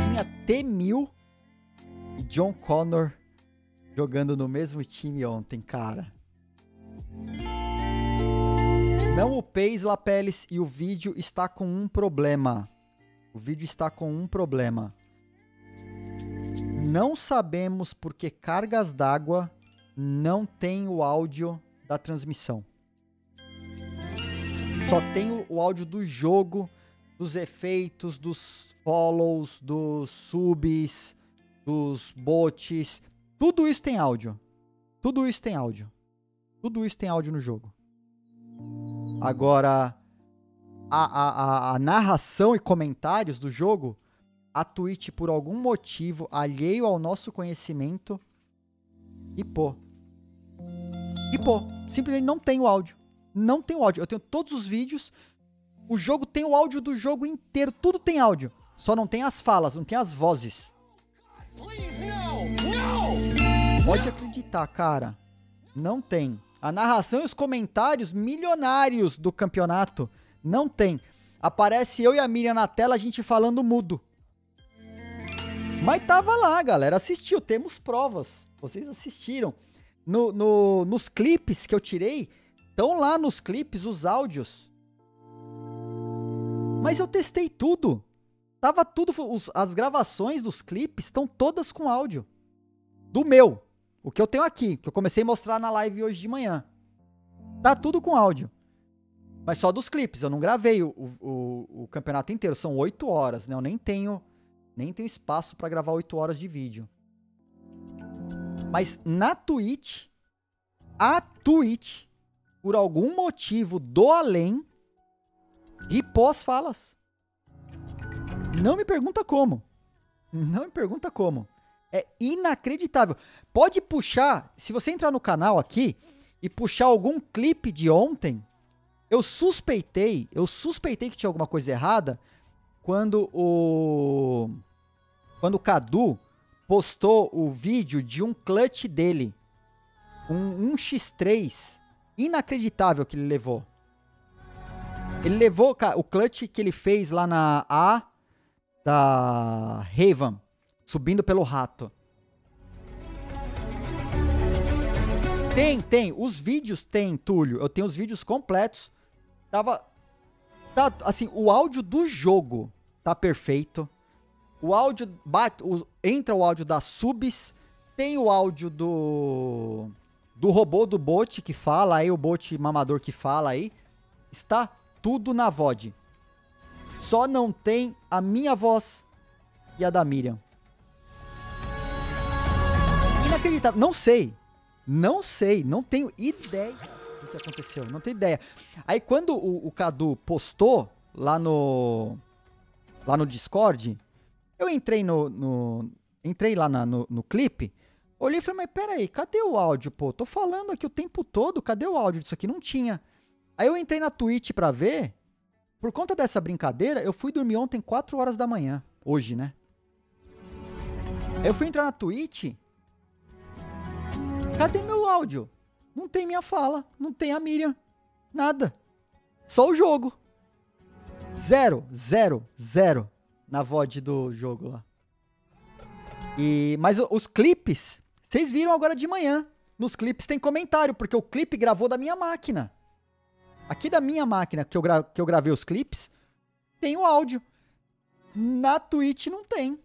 Tinha T-1000 e John Connor jogando no mesmo time ontem, cara. Não Pace Lapeles e o vídeo está com um problema. O vídeo está com um problema. Não sabemos porque cargas d'água não tem o áudio da transmissão. Só tem o áudio do jogo, dos efeitos, dos follows, dos subs, dos bots, tudo isso tem áudio. Tudo isso tem áudio. Tudo isso tem áudio no jogo. Agora, a, a, a, narração e comentários do jogo, a Twitch, por algum motivo alheio ao nosso conhecimento, e pô. E pô, simplesmente não tem o áudio. Não tem o áudio. Eu tenho todos os vídeos. O jogo tem o áudio do jogo inteiro. Tudo tem áudio. Só não tem as falas, não tem as vozes. Pode acreditar, cara. Não tem. A narração e os comentários milionários do campeonato. Não tem. Aparece eu e a Miriam na tela, a gente falando mudo. Mas tava lá, galera. Assistiu. Temos provas. Vocês assistiram. No, no, nos clipes que eu tirei, estão lá nos clipes os áudios. Mas eu testei tudo. Tava tudo. Os, as gravações dos clipes estão todas com áudio. Do meu. O que eu tenho aqui, que eu comecei a mostrar na live hoje de manhã. Tá tudo com áudio. Mas só dos clipes. Eu não gravei o, o, o campeonato inteiro. São oito horas, né? Eu nem tenho, nem tenho espaço para gravar oito horas de vídeo. Mas na Twitch, a Twitch, por algum motivo do além, ripou as falas. Não me pergunta como. Não me pergunta como. É inacreditável. Pode puxar, se você entrar no canal aqui e puxar algum clipe de ontem, eu suspeitei, eu suspeitei que tinha alguma coisa errada quando o quando o Cadu postou o vídeo de um clutch dele. Um 1x3 inacreditável que ele levou. Ele levou o clutch que ele fez lá na A da Raven, subindo pelo rato. Tem, tem. Os vídeos tem, Túlio. Eu tenho os vídeos completos. Tava. Tá, assim, o áudio do jogo tá perfeito. O áudio bate, o, entra o áudio das subs, tem o áudio do do robô do bot que fala aí, o bot mamador que fala aí. Está tudo na VOD. Só não tem a minha voz e a da Miriam. Inacreditável. Não sei. Não sei. Não tenho ideia do que aconteceu. Não tenho ideia. Aí quando o, o Cadu postou lá no. Lá no Discord, eu entrei no. no entrei lá na, no, no clipe. Olhei e falei, mas peraí, cadê o áudio, pô? Tô falando aqui o tempo todo, cadê o áudio disso aqui? Não tinha. Aí eu entrei na Twitch pra ver. Por conta dessa brincadeira, eu fui dormir ontem 4 horas da manhã. Hoje, né? Eu fui entrar na Twitch. Cadê meu áudio? Não tem minha fala, não tem a Miriam. Nada. Só o jogo. Zero, zero, zero na VOD do jogo lá. E, mas os clipes, vocês viram agora de manhã. Nos clipes tem comentário, porque o clipe gravou da minha máquina. Aqui da minha máquina que eu, gra que eu gravei os clipes, tem o áudio. Na Twitch não tem.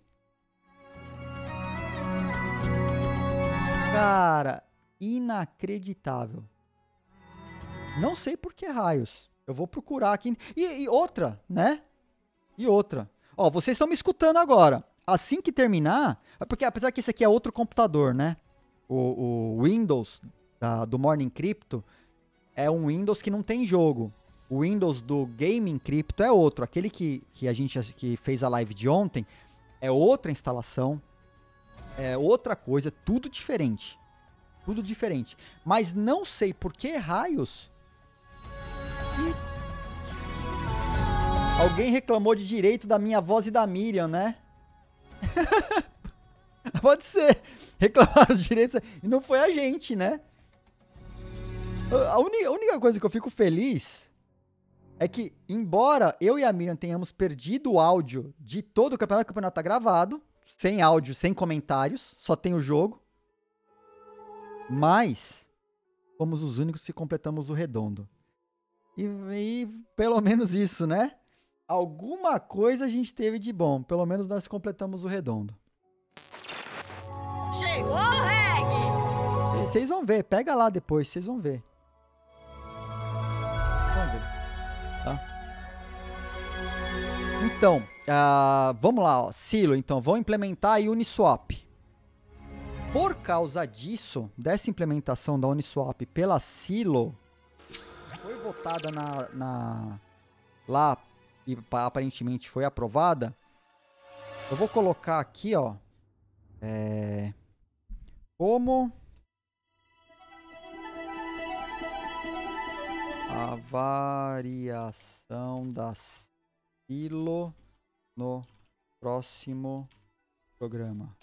Cara, inacreditável. Não sei por que raios. Eu vou procurar aqui. E, e outra, né? E outra. Ó, vocês estão me escutando agora. Assim que terminar, porque apesar que esse aqui é outro computador, né? O, o Windows da, do Morning Crypto é um Windows que não tem jogo. O Windows do Gaming Crypto é outro. Aquele que, que a gente que fez a live de ontem é outra instalação, é outra coisa, tudo diferente. Tudo diferente. Mas não sei por que raios. E Alguém reclamou de direito da minha voz e da Miriam, né? Pode ser. Reclamaram de direitos e não foi a gente, né? A única, a única coisa que eu fico feliz é que, embora eu e a Miriam tenhamos perdido o áudio de todo o campeonato, o campeonato tá gravado, sem áudio, sem comentários, só tem o jogo. Mas fomos os únicos que completamos o redondo. E, e pelo menos isso, né? alguma coisa a gente teve de bom. Pelo menos nós completamos o redondo. Chegou, Reg! Vocês vão ver, pega lá depois, vocês vão ver. Vamos ver. Tá? Então, uh, vamos lá, ó. Silo, então, vão implementar a Uniswap. Por causa disso, dessa implementação da Uniswap pela Silo, foi anotada na, na lá e pa- aparentemente foi aprovada. Eu vou colocar aqui, ó, é, como a variação da silo no próximo programa.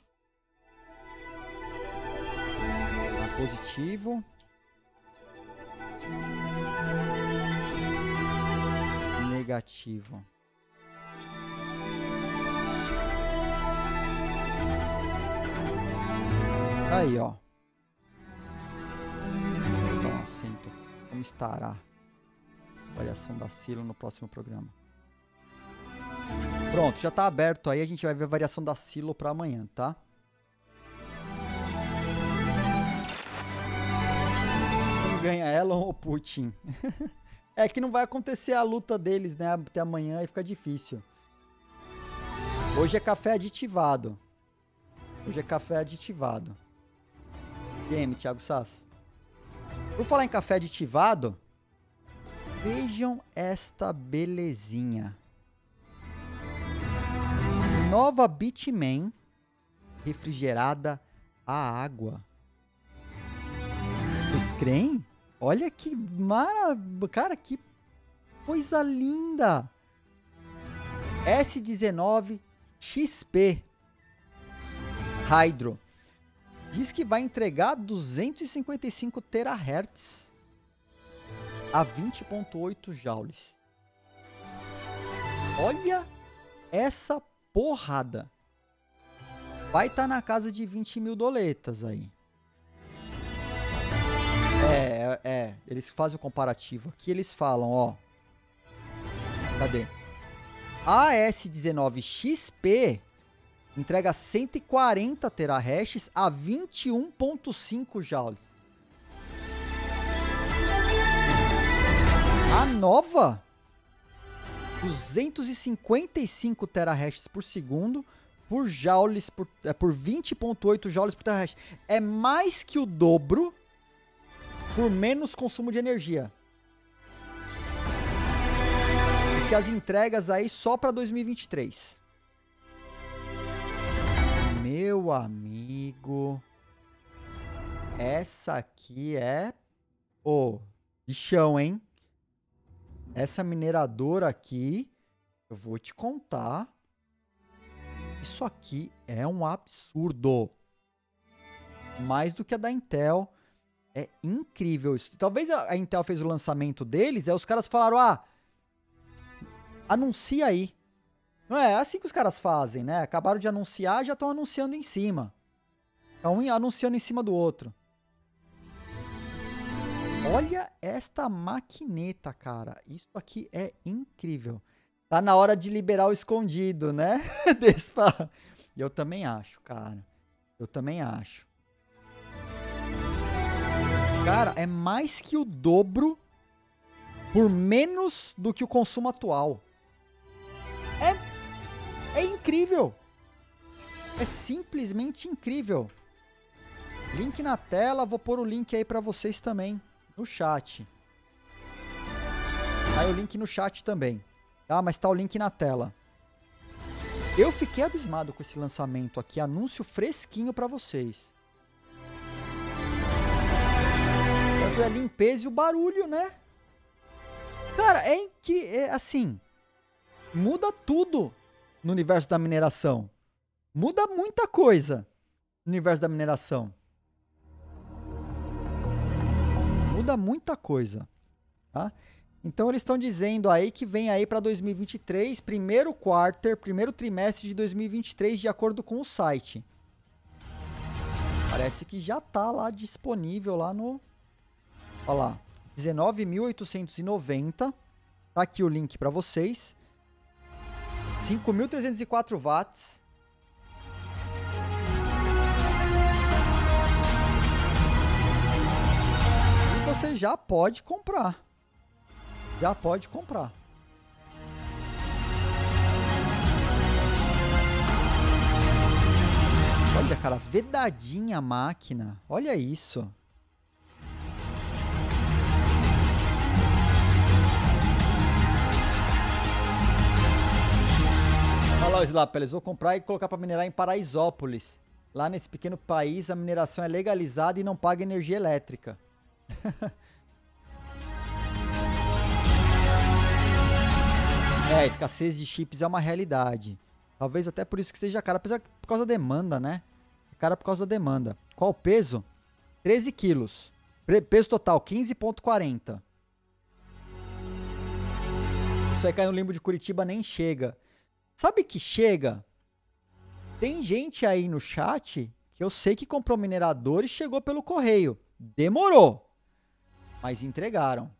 Tá positivo. Negativo. Aí, ó. Vou dar um acento. Como estará a variação da Silo no próximo programa? Pronto, já tá aberto aí. A gente vai ver a variação da Silo pra amanhã, tá? Quem ganha Elon ou Putin? é que não vai acontecer a luta deles, né? Até amanhã e fica difícil. Hoje é café aditivado. Hoje é café aditivado. Game, Thiago Sass. Por falar em café aditivado, vejam esta belezinha. Nova Bitman refrigerada a água. Vocês creem? Olha que mara... Cara, que coisa linda. S19 XP Hydro. Diz que vai entregar 255 terahertz a 20.8 joules. Olha essa porrada. Vai estar na casa de 20 mil doletas aí. É, é, é, eles fazem o comparativo. Aqui eles falam, ó. Cadê? A S19XP entrega 140 terahashes a 21.5 joules. A nova 255 terahashes por segundo por joules por, é, por 20.8 joules por terahash. É mais que o dobro por menos consumo de energia. Diz que as entregas aí só para 2023. Meu amigo. Essa aqui é. Ô, bichão, hein? Essa mineradora aqui, eu vou te contar. Isso aqui é um absurdo. Mais do que a da Intel. É incrível isso. Talvez a Intel fez o lançamento deles, aí os caras falaram: ah, anuncia aí. Não é, é assim que os caras fazem, né? Acabaram de anunciar, já estão anunciando em cima. Tá um anunciando em cima do outro. Olha esta maquineta, cara. Isso aqui é incrível. Tá na hora de liberar o escondido, né? Despa. Eu também acho, cara. Eu também acho. Cara, é mais que o dobro por menos do que o consumo atual. É, é incrível. É simplesmente incrível. Link na tela, vou pôr o link aí pra vocês também no chat. Tá aí o link no chat também. Tá, mas tá o link na tela. Eu fiquei abismado com esse lançamento aqui, anúncio fresquinho pra vocês. Tanto é a limpeza e o barulho, né? Cara, é incrível. É assim. Muda tudo no universo da mineração. Muda muita coisa no universo da mineração. Muda muita coisa, tá? Então eles estão dizendo aí que vem aí para 2023, primeiro quarter, primeiro trimestre de 2023, de acordo com o site. Parece que já tá lá disponível lá no Olha lá, 19.890. Tá aqui o link para vocês. 5.304 watts. você já pode comprar. Já pode comprar. Olha, cara, vedadinha a máquina. Olha isso. Olha lá, Slapeles, vou comprar e colocar para minerar em Paraisópolis. Lá nesse pequeno país, a mineração é legalizada e não paga energia elétrica. é, a escassez de chips é uma realidade. Talvez até por isso que seja caro, apesar por causa da demanda, né? É cara por causa da demanda. Qual o peso? 13 quilos. Peso total, 15,40. Isso aí cai no limbo de Curitiba, nem chega. Sabe que chega? Tem gente aí no chat que eu sei que comprou minerador e chegou pelo correio. Demorou. Mas entregaram.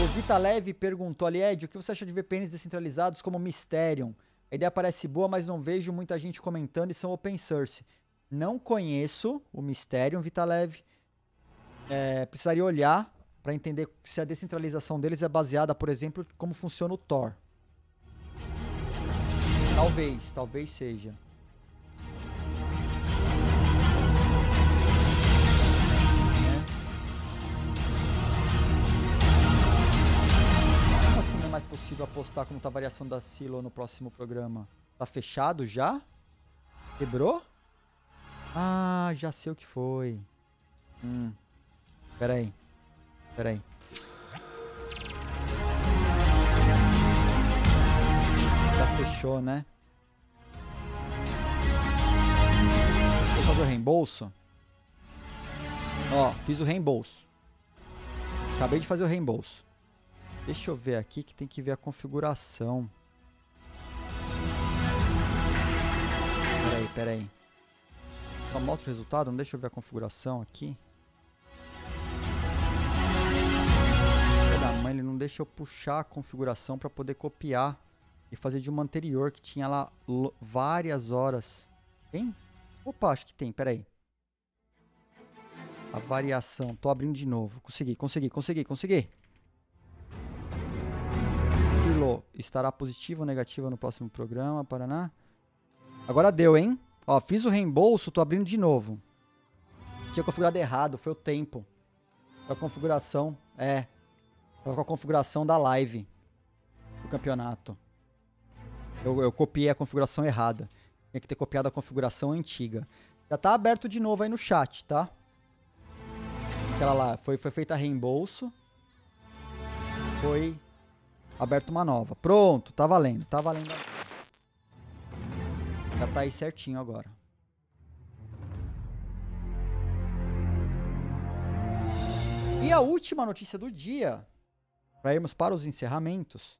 O Vitalev perguntou ali, Ed, o que você acha de VPNs descentralizados como Mysterium? A ideia parece boa, mas não vejo muita gente comentando e são open source. Não conheço o Mysterium, Vitalev. É, precisaria olhar para entender se a descentralização deles é baseada, por exemplo, como funciona o Tor. Talvez, talvez seja. Mais possível apostar como tá a variação da Silo no próximo programa? Tá fechado já? Quebrou? Ah, já sei o que foi. Hum. Pera aí. Pera aí. Já fechou, né? Vou fazer o reembolso. Ó, fiz o reembolso. Acabei de fazer o reembolso. Deixa eu ver aqui que tem que ver a configuração. Peraí, peraí. Só mostra o resultado, não deixa eu ver a configuração aqui. Da mãe, ele não deixa eu puxar a configuração para poder copiar e fazer de uma anterior que tinha lá várias horas. Tem? Opa, acho que tem, peraí. A variação, tô abrindo de novo. Consegui, consegui, consegui, consegui. Estará positiva ou negativa no próximo programa, Paraná? Agora deu, hein? Ó, fiz o reembolso, tô abrindo de novo. Tinha configurado errado, foi o tempo. A configuração, é. Tava com a configuração da live do campeonato. Eu, eu copiei a configuração errada. Tinha que ter copiado a configuração antiga. Já tá aberto de novo aí no chat, tá? Aquela lá, foi, foi feita reembolso. Foi aberto uma nova. Pronto, tá valendo, tá valendo. Já tá aí certinho agora. E a última notícia do dia, para irmos para os encerramentos.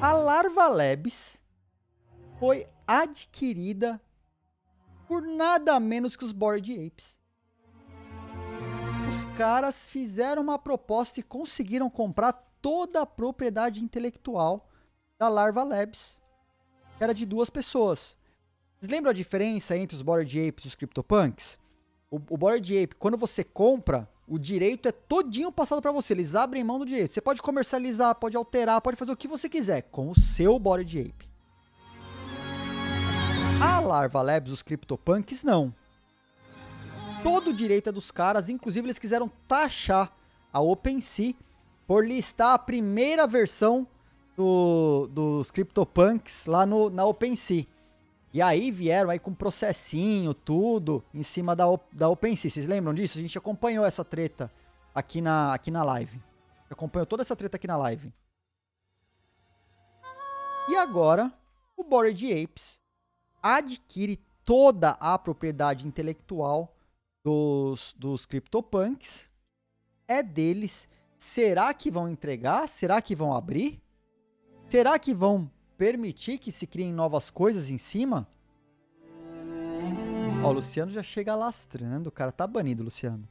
A Larva Labs foi adquirida por nada menos que os Bored Apes. Os caras fizeram uma proposta e conseguiram comprar toda a propriedade intelectual da Larva Labs que era de duas pessoas. Vocês lembram a diferença entre os Bored Apes e os CryptoPunks? O, o Bored Ape, quando você compra, o direito é todinho passado para você. Eles abrem mão do direito. Você pode comercializar, pode alterar, pode fazer o que você quiser com o seu Bored Ape. A Larva Labs, os CryptoPunks, não. Todo o direito é dos caras, inclusive eles quiseram taxar a OpenSea por listar a primeira versão do- dos CryptoPunks lá no, na OpenSea. E aí vieram aí com processinho, tudo, em cima da, da OpenSea. Vocês lembram disso? A gente acompanhou essa treta aqui na, aqui na live. Acompanhou toda essa treta aqui na live. E agora, o Bored Apes adquire toda a propriedade intelectual dos, dos CryptoPunks. É deles. Será que vão entregar? Será que vão abrir? Será que vão permitir que se criem novas coisas em cima? Ó, o Luciano já chega alastrando, cara. Tá banido, Luciano.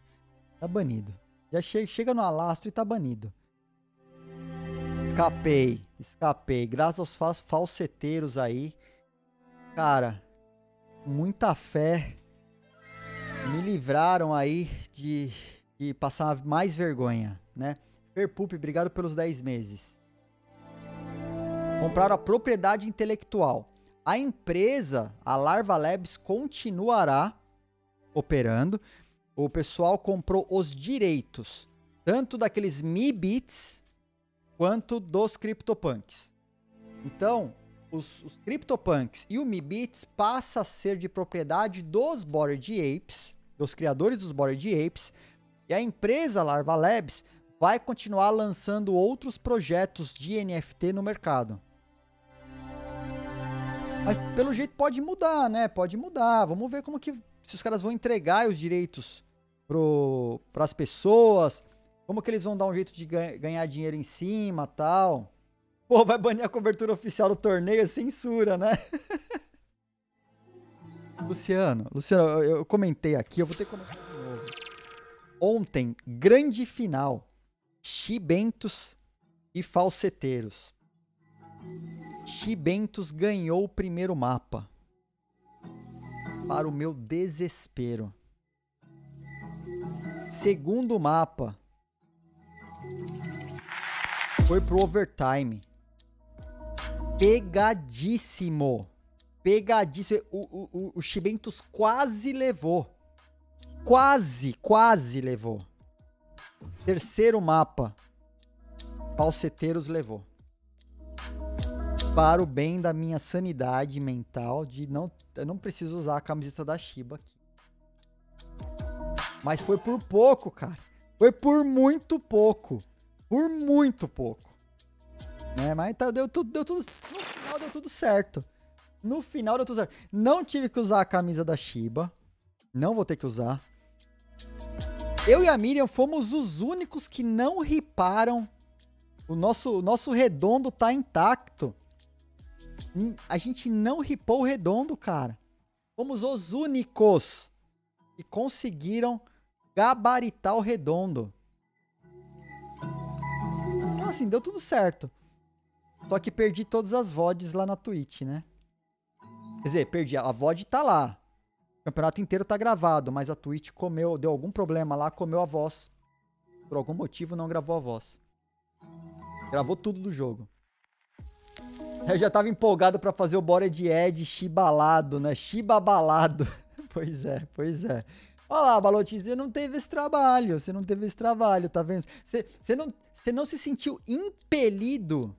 Tá banido. Já che chega no alastro e tá banido. Escapei, escapei. Graças aos fa- falseteiros aí. Cara, muita fé. Me livraram aí de, de passar mais vergonha, né? Perpup, obrigado pelos 10 meses. Compraram a propriedade intelectual. A empresa, a Larva Labs, continuará operando. O pessoal comprou os direitos, Tanto daqueles Mi Bits quanto dos CryptoPunks. Então, os, os CryptoPunks e o Mi Bits passa a ser de propriedade dos Bored Apes, dos criadores dos Bored Apes, e a empresa Larva Labs vai continuar lançando outros projetos de NFT no mercado. Mas pelo jeito pode mudar, né? Pode mudar. Vamos ver como que se os caras vão entregar os direitos para as pessoas, como que eles vão dar um jeito de ganhar dinheiro em cima, tal. Pô, vai banir a cobertura oficial do torneio, censura, né? Luciano, Luciano, eu, eu, comentei aqui, eu vou ter que comentar de novo. Ontem, grande final. Chibentos e falseteiros. Chibentos ganhou o primeiro mapa. Para o meu desespero. Segundo mapa. Foi pro overtime. Pegadíssimo. Pegadíssimo. O, o, o, o Chibentos quase levou. Quase, quase levou. Terceiro mapa. Palceteiros levou para o bem da minha sanidade mental de não eu não preciso usar a camiseta da Shiba aqui. Mas foi por pouco, cara. Foi por muito pouco. Por muito pouco. Né? Mas tá, deu, tudo, deu tudo. No final deu tudo certo. No final deu tudo certo. Não tive que usar a camisa da Shiba. Não vou ter que usar. Eu e a Miriam fomos os únicos que não riparam. O nosso, nosso redondo tá intacto. A gente não ripou o redondo, cara. Fomos os únicos que conseguiram gabaritar o redondo. Então, assim, deu tudo certo. Só que perdi todas as VODs lá na Twitch, né? Quer dizer, perdi. A VOD tá lá. O campeonato inteiro tá gravado, mas a Twitch comeu, deu algum problema lá, comeu a voz. Por algum motivo não gravou a voz. Gravou tudo do jogo. Eu já tava empolgado para fazer o bora de Ed chibalado, né? Chibabalado. pois é, pois é. Olha lá, Balotinho, você não teve esse trabalho, você não teve esse trabalho, tá vendo? Você, você, não, você não se sentiu impelido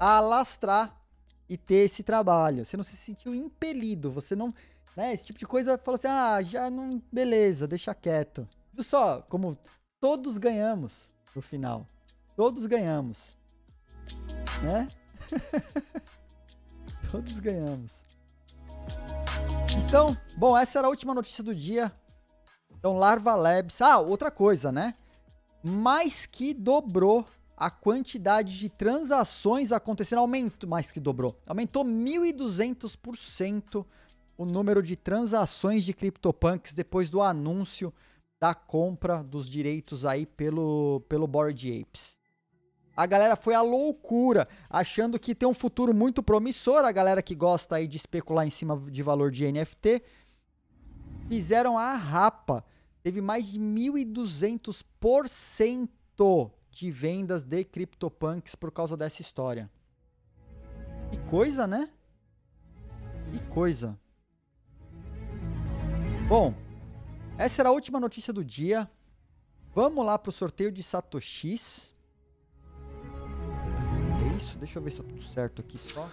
a alastrar e ter esse trabalho. Você não se sentiu impelido, você não... Né, esse tipo de coisa, falou assim, ah, já não... Beleza, deixa quieto. Viu só como todos ganhamos no final. Todos ganhamos. Né? Todos ganhamos. Então, bom, essa era a última notícia do dia. Então, Larva Labs. Ah, outra coisa, né? Mais que dobrou a quantidade de transações acontecendo. Aumentou, mais que dobrou. Aumentou 1.200% o número de transações de CryptoPunks depois do anúncio da compra dos direitos aí pelo, pelo Bored Apes. A galera foi à loucura, achando que tem um futuro muito promissor. A galera que gosta aí de especular em cima de valor de NFT. Fizeram a rapa. Teve mais de 1.200% de vendas de CryptoPunks por causa dessa história. Que coisa, né? Que coisa. Bom, essa era a última notícia do dia. Vamos lá para o sorteio de Satoshis isso. Deixa eu ver se tá tudo certo aqui só.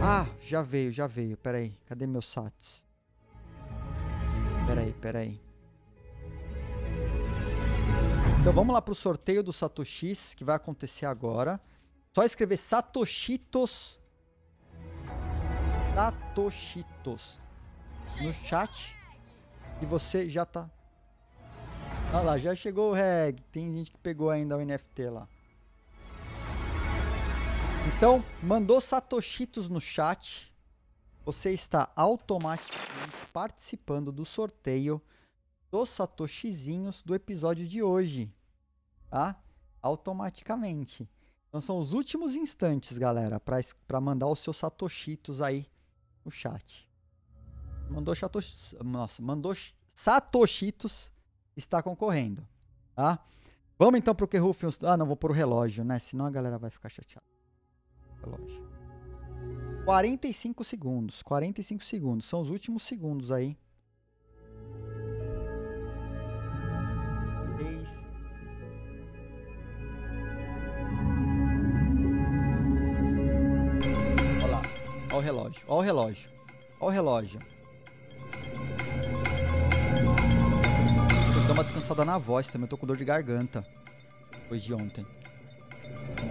Ah, já veio, já veio. Pera aí, cadê meu sats? Pera aí, pera aí. Então vamos lá pro sorteio do Satoshis, que vai acontecer agora. Só escrever Satoshitos. Satoshitos. No chat. E você já tá Olha lá, já chegou o reg. Tem gente que pegou ainda o NFT lá. Então, mandou satoshitos no chat. Você está automaticamente participando do sorteio dos satoshizinhos do episódio de hoje. Tá? Automaticamente. Então são os últimos instantes, galera, para mandar os seus satoshitos aí no chat. Mandou satoshi, nossa, mandou satoshitos está concorrendo, tá? Vamos então pro que Rufius... Ah, não, vou pôr o relógio, né? Senão a galera vai ficar chateada. Relógio. 45 segundos. 45 segundos. São os últimos segundos aí. O relógio, ó o relógio. Ó o relógio. Que dar uma descansada na voz também. Eu tô com dor de garganta. Depois de ontem.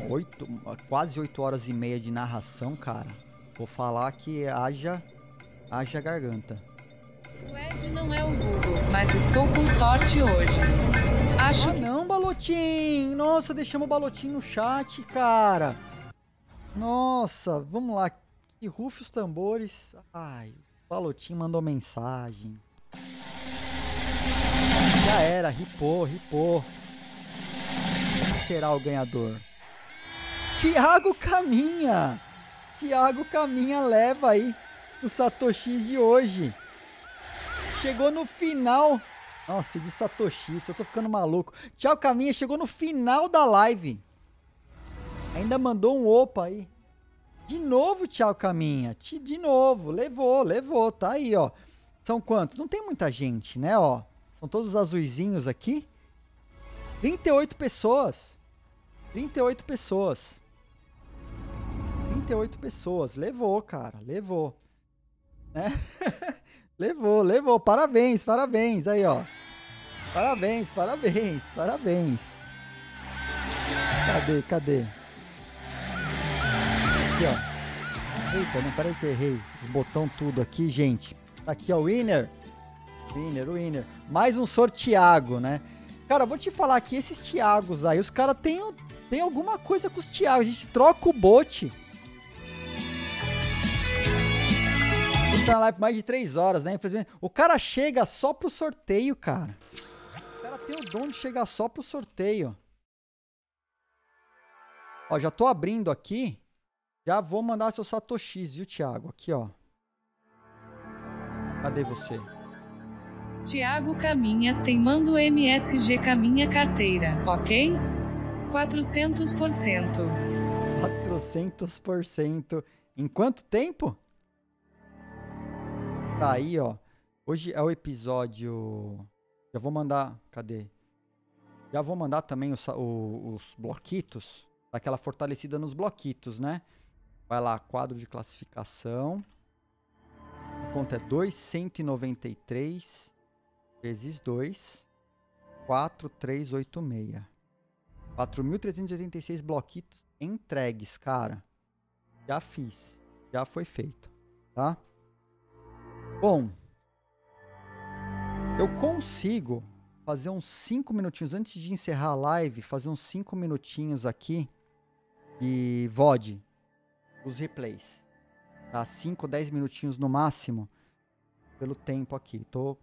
Oito, quase 8 horas e meia de narração, cara. Vou falar que haja, haja garganta.
O Ed não é o Google, mas estou com sorte hoje. Acho
Ah não, Balotim! Nossa, deixamos o Balotim no chat, cara. Nossa, vamos lá. Rufe os tambores. Ai, o Balotim mandou mensagem. Já era, ripou, ripou. Quem será o ganhador? Tiago Caminha! Tiago Caminha leva aí o Satoshi de hoje. Chegou no final. Nossa, de Satoshi, eu tô ficando maluco. Tchau, Caminha, chegou no final da live. Ainda mandou um opa aí. De novo, tchau, Caminha. De novo, levou, levou, tá aí, ó. São quantos? Não tem muita gente, né, ó. São todos azuizinhos aqui. 38 pessoas. 38 pessoas. 38 pessoas. Levou, cara, levou. Né? levou, levou. Parabéns, parabéns. Aí, ó. Parabéns, parabéns, parabéns. Cadê, cadê? Aqui, ó. Eita, não, peraí que eu errei. Os botão tudo aqui, gente. Aqui, ó, o winner. Winner, winner. Mais um sorteago, né? Cara, vou te falar que esses Thiagos aí, os caras têm tem alguma coisa com os Thiagos. A gente troca o bote. Tá na live mais de 3 horas, né? O cara chega só pro sorteio, cara. O cara tem o dom de chegar só pro sorteio. Ó, já tô abrindo aqui. Já vou mandar seu Satoshis, viu, Thiago? Aqui, ó. Cadê você?
Tiago Caminha tem mando MSG Caminha carteira, ok? 400%.
400%. Em quanto tempo? Tá aí, ó. Hoje é o episódio. Já vou mandar. Cadê? Já vou mandar também os, os bloquitos. Daquela fortalecida nos bloquitos, né? Vai lá, quadro de classificação. A conta é 2,193 vezes 2, 4,386. 4.386 bloquitos entregues, cara. Já fiz. Já foi feito, tá? Bom, eu consigo fazer uns 5 minutinhos antes de encerrar a live, fazer uns 5 minutinhos aqui de VOD dos replays. Tá? 5, 10 minutinhos no máximo pelo tempo aqui. Tô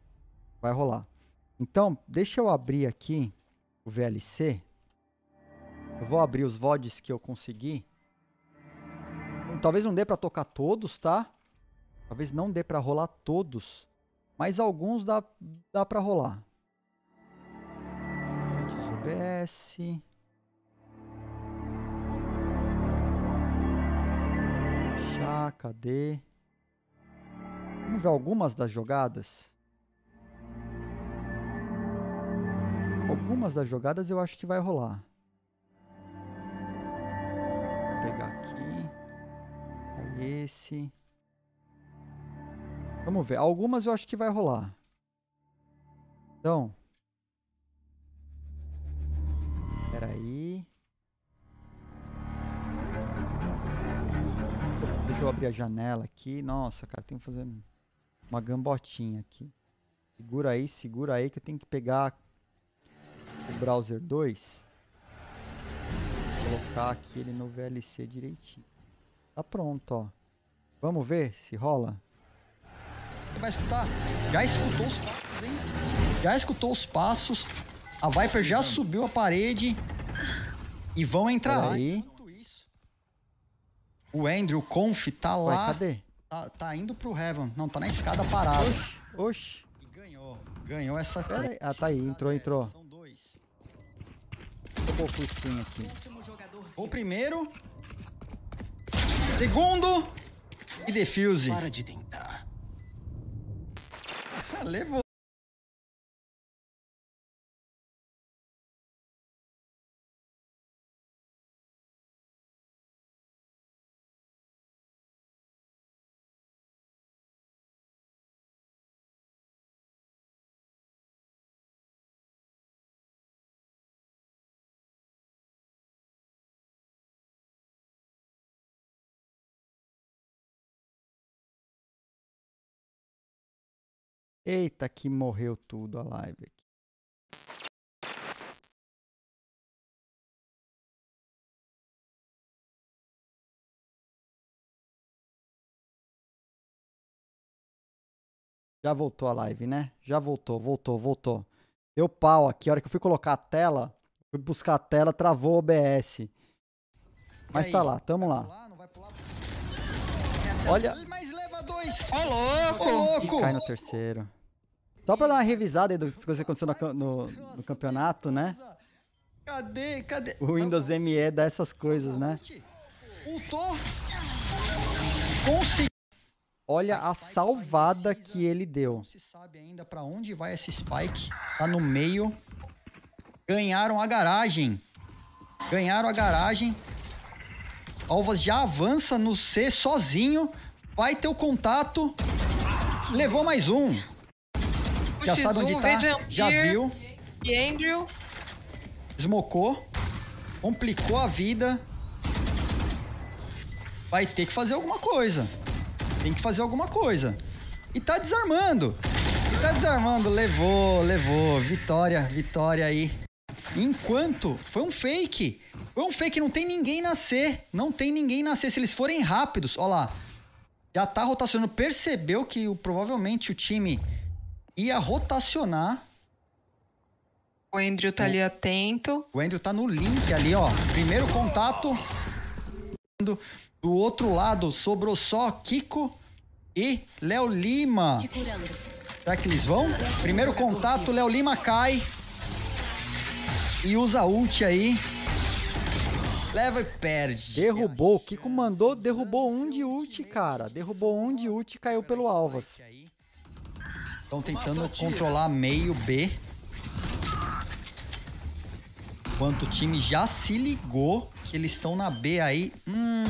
vai rolar. Então, deixa eu abrir aqui o VLC. Eu vou abrir os VODs que eu consegui. Talvez não dê pra tocar todos, tá? Talvez não dê pra rolar todos, mas alguns dá, dá pra rolar. OBS. Achar, cadê? Vamos ver algumas das jogadas. Algumas das jogadas eu acho que vai rolar. Vou pegar aqui. Aí esse. Vamos ver. Algumas eu acho que vai rolar. Então. Peraí. Deixa eu abrir a janela aqui. Nossa, cara, tem que fazer uma gambotinha aqui. Segura aí, segura aí que eu tenho que pegar o browser 2. Colocar aqui ele no VLC direitinho. Tá pronto, ó. Vamos ver se rola.
Você vai escutar? Já escutou os passos, hein? Já escutou os passos. A Viper já subiu a parede. E vão entrar. Enquanto isso, O Andrew Conf tá
Ué,
lá.
cadê?
Tá, tá indo pro Heaven. Não, tá na escada parado.
Oxi, oxi.
E ganhou. Ganhou essa.
Pera aí. Ah, tá aí. Entrou, entrou.
São dois.
Pôr o full screen aqui.
O primeiro. Segundo. E defuse.
Para de tentar.
Levou.
Eita, que morreu tudo a live aqui. Já voltou a live, né? Já voltou, voltou, voltou. Deu pau aqui. A hora que eu fui colocar a tela, fui buscar a tela, travou o OBS. Mas
aí?
tá lá, tamo lá.
pular, não vai pular?
Olha,
Mas leva dois.
Ô, louco!
Ô,
e
louco.
cai no terceiro. Só pra dar uma revisada aí das coisas que aconteceram no, no- no campeonato, né?
Cadê? Cadê?
O Windows ME dá essas coisas, né?
Ultou. Consegui.
Olha a salvada que ele deu.
Não se sabe ainda pra onde vai esse Spike. Tá no meio. Ganharam a garagem. Ganharam a garagem. Alvas já avança no C sozinho. Vai ter o contato. Levou mais um. Já sabe onde
X1,
tá. Já viu.
E Andrew,
Smocou. Complicou a vida. Vai ter que fazer alguma coisa. Tem que fazer alguma coisa. E tá desarmando. E tá desarmando. Levou, levou. Vitória, vitória aí. Enquanto foi um fake. Foi um fake, não tem ninguém na C. Não tem ninguém na C. Se eles forem rápidos, ó lá. Já tá rotacionando. Percebeu que o- provavelmente o time ia rotacionar.
o Andrew tá ali atento.
O Andrew tá no link ali, ó. Primeiro contato. Do, do outro lado sobrou só Kiko e Léo Lima. Será que eles vão? Primeiro contato, Léo Lima cai. E usa ult aí. Leva e perde.
Derrubou. O Kiko mandou, derrubou um de ult, cara. Derrubou um de ult e caiu pelo Alvas.
Estão tentando controlar meio B. Enquanto o time já se ligou que eles estão na B aí. Hum,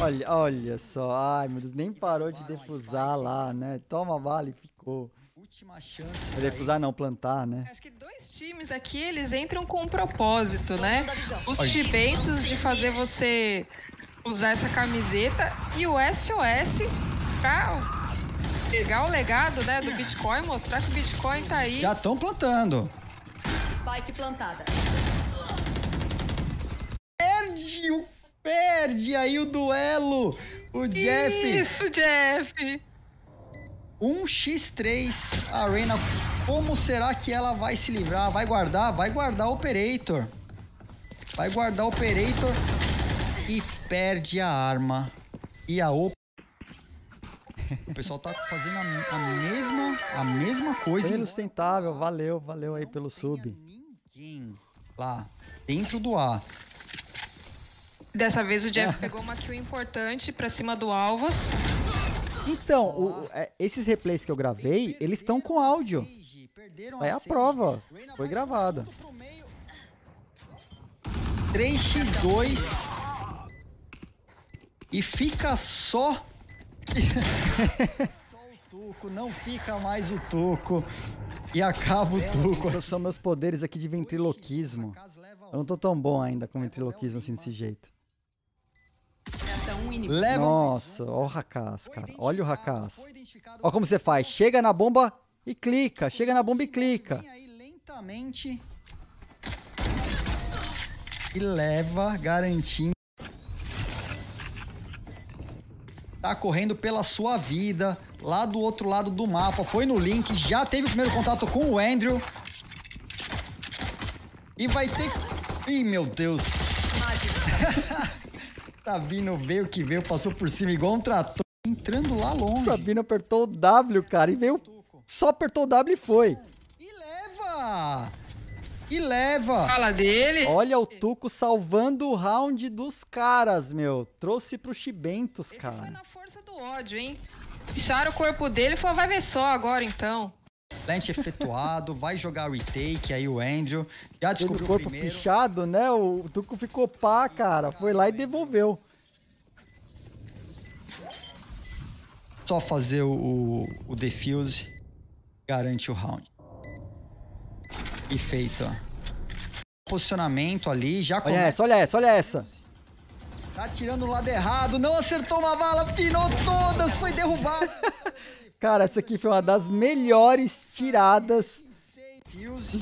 Olha, olha só. Ai, meu Deus, nem parou de defusar lá, né? Toma bala e ficou.
última chance.
É defusar não, plantar, né?
Acho que dois times aqui, eles entram com um propósito, né? Os chibentos de fazer você usar essa camiseta e o SOS pra pegar o legado né, do Bitcoin, mostrar que o Bitcoin tá aí.
Já estão plantando.
Spike plantada.
Perde o. Perde aí o duelo. O Jeff.
Isso, Jeff!
1x3 Arena. Como será que ela vai se livrar? Vai guardar? Vai guardar o Operator. Vai guardar o Operator. E perde a arma. E a. O pessoal tá fazendo a, a mesma, a mesma coisa.
Pelo sustentável, valeu, valeu aí
Não
pelo sub.
Ninguém lá dentro do A.
Dessa vez o Jeff pegou uma kill importante pra cima do Alvas.
Então, o- é, esses replays que eu gravei, eles estão com áudio. É a prova. Foi gravada.
tudo pro meio. 3x2. E fica só. só o Tuco, não fica mais o Tuco. E acaba o Tuco.
Esses são meus poderes aqui de ventriloquismo. Eu não tô tão bom ainda com ventriloquismo assim desse jeito.
Inimigo.
Leva
Nossa, ó o Rakaz, cara. Olha o
identificado
Ó como você faz. Chega na bomba e clica. Chega na bomba e clica.
E leva, garantindo. Tá correndo pela sua vida. Lá do outro lado do mapa. Foi no link. Já teve o primeiro contato com o Andrew. E vai ter. Ih, meu Deus. vindo, veio que veio, passou por cima igual um trator. Entrando lá longe.
Sabino apertou o W, cara, e veio. Só apertou o W e foi.
E leva! E leva!
Fala dele.
Olha o Tuco salvando o round dos caras, meu. Trouxe pro Chibentos,
Esse foi
cara.
Ódio, hein? Picharam o corpo dele e falou, vai ver só agora então.
Plant efetuado, vai jogar retake, aí o Andrew já descobriu
o corpo
primeiro.
pichado, né? O Tuco ficou pá, cara. Foi lá e devolveu.
Só fazer o, o, defuse, garante o round. E feito, ó. Posicionamento ali, já
Olha
começa.
essa, olha essa, olha essa.
Tá tirando o lado errado, não acertou uma bala, pinou todas, foi derrubado.
Cara, essa aqui foi uma das melhores tiradas.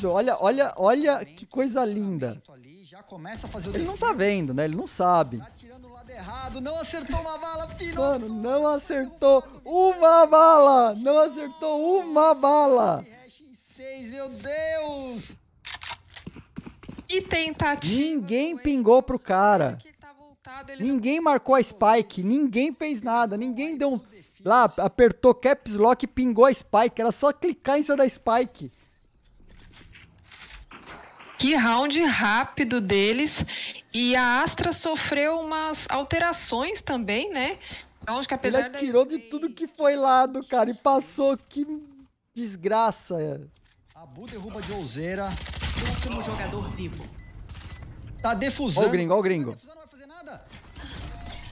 Olha, olha, olha que coisa linda.
Ali, Já começa a fazer o
Ele não tá vendo, né? Ele não sabe.
Tá tirando o lado errado, não acertou uma bala, pirou.
Mano, não acertou uma bala! Não acertou uma bala!
Meu Deus!
E tentativa.
Ninguém pingou pro cara.
Ele não
Ninguém marcou a spike, ninguém fez nada, ninguém deu um. Lá, apertou caps lock e pingou a spike. Era só clicar em cima da spike.
Que round rápido deles. E a Astra sofreu umas alterações também, né? Então, acho que
Ele
apesar da
atirou de tudo que foi lado, cara, e passou. Que desgraça.
Abu derruba de ouseira.
Último jogador vivo.
Tá
Ó
defusando.
o gringo, ó o gringo.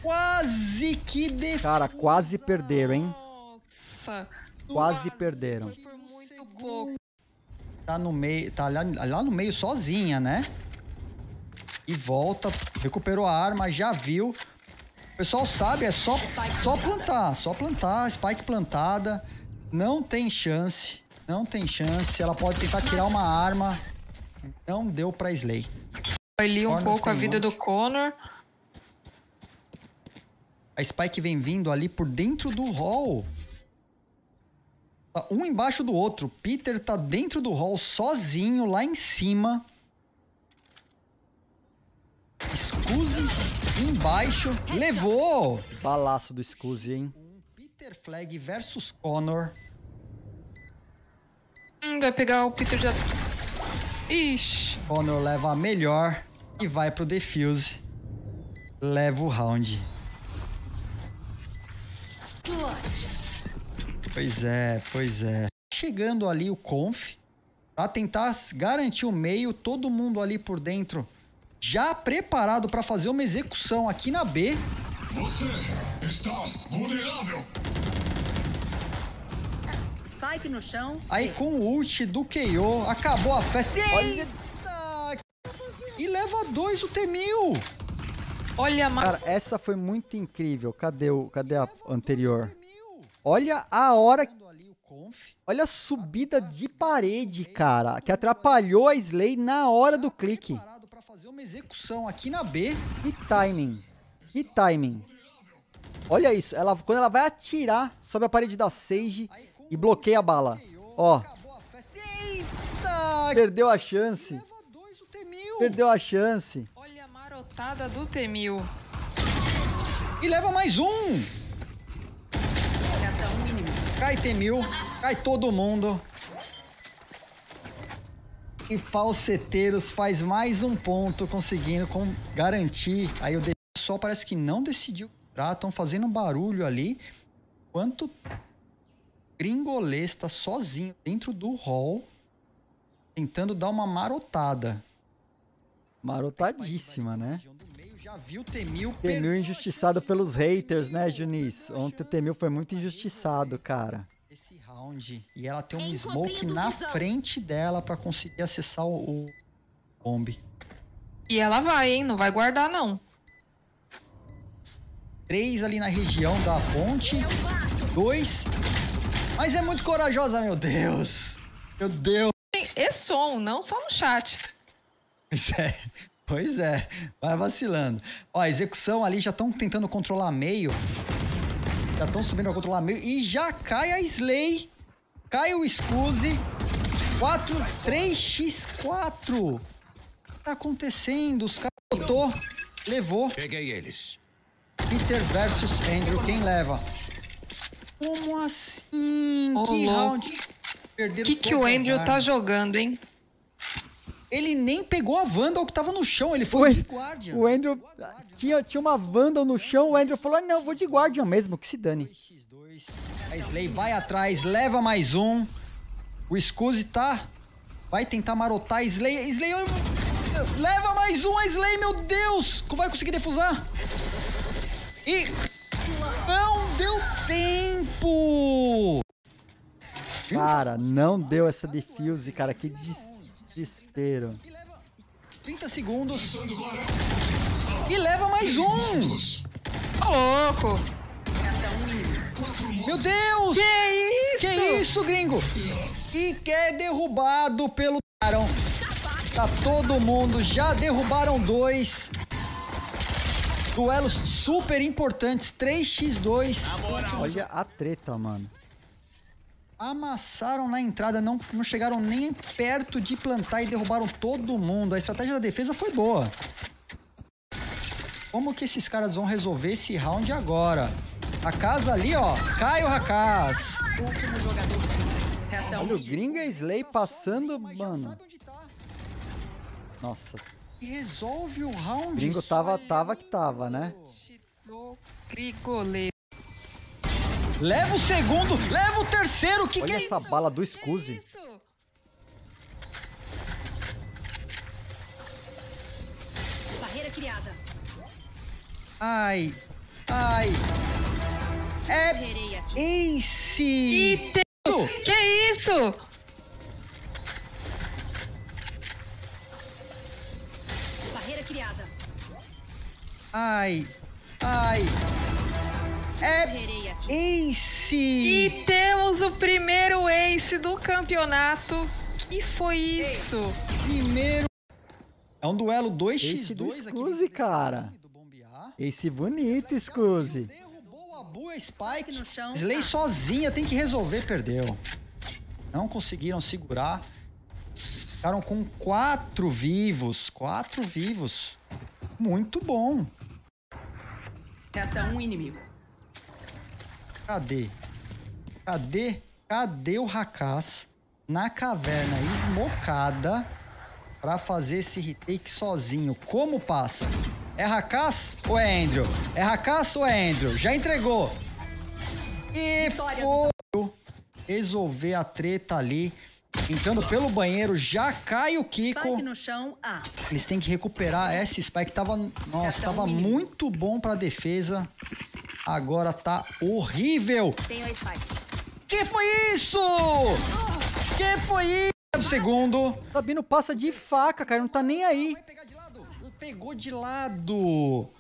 Quase que.
Cara, quase perderam, hein?
Nossa,
Quase perderam.
foi por muito pouco.
Tá no meio, tá lá, lá no meio sozinha, né? E volta, recuperou a arma, já viu. O pessoal sabe, é só, só plantar, só plantar, spike plantada. Não tem chance, não tem chance. Ela pode tentar tirar uma arma. Não deu pra Slay.
Ali um
Connor
pouco a vida
monte.
do Connor.
A Spike vem vindo ali por dentro do hall. Tá um embaixo do outro. Peter tá dentro do hall sozinho lá em cima. Scuse embaixo. Levou!
Balaço do Scuzzy, hein?
Peter Flag versus Connor.
Hum, vai pegar o Peter já. Ixi.
Connor leva a melhor e vai pro defuse. Leva o round. Pois é, pois é. Chegando ali o Conf pra tentar garantir o meio, todo mundo ali por dentro já preparado pra fazer uma execução aqui na B.
Você está vulnerável.
Spike no chão.
Aí com o ult do KO, acabou a festa. Eita! E leva dois o T-1000.
Olha, mas
Cara, essa foi muito incrível. Cadê, o, cadê a anterior? Olha a hora. Olha a subida de parede, cara. Que atrapalhou a Slay na hora do clique.
Preparado pra fazer uma execução aqui na B.
Que timing. Que timing. Olha isso. Ela, quando ela vai atirar, sobe a parede da Sage e bloqueia a bala. Ó, perdeu a chance.
Leva dois o T-1000.
Perdeu a chance.
Olha a marotada do T-1000.
E leva mais um. Cai T-1000. Cai todo mundo. E Falseteiros faz mais um ponto, conseguindo com- garantir. Aí o de- só parece que não decidiu. Estão fazendo um barulho ali. Enquanto Gringolês está sozinho dentro do hall, tentando dar uma marotada.
Marotadíssima, né?
Viu T-1000.
Temil injustiçado pelos haters, né, Junis? Ontem o Temil foi muito injustiçado, cara.
esse round e ela tem um smoke na frente dela pra conseguir acessar o, o bomb.
E ela vai, hein? Não vai guardar, não.
Três ali na região da ponte. Dois. Mas é muito corajosa, meu Deus. Meu Deus.
E som, não só no chat.
Pois é. Pois é. Vai vacilando. Ó, a execução ali já estão tentando controlar meio. Já estão subindo pra controlar meio. E já cai a Slay. Cai o Scuse. 4, 3x4. O que tá acontecendo? Os caras botou. Levou.
Peguei eles.
Peter versus Andrew, quem leva? Como assim?
Ô,
que
louco.
round?
O
Perderam
que, que o Andrew tá jogando, hein?
Ele nem pegou a Vandal que tava no chão, ele foi
Oi,
de Guardian.
O Andrew tinha, tinha uma Vandal no chão, o Andrew falou: "Ah, não, vou de Guardian mesmo, que se dane.
2x2. A Slay vai atrás, leva mais um. O Scuzzy tá. Vai tentar marotar a Slay. Slay. Leva mais um, a Slay, meu Deus! Vai conseguir defusar? E. Não deu tempo!
Cara, não deu essa defuse, cara, que des- desespero.
E leva 30 segundos. E leva mais um!
Ô, louco!
Meu Deus!
Que
isso, gringo? E que é derrubado pelo Arão. Tá todo mundo, já derrubaram dois. Duelos super importantes, 3x2.
Olha a treta, mano.
Amassaram na entrada, não, não chegaram nem perto de plantar e derrubaram todo mundo. A estratégia da defesa foi boa. Como que esses caras vão resolver esse round agora? A casa ali, ó. Caio Rakaz.
Último jogador. Resta
Olha o Gringa e Slay passando, mano. Nossa,
E resolve o round.
Gringo
só
tava- tava que tava, né?
Grigoleiro.
Leva o segundo, leva o terceiro. O que, que
olha
é
essa
isso?
bala do Scusi.
Isso.
Barreira criada.
Ai, ai. É. Ace.
E tem... Que isso?
Barreira criada.
Ai, ai. É. Ace.
E temos o primeiro ace do campeonato. Que foi isso?
Primeiro. É um duelo 2x2
Ace do
dentro
cara. Esse bonito, Scusi.
Derrubou a Bua Spike. Slay
Ah.
sozinha tem que resolver, perdeu. Não conseguiram segurar. Ficaram com quatro vivos. Quatro vivos. Muito bom.
Resta um inimigo.
Cadê? Cadê? Cadê o Rakaz na caverna esmocada pra fazer esse retake sozinho? Como passa? É Rakaz ou é Andrew? É Rakaz ou é Andrew? Já entregou. E foi resolver a treta ali. Entrando pelo banheiro, já cai o Kiko.
Spike no chão. A.
Eles têm que recuperar essa Spike. Tava, nossa,
é
tava
inimigo.
muito bom pra defesa. Agora tá horrível.
Tenho.
Que foi isso? Que foi isso? O segundo.
Sabino passa de faca, cara. Não tá nem aí.
Lado. Pegou de lado.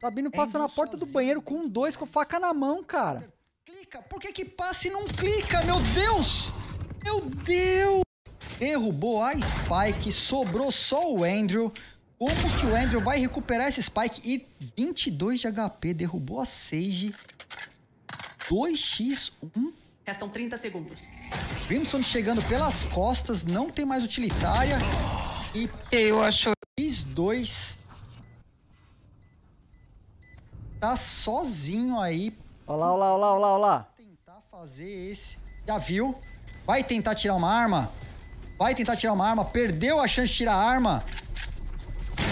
Sabino passa na
Andrew
porta do
sozinho.
banheiro com dois com faca na mão, cara.
Clica. Por que que passa e não clica? Meu Deus. Meu Deus. Derrubou a Spike. Sobrou só o Andrew. Como que o Andrew vai recuperar esse Spike? E 22 de HP. Derrubou a Sage. 2x1.
Restam 30 segundos.
Brimstone chegando pelas costas. Não tem mais utilitária. E
Eu acho.
X2 tá sozinho aí
Olha lá, olha lá, olha lá, olha lá,
tentar fazer esse. Já viu? Vai tentar tirar uma arma? Vai tentar tirar uma arma. Perdeu a chance de tirar a arma.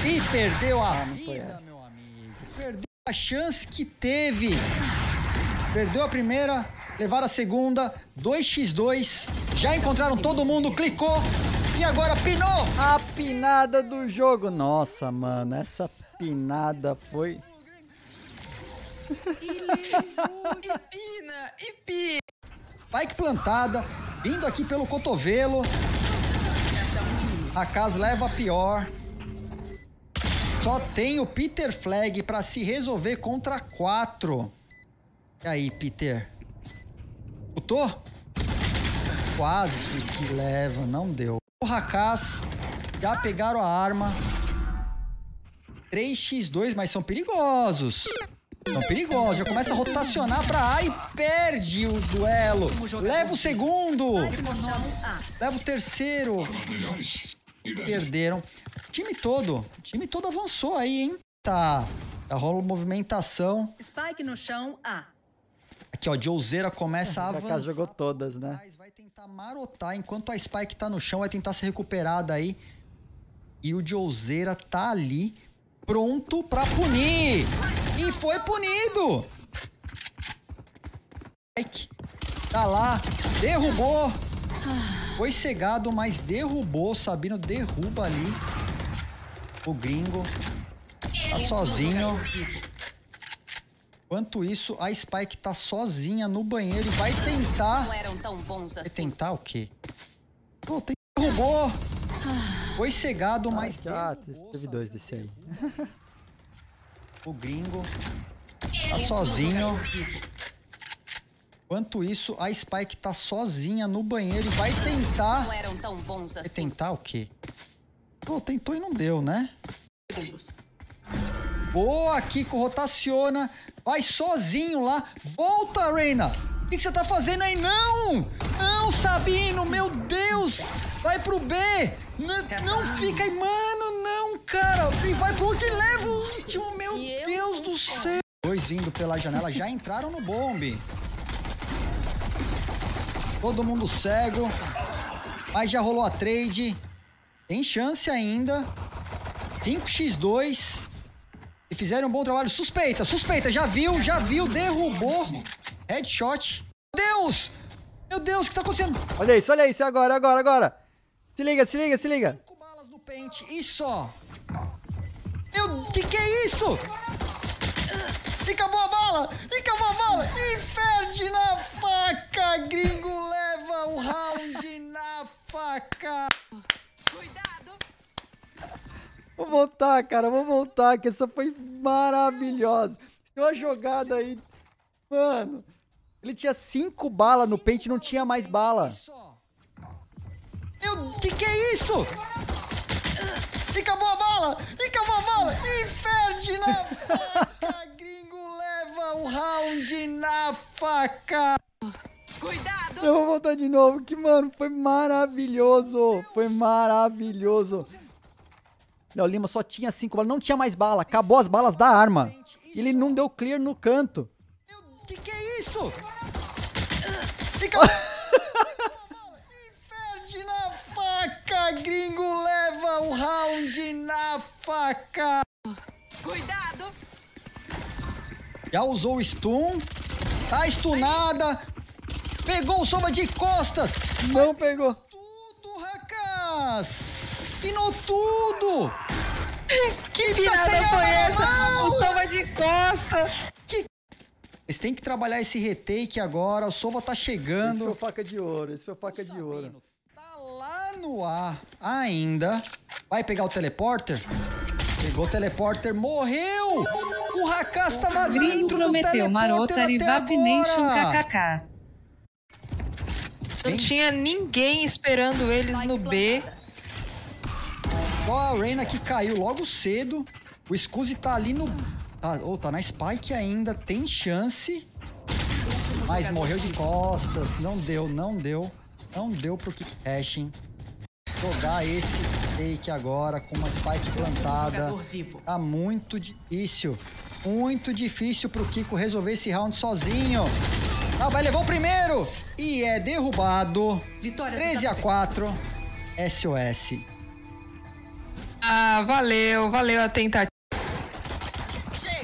E perdeu a
Ah,
vida,
essa.
meu amigo. Perdeu a chance que teve. Perdeu a primeira, levaram a segunda. 2x2. Já encontraram todo mundo, clicou. E agora pinou.
A pinada do jogo. Nossa, mano, essa pinada foi.
E pina, e pina.
Spike plantada, vindo aqui pelo cotovelo. A casa leva a pior. Só tem o Peter Flag pra se resolver contra quatro. E aí, Peter? Lutou? Quase que leva, não deu. O Rakaz já pegaram a arma. 3x2, mas são perigosos. São perigosos. Já começa a rotacionar pra A e perde o duelo. Leva o segundo. Leva o terceiro. Perderam. O time todo. O time todo avançou aí, hein? Tá. Já rola movimentação.
Spike no chão. A.
Aqui, ó. Jozeira começa a
O
avançar.
Jogou todas, né?
Vai tentar marotar. Enquanto a Spike tá no chão, vai tentar ser recuperada aí. E o Jozeira tá ali, pronto pra punir. E foi punido. Spike tá lá, derrubou. Foi cegado, mas derrubou. Sabino derruba ali. O gringo tá sozinho. Enquanto isso, a Spike tá sozinha no banheiro e vai tentar.
Não eram tão bons
Vai
assim.
tentar o quê? Pô, tem... derrubou. Foi cegado, mas
Ah,
derrubou,
teve dois desse aí.
O gringo Tá sozinho. Enquanto isso, a Spike tá sozinha no banheiro e vai tentar.
Não eram tão bons
Vai
assim.
tentar o quê? Pô, tentou e não deu, né? Boa, Kiko, rotaciona. Vai sozinho lá. Volta, Reina. O que, que você tá fazendo aí? Não! Não, Sabino, meu Deus! Vai pro B! N- não fica aí, mano, não, cara! E vai pro e leva o último, meu
eu
Deus do céu! Dois vindo pela janela já entraram no bombe. Todo mundo cego. Mas já rolou a trade. Tem chance ainda. 5x2. E fizeram um bom trabalho. Suspeita, suspeita. Já viu, já viu. Derrubou. Headshot. Meu Deus! Meu Deus, o que tá acontecendo?
Olha isso, olha isso, agora, agora, agora. Se liga, se liga, se liga.
Cinco balas no pente. E só. Meu, que que é isso? E acabou a bala! E acabou a bala! E perde na faca! Gringo leva o round na faca!
Vou voltar, cara, vou voltar, que essa foi maravilhosa. Tem uma jogada aí. Mano, ele tinha cinco balas no pente e não tinha mais bala.
Meu, que que é isso? E acabou a bala! E acabou a bala! E perde na faca! Gringo leva o round na faca!
Eu vou voltar de novo, que, mano, foi maravilhoso. Foi maravilhoso. Léo Lima só tinha cinco balas, não tinha mais bala. Acabou as balas da arma. Ele não deu clear no canto.
Meu, que que é isso? E acabou... E perde na faca! Gringo leva o round na faca! Já usou o stun. Tá stunada. Pegou o soma de costas.
Não pegou.
Tudo, Rakas. Pinou tudo.
Que
sem
pirada foi essa? O Sova de costa.
Eles têm que trabalhar esse retake agora. O Sova tá
Esse
chegando.
foi faca de ouro, esse foi faca de ouro.
Tá lá no ar ainda. Vai pegar o teleporter? Pegou o teleporter, morreu! O Rakas tava dentro do
prometeu
teleporter
Marota
até
Revap Nation
agora.
KKK.
Não tinha ninguém esperando eles no B.
Só a Reina que caiu logo cedo. O Scusi tá ali no... Tá, ou tá na Spike ainda, tem chance. Mas morreu de costas. Não deu, não deu. Não deu pro Kick Hashing. Jogar esse take agora com uma Spike plantada. Tá muito difícil. Muito difícil pro Kiko resolver esse round sozinho. Ah, vai levar o primeiro. E é derrubado.
Vitória do
13 a 4. SOS.
Ah, valeu, valeu a tentativa.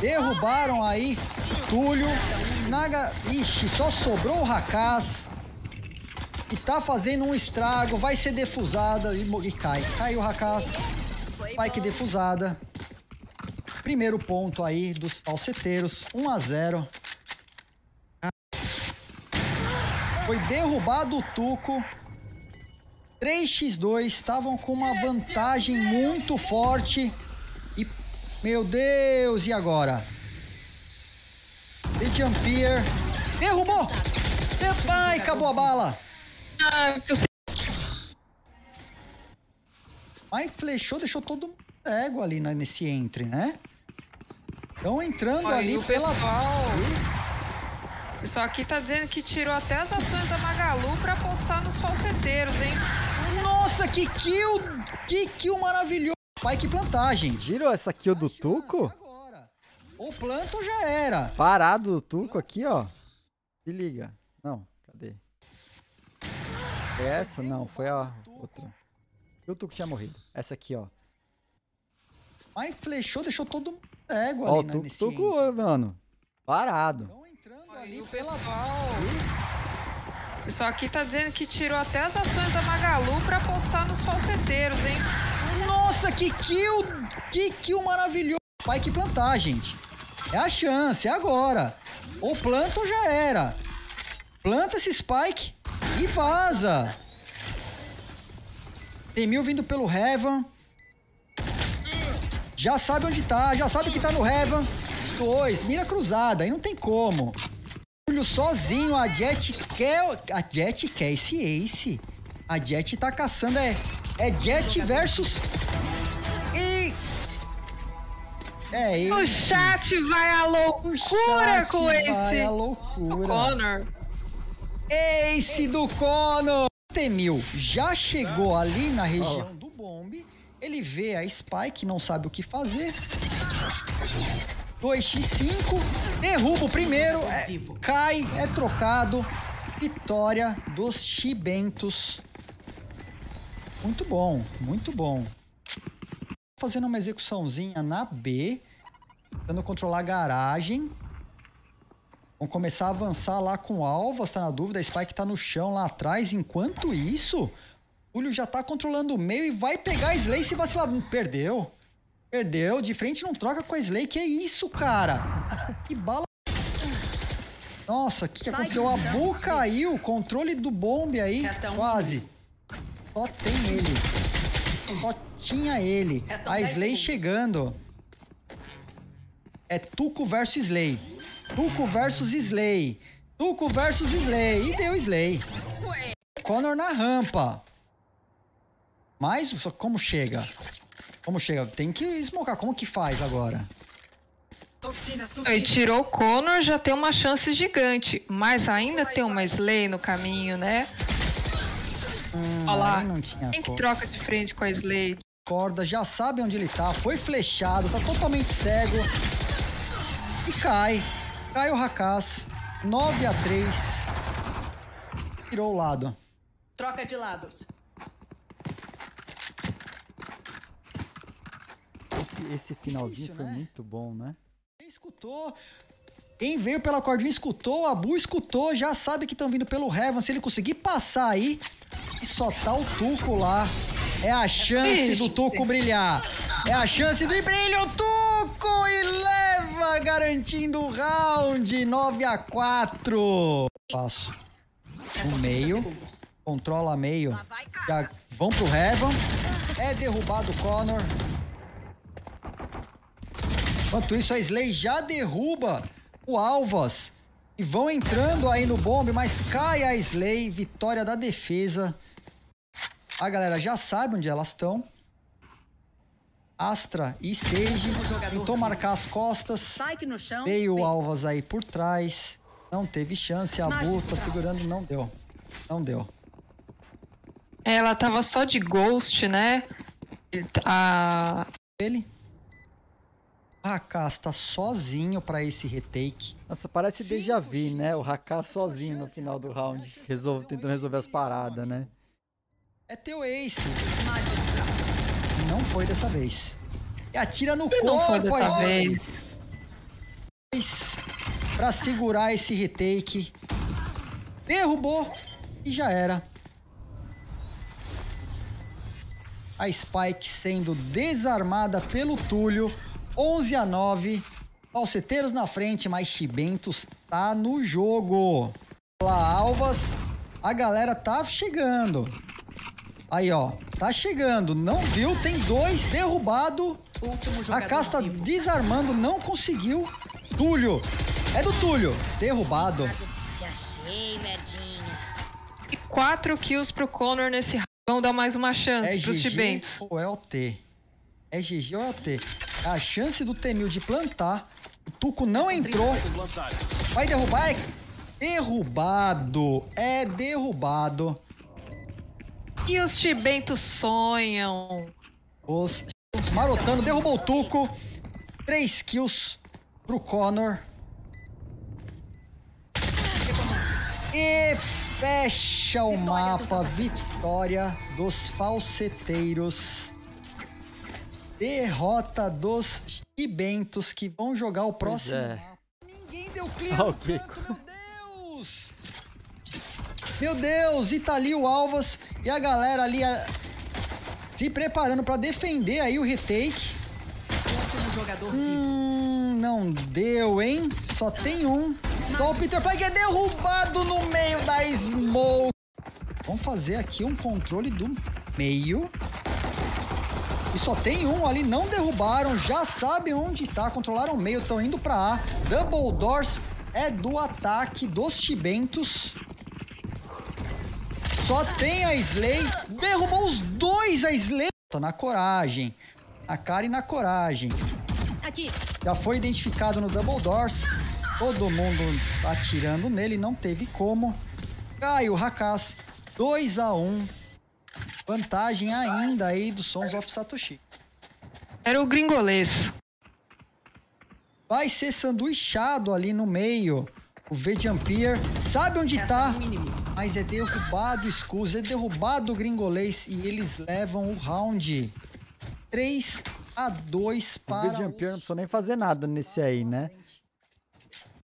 Derrubaram aí Túlio. Naga. Ixi, só sobrou o Rakaz. E tá fazendo um estrago. Vai ser defusada e, e cai. Caiu o Rakaz. Spike defusada. Primeiro ponto aí dos falseteiros. 1 a 0. Foi derrubado o Tuco. 3x2 estavam com uma vantagem muito forte. Meu Deus, e agora? The Jumpier derrubou. De- Ai, acabou a bala.
Ah, eu sei
Ai, flechou, deixou todo mundo cego ali na- nesse entre, né? Estão entrando
Olha,
ali
o
pela...
pessoal. O pessoal aqui tá dizendo que tirou até as ações da Magalu pra postar nos falseteiros, hein?
Nossa, que kill! Que kill maravilhoso! Spike plantar, gente.
Viram essa kill do Tuco?
Agora. Planta ou já era.
Parado do Tuco aqui, ó. Se liga. Não, cadê? Foi essa? Não, foi a outra. E o Tuco tinha morrido. Essa aqui, ó.
Ai, flechou, deixou todo mundo cego
Ó, o
ali né,
Tuco,
nesse
Tuco, mano. Parado.
Estão entrando
Olha,
ali
o
pela...
pessoal. O aqui tá dizendo que tirou até as ações da Magalu pra postar nos falseteiros, hein?
Nossa, que kill! Que kill maravilhoso! Spike plantar, gente. É a chance, é agora. Ou planta ou já era. Planta esse Spike e vaza. Tem mil vindo pelo Heaven. Já sabe onde tá, já sabe que tá no Heaven. dois, mira cruzada, aí não tem como. Túlio sozinho, a Jet quer. A Jet quer esse ace. A Jet tá caçando, é. É Jet versus. E. É ele.
O chat vai à
O
loucura com
vai
esse.
à
O
loucura.
Connor.
Ace do Conor! Temil já chegou ali na região do bombe. Ele vê a Spike, não sabe o que fazer. 2x5, derruba o primeiro, é- cai, é trocado. Vitória dos Chibentos. Muito bom, muito bom. Fazendo uma execuçãozinha na B, tentando controlar a garagem. Vão começar a avançar lá com o Alvas, tá na dúvida. A Spike tá no chão lá atrás. Enquanto isso, o Julio já tá controlando o meio e vai pegar a Slay se vacilar. Hum, Perdeu. Perdeu. De frente não troca com a Slay. Que isso, cara? Que bala. Nossa, o que, que aconteceu? A Bu caiu. Controle do bombe aí.
Um
Quase. Só tem ele. Só tinha ele. A Slay chegando. É Tuco versus Slay. Tuco versus Slay. Tuco versus Slay. E deu Slay. Connor na rampa. Mas como chega? Como chega? Tem que esmocar. Como que faz agora?
Aí tirou o Connor, já tem uma chance gigante. Mas ainda tem uma Slay no caminho, né?
Hum,
Olha lá.
não tinha
Quem que troca de frente com a Slay?
corda, já sabe onde ele tá, foi flechado, tá totalmente cego. E cai. Cai o Rakaz. 9 a 3 Tirou o lado.
Troca de lados.
Esse, esse finalzinho
Difícil,
foi
né?
muito bom, né?
Quem escutou? Quem veio pela cordinha escutou, a Bu escutou, já sabe que estão vindo pelo Heaven. Se ele conseguir passar aí e só tá o Tuco lá. É a chance
Ixi.
do Tuco brilhar. É a chance do brilho Tuco e leva garantindo o round 9 a 4. Passo. No meio, controla meio. Já vão pro Heaven. É derrubado o Connor. Enquanto isso, a Slay já derruba o Alvas. E vão entrando aí no bombe, mas cai a Slay. Vitória da defesa. A galera já sabe onde elas estão. Astra e Sage tentou marcar as costas.
Chão.
Veio o Alvas aí por trás. Não teve chance. A Bu tá
Magistral.
segurando, não deu. Não deu.
Ela tava só de Ghost, né? A...
Ele. Rakaz tá sozinho pra esse retake.
Nossa, parece déjà vu, né? O Haká sozinho no final do round, resolve, tentando resolver as paradas, né?
É teu ace. Não foi dessa vez. E atira no
E não foi
corpo
dessa vez.
Pra segurar esse retake. Derrubou e já era. A Spike sendo desarmada pelo Túlio. 11 a 9. Falseteiros na frente, mas Chibentos tá no jogo. Lá, Alvas. A galera tá chegando. Aí, ó. Tá chegando. Não viu? Tem dois. Derrubado.
Último
A casta
vivo.
desarmando, não conseguiu. Túlio. É do Túlio. Derrubado.
Te achei, merdinha.
E quatro kills pro Connor nesse round. Vão dar mais uma chance
É
pros
GG
Chibentos.
ou é LT? É GG ou é LT? A chance do Temil de plantar. O Tuco não entrou. Vai derrubar. É derrubado. É derrubado.
E os Chibentos sonham.
Os marotando. Derrubou o Tuco. Três kills pro Connor. E fecha o mapa. Vitória dos falseteiros. Derrota dos Chibentos que vão jogar o próximo
é.
Ninguém deu clear canto, meu Deus! Meu Deus, e tá ali o Alvas e a galera ali a- se preparando pra defender aí o retake. Hum, não deu, hein? Só tem um. Só o Peter que é derrubado no meio da Smoke. Vamos fazer aqui um controle do meio. E só tem um ali, não derrubaram, já sabem onde tá, controlaram o meio, estão indo pra A. Double Doors é do ataque dos Tibentos. Só tem a Slay. Derrubou os dois a Slay. Tá na coragem. Na cara e na coragem.
Aqui.
Já foi identificado no Double Doors. Todo mundo atirando nele, não teve como. Cai o Hakas. 2 a 1 Vantagem ainda aí do Sons of Satoshi.
Era o gringolês.
Vai ser sanduichado ali no meio. O V-Jumpier sabe onde tá,
um inimigo.
mas é derrubado o Scuz, é derrubado o gringolês e eles levam o round. 3 a 2
O
para
V-Jumpier não
os-
precisou nem fazer nada nesse aí, né?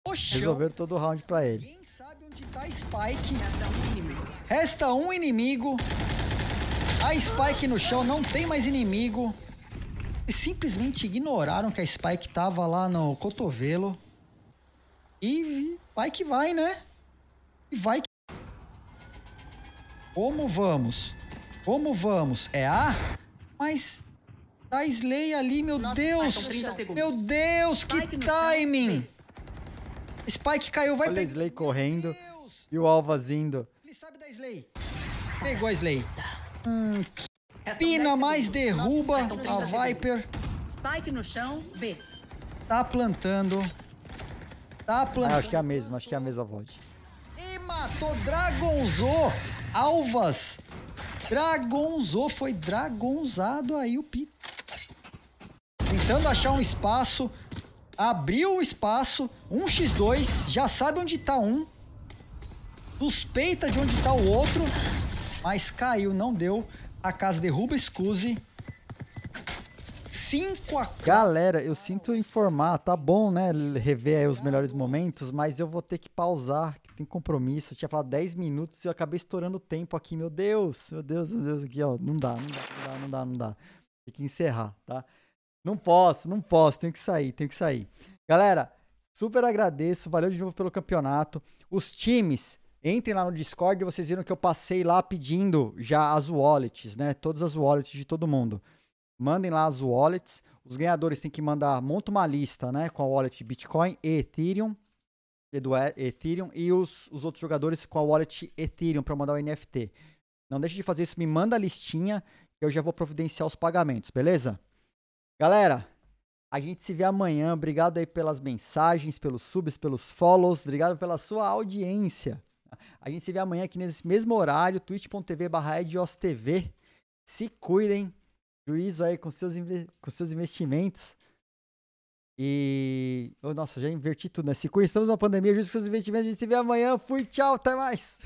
o.
Resolveram todo o round pra ele.
Tá a Spike?
Resta um inimigo.
A Spike no chão, não tem mais inimigo. E simplesmente ignoraram que a Spike tava lá no cotovelo. E vai que vai, né? E vai que. Como vamos? Como vamos? É A? Mas. Tá Slay ali, meu
Nossa,
Deus!
faltam 30 segundos.
Meu Deus, que
Spike chão,
timing! Spike caiu, vai
Olha a
pegar.
Slay correndo! E o Alvas indo.
Ele sabe da Slay. Pegou a Slay.
Restam
Pina
10
mais derruba
Restam 30
a. Viper.
Spike no chão, B.
Tá plantando. Tá
Ah,
plantando.
acho que é a mesma, acho que é a mesma VOD.
E matou Dragonzo. Alvas. Dragonzo foi dragonzado aí o Pita. Tentando achar um espaço. Abriu o espaço. 1x2. Já sabe onde tá um. Suspeita de onde tá o outro. Mas caiu, não deu. A casa derruba Scuse. 5 a 4.
Galera, eu sinto informar, tá bom, né? Rever os melhores momentos, mas eu vou ter que pausar, que tem compromisso. Eu tinha falado 10 minutos e eu acabei estourando o tempo aqui, meu Deus, meu Deus, meu Deus, aqui, ó. Não dá, não dá, não dá, não dá. Tem que encerrar, tá? Não posso, não posso, tenho que sair, tenho que sair. Galera, super agradeço, valeu de novo pelo campeonato. Os times, entrem lá no Discord, vocês viram que eu passei lá pedindo já as wallets, né? Todas as wallets de todo mundo. Mandem lá as wallets. Os ganhadores têm que mandar, monta uma lista, né? Com a wallet Bitcoin e Ethereum. E- Ethereum. E os, os outros jogadores com a wallet Ethereum para mandar o NFT. Não deixe de fazer isso, me manda a listinha que eu já vou providenciar os pagamentos, beleza? Galera, a gente se vê amanhã. Obrigado aí pelas mensagens, pelos subs, pelos follows. Obrigado pela sua audiência. A gente se vê amanhã aqui nesse mesmo horário, twitch.tv barra TV. Se cuidem. Juízo aí com seus, com seus investimentos. E. Oh, nossa, já inverti tudo, né? Se cuidem, estamos numa pandemia, juízo com seus investimentos. A gente se vê amanhã. Fui, tchau, até mais.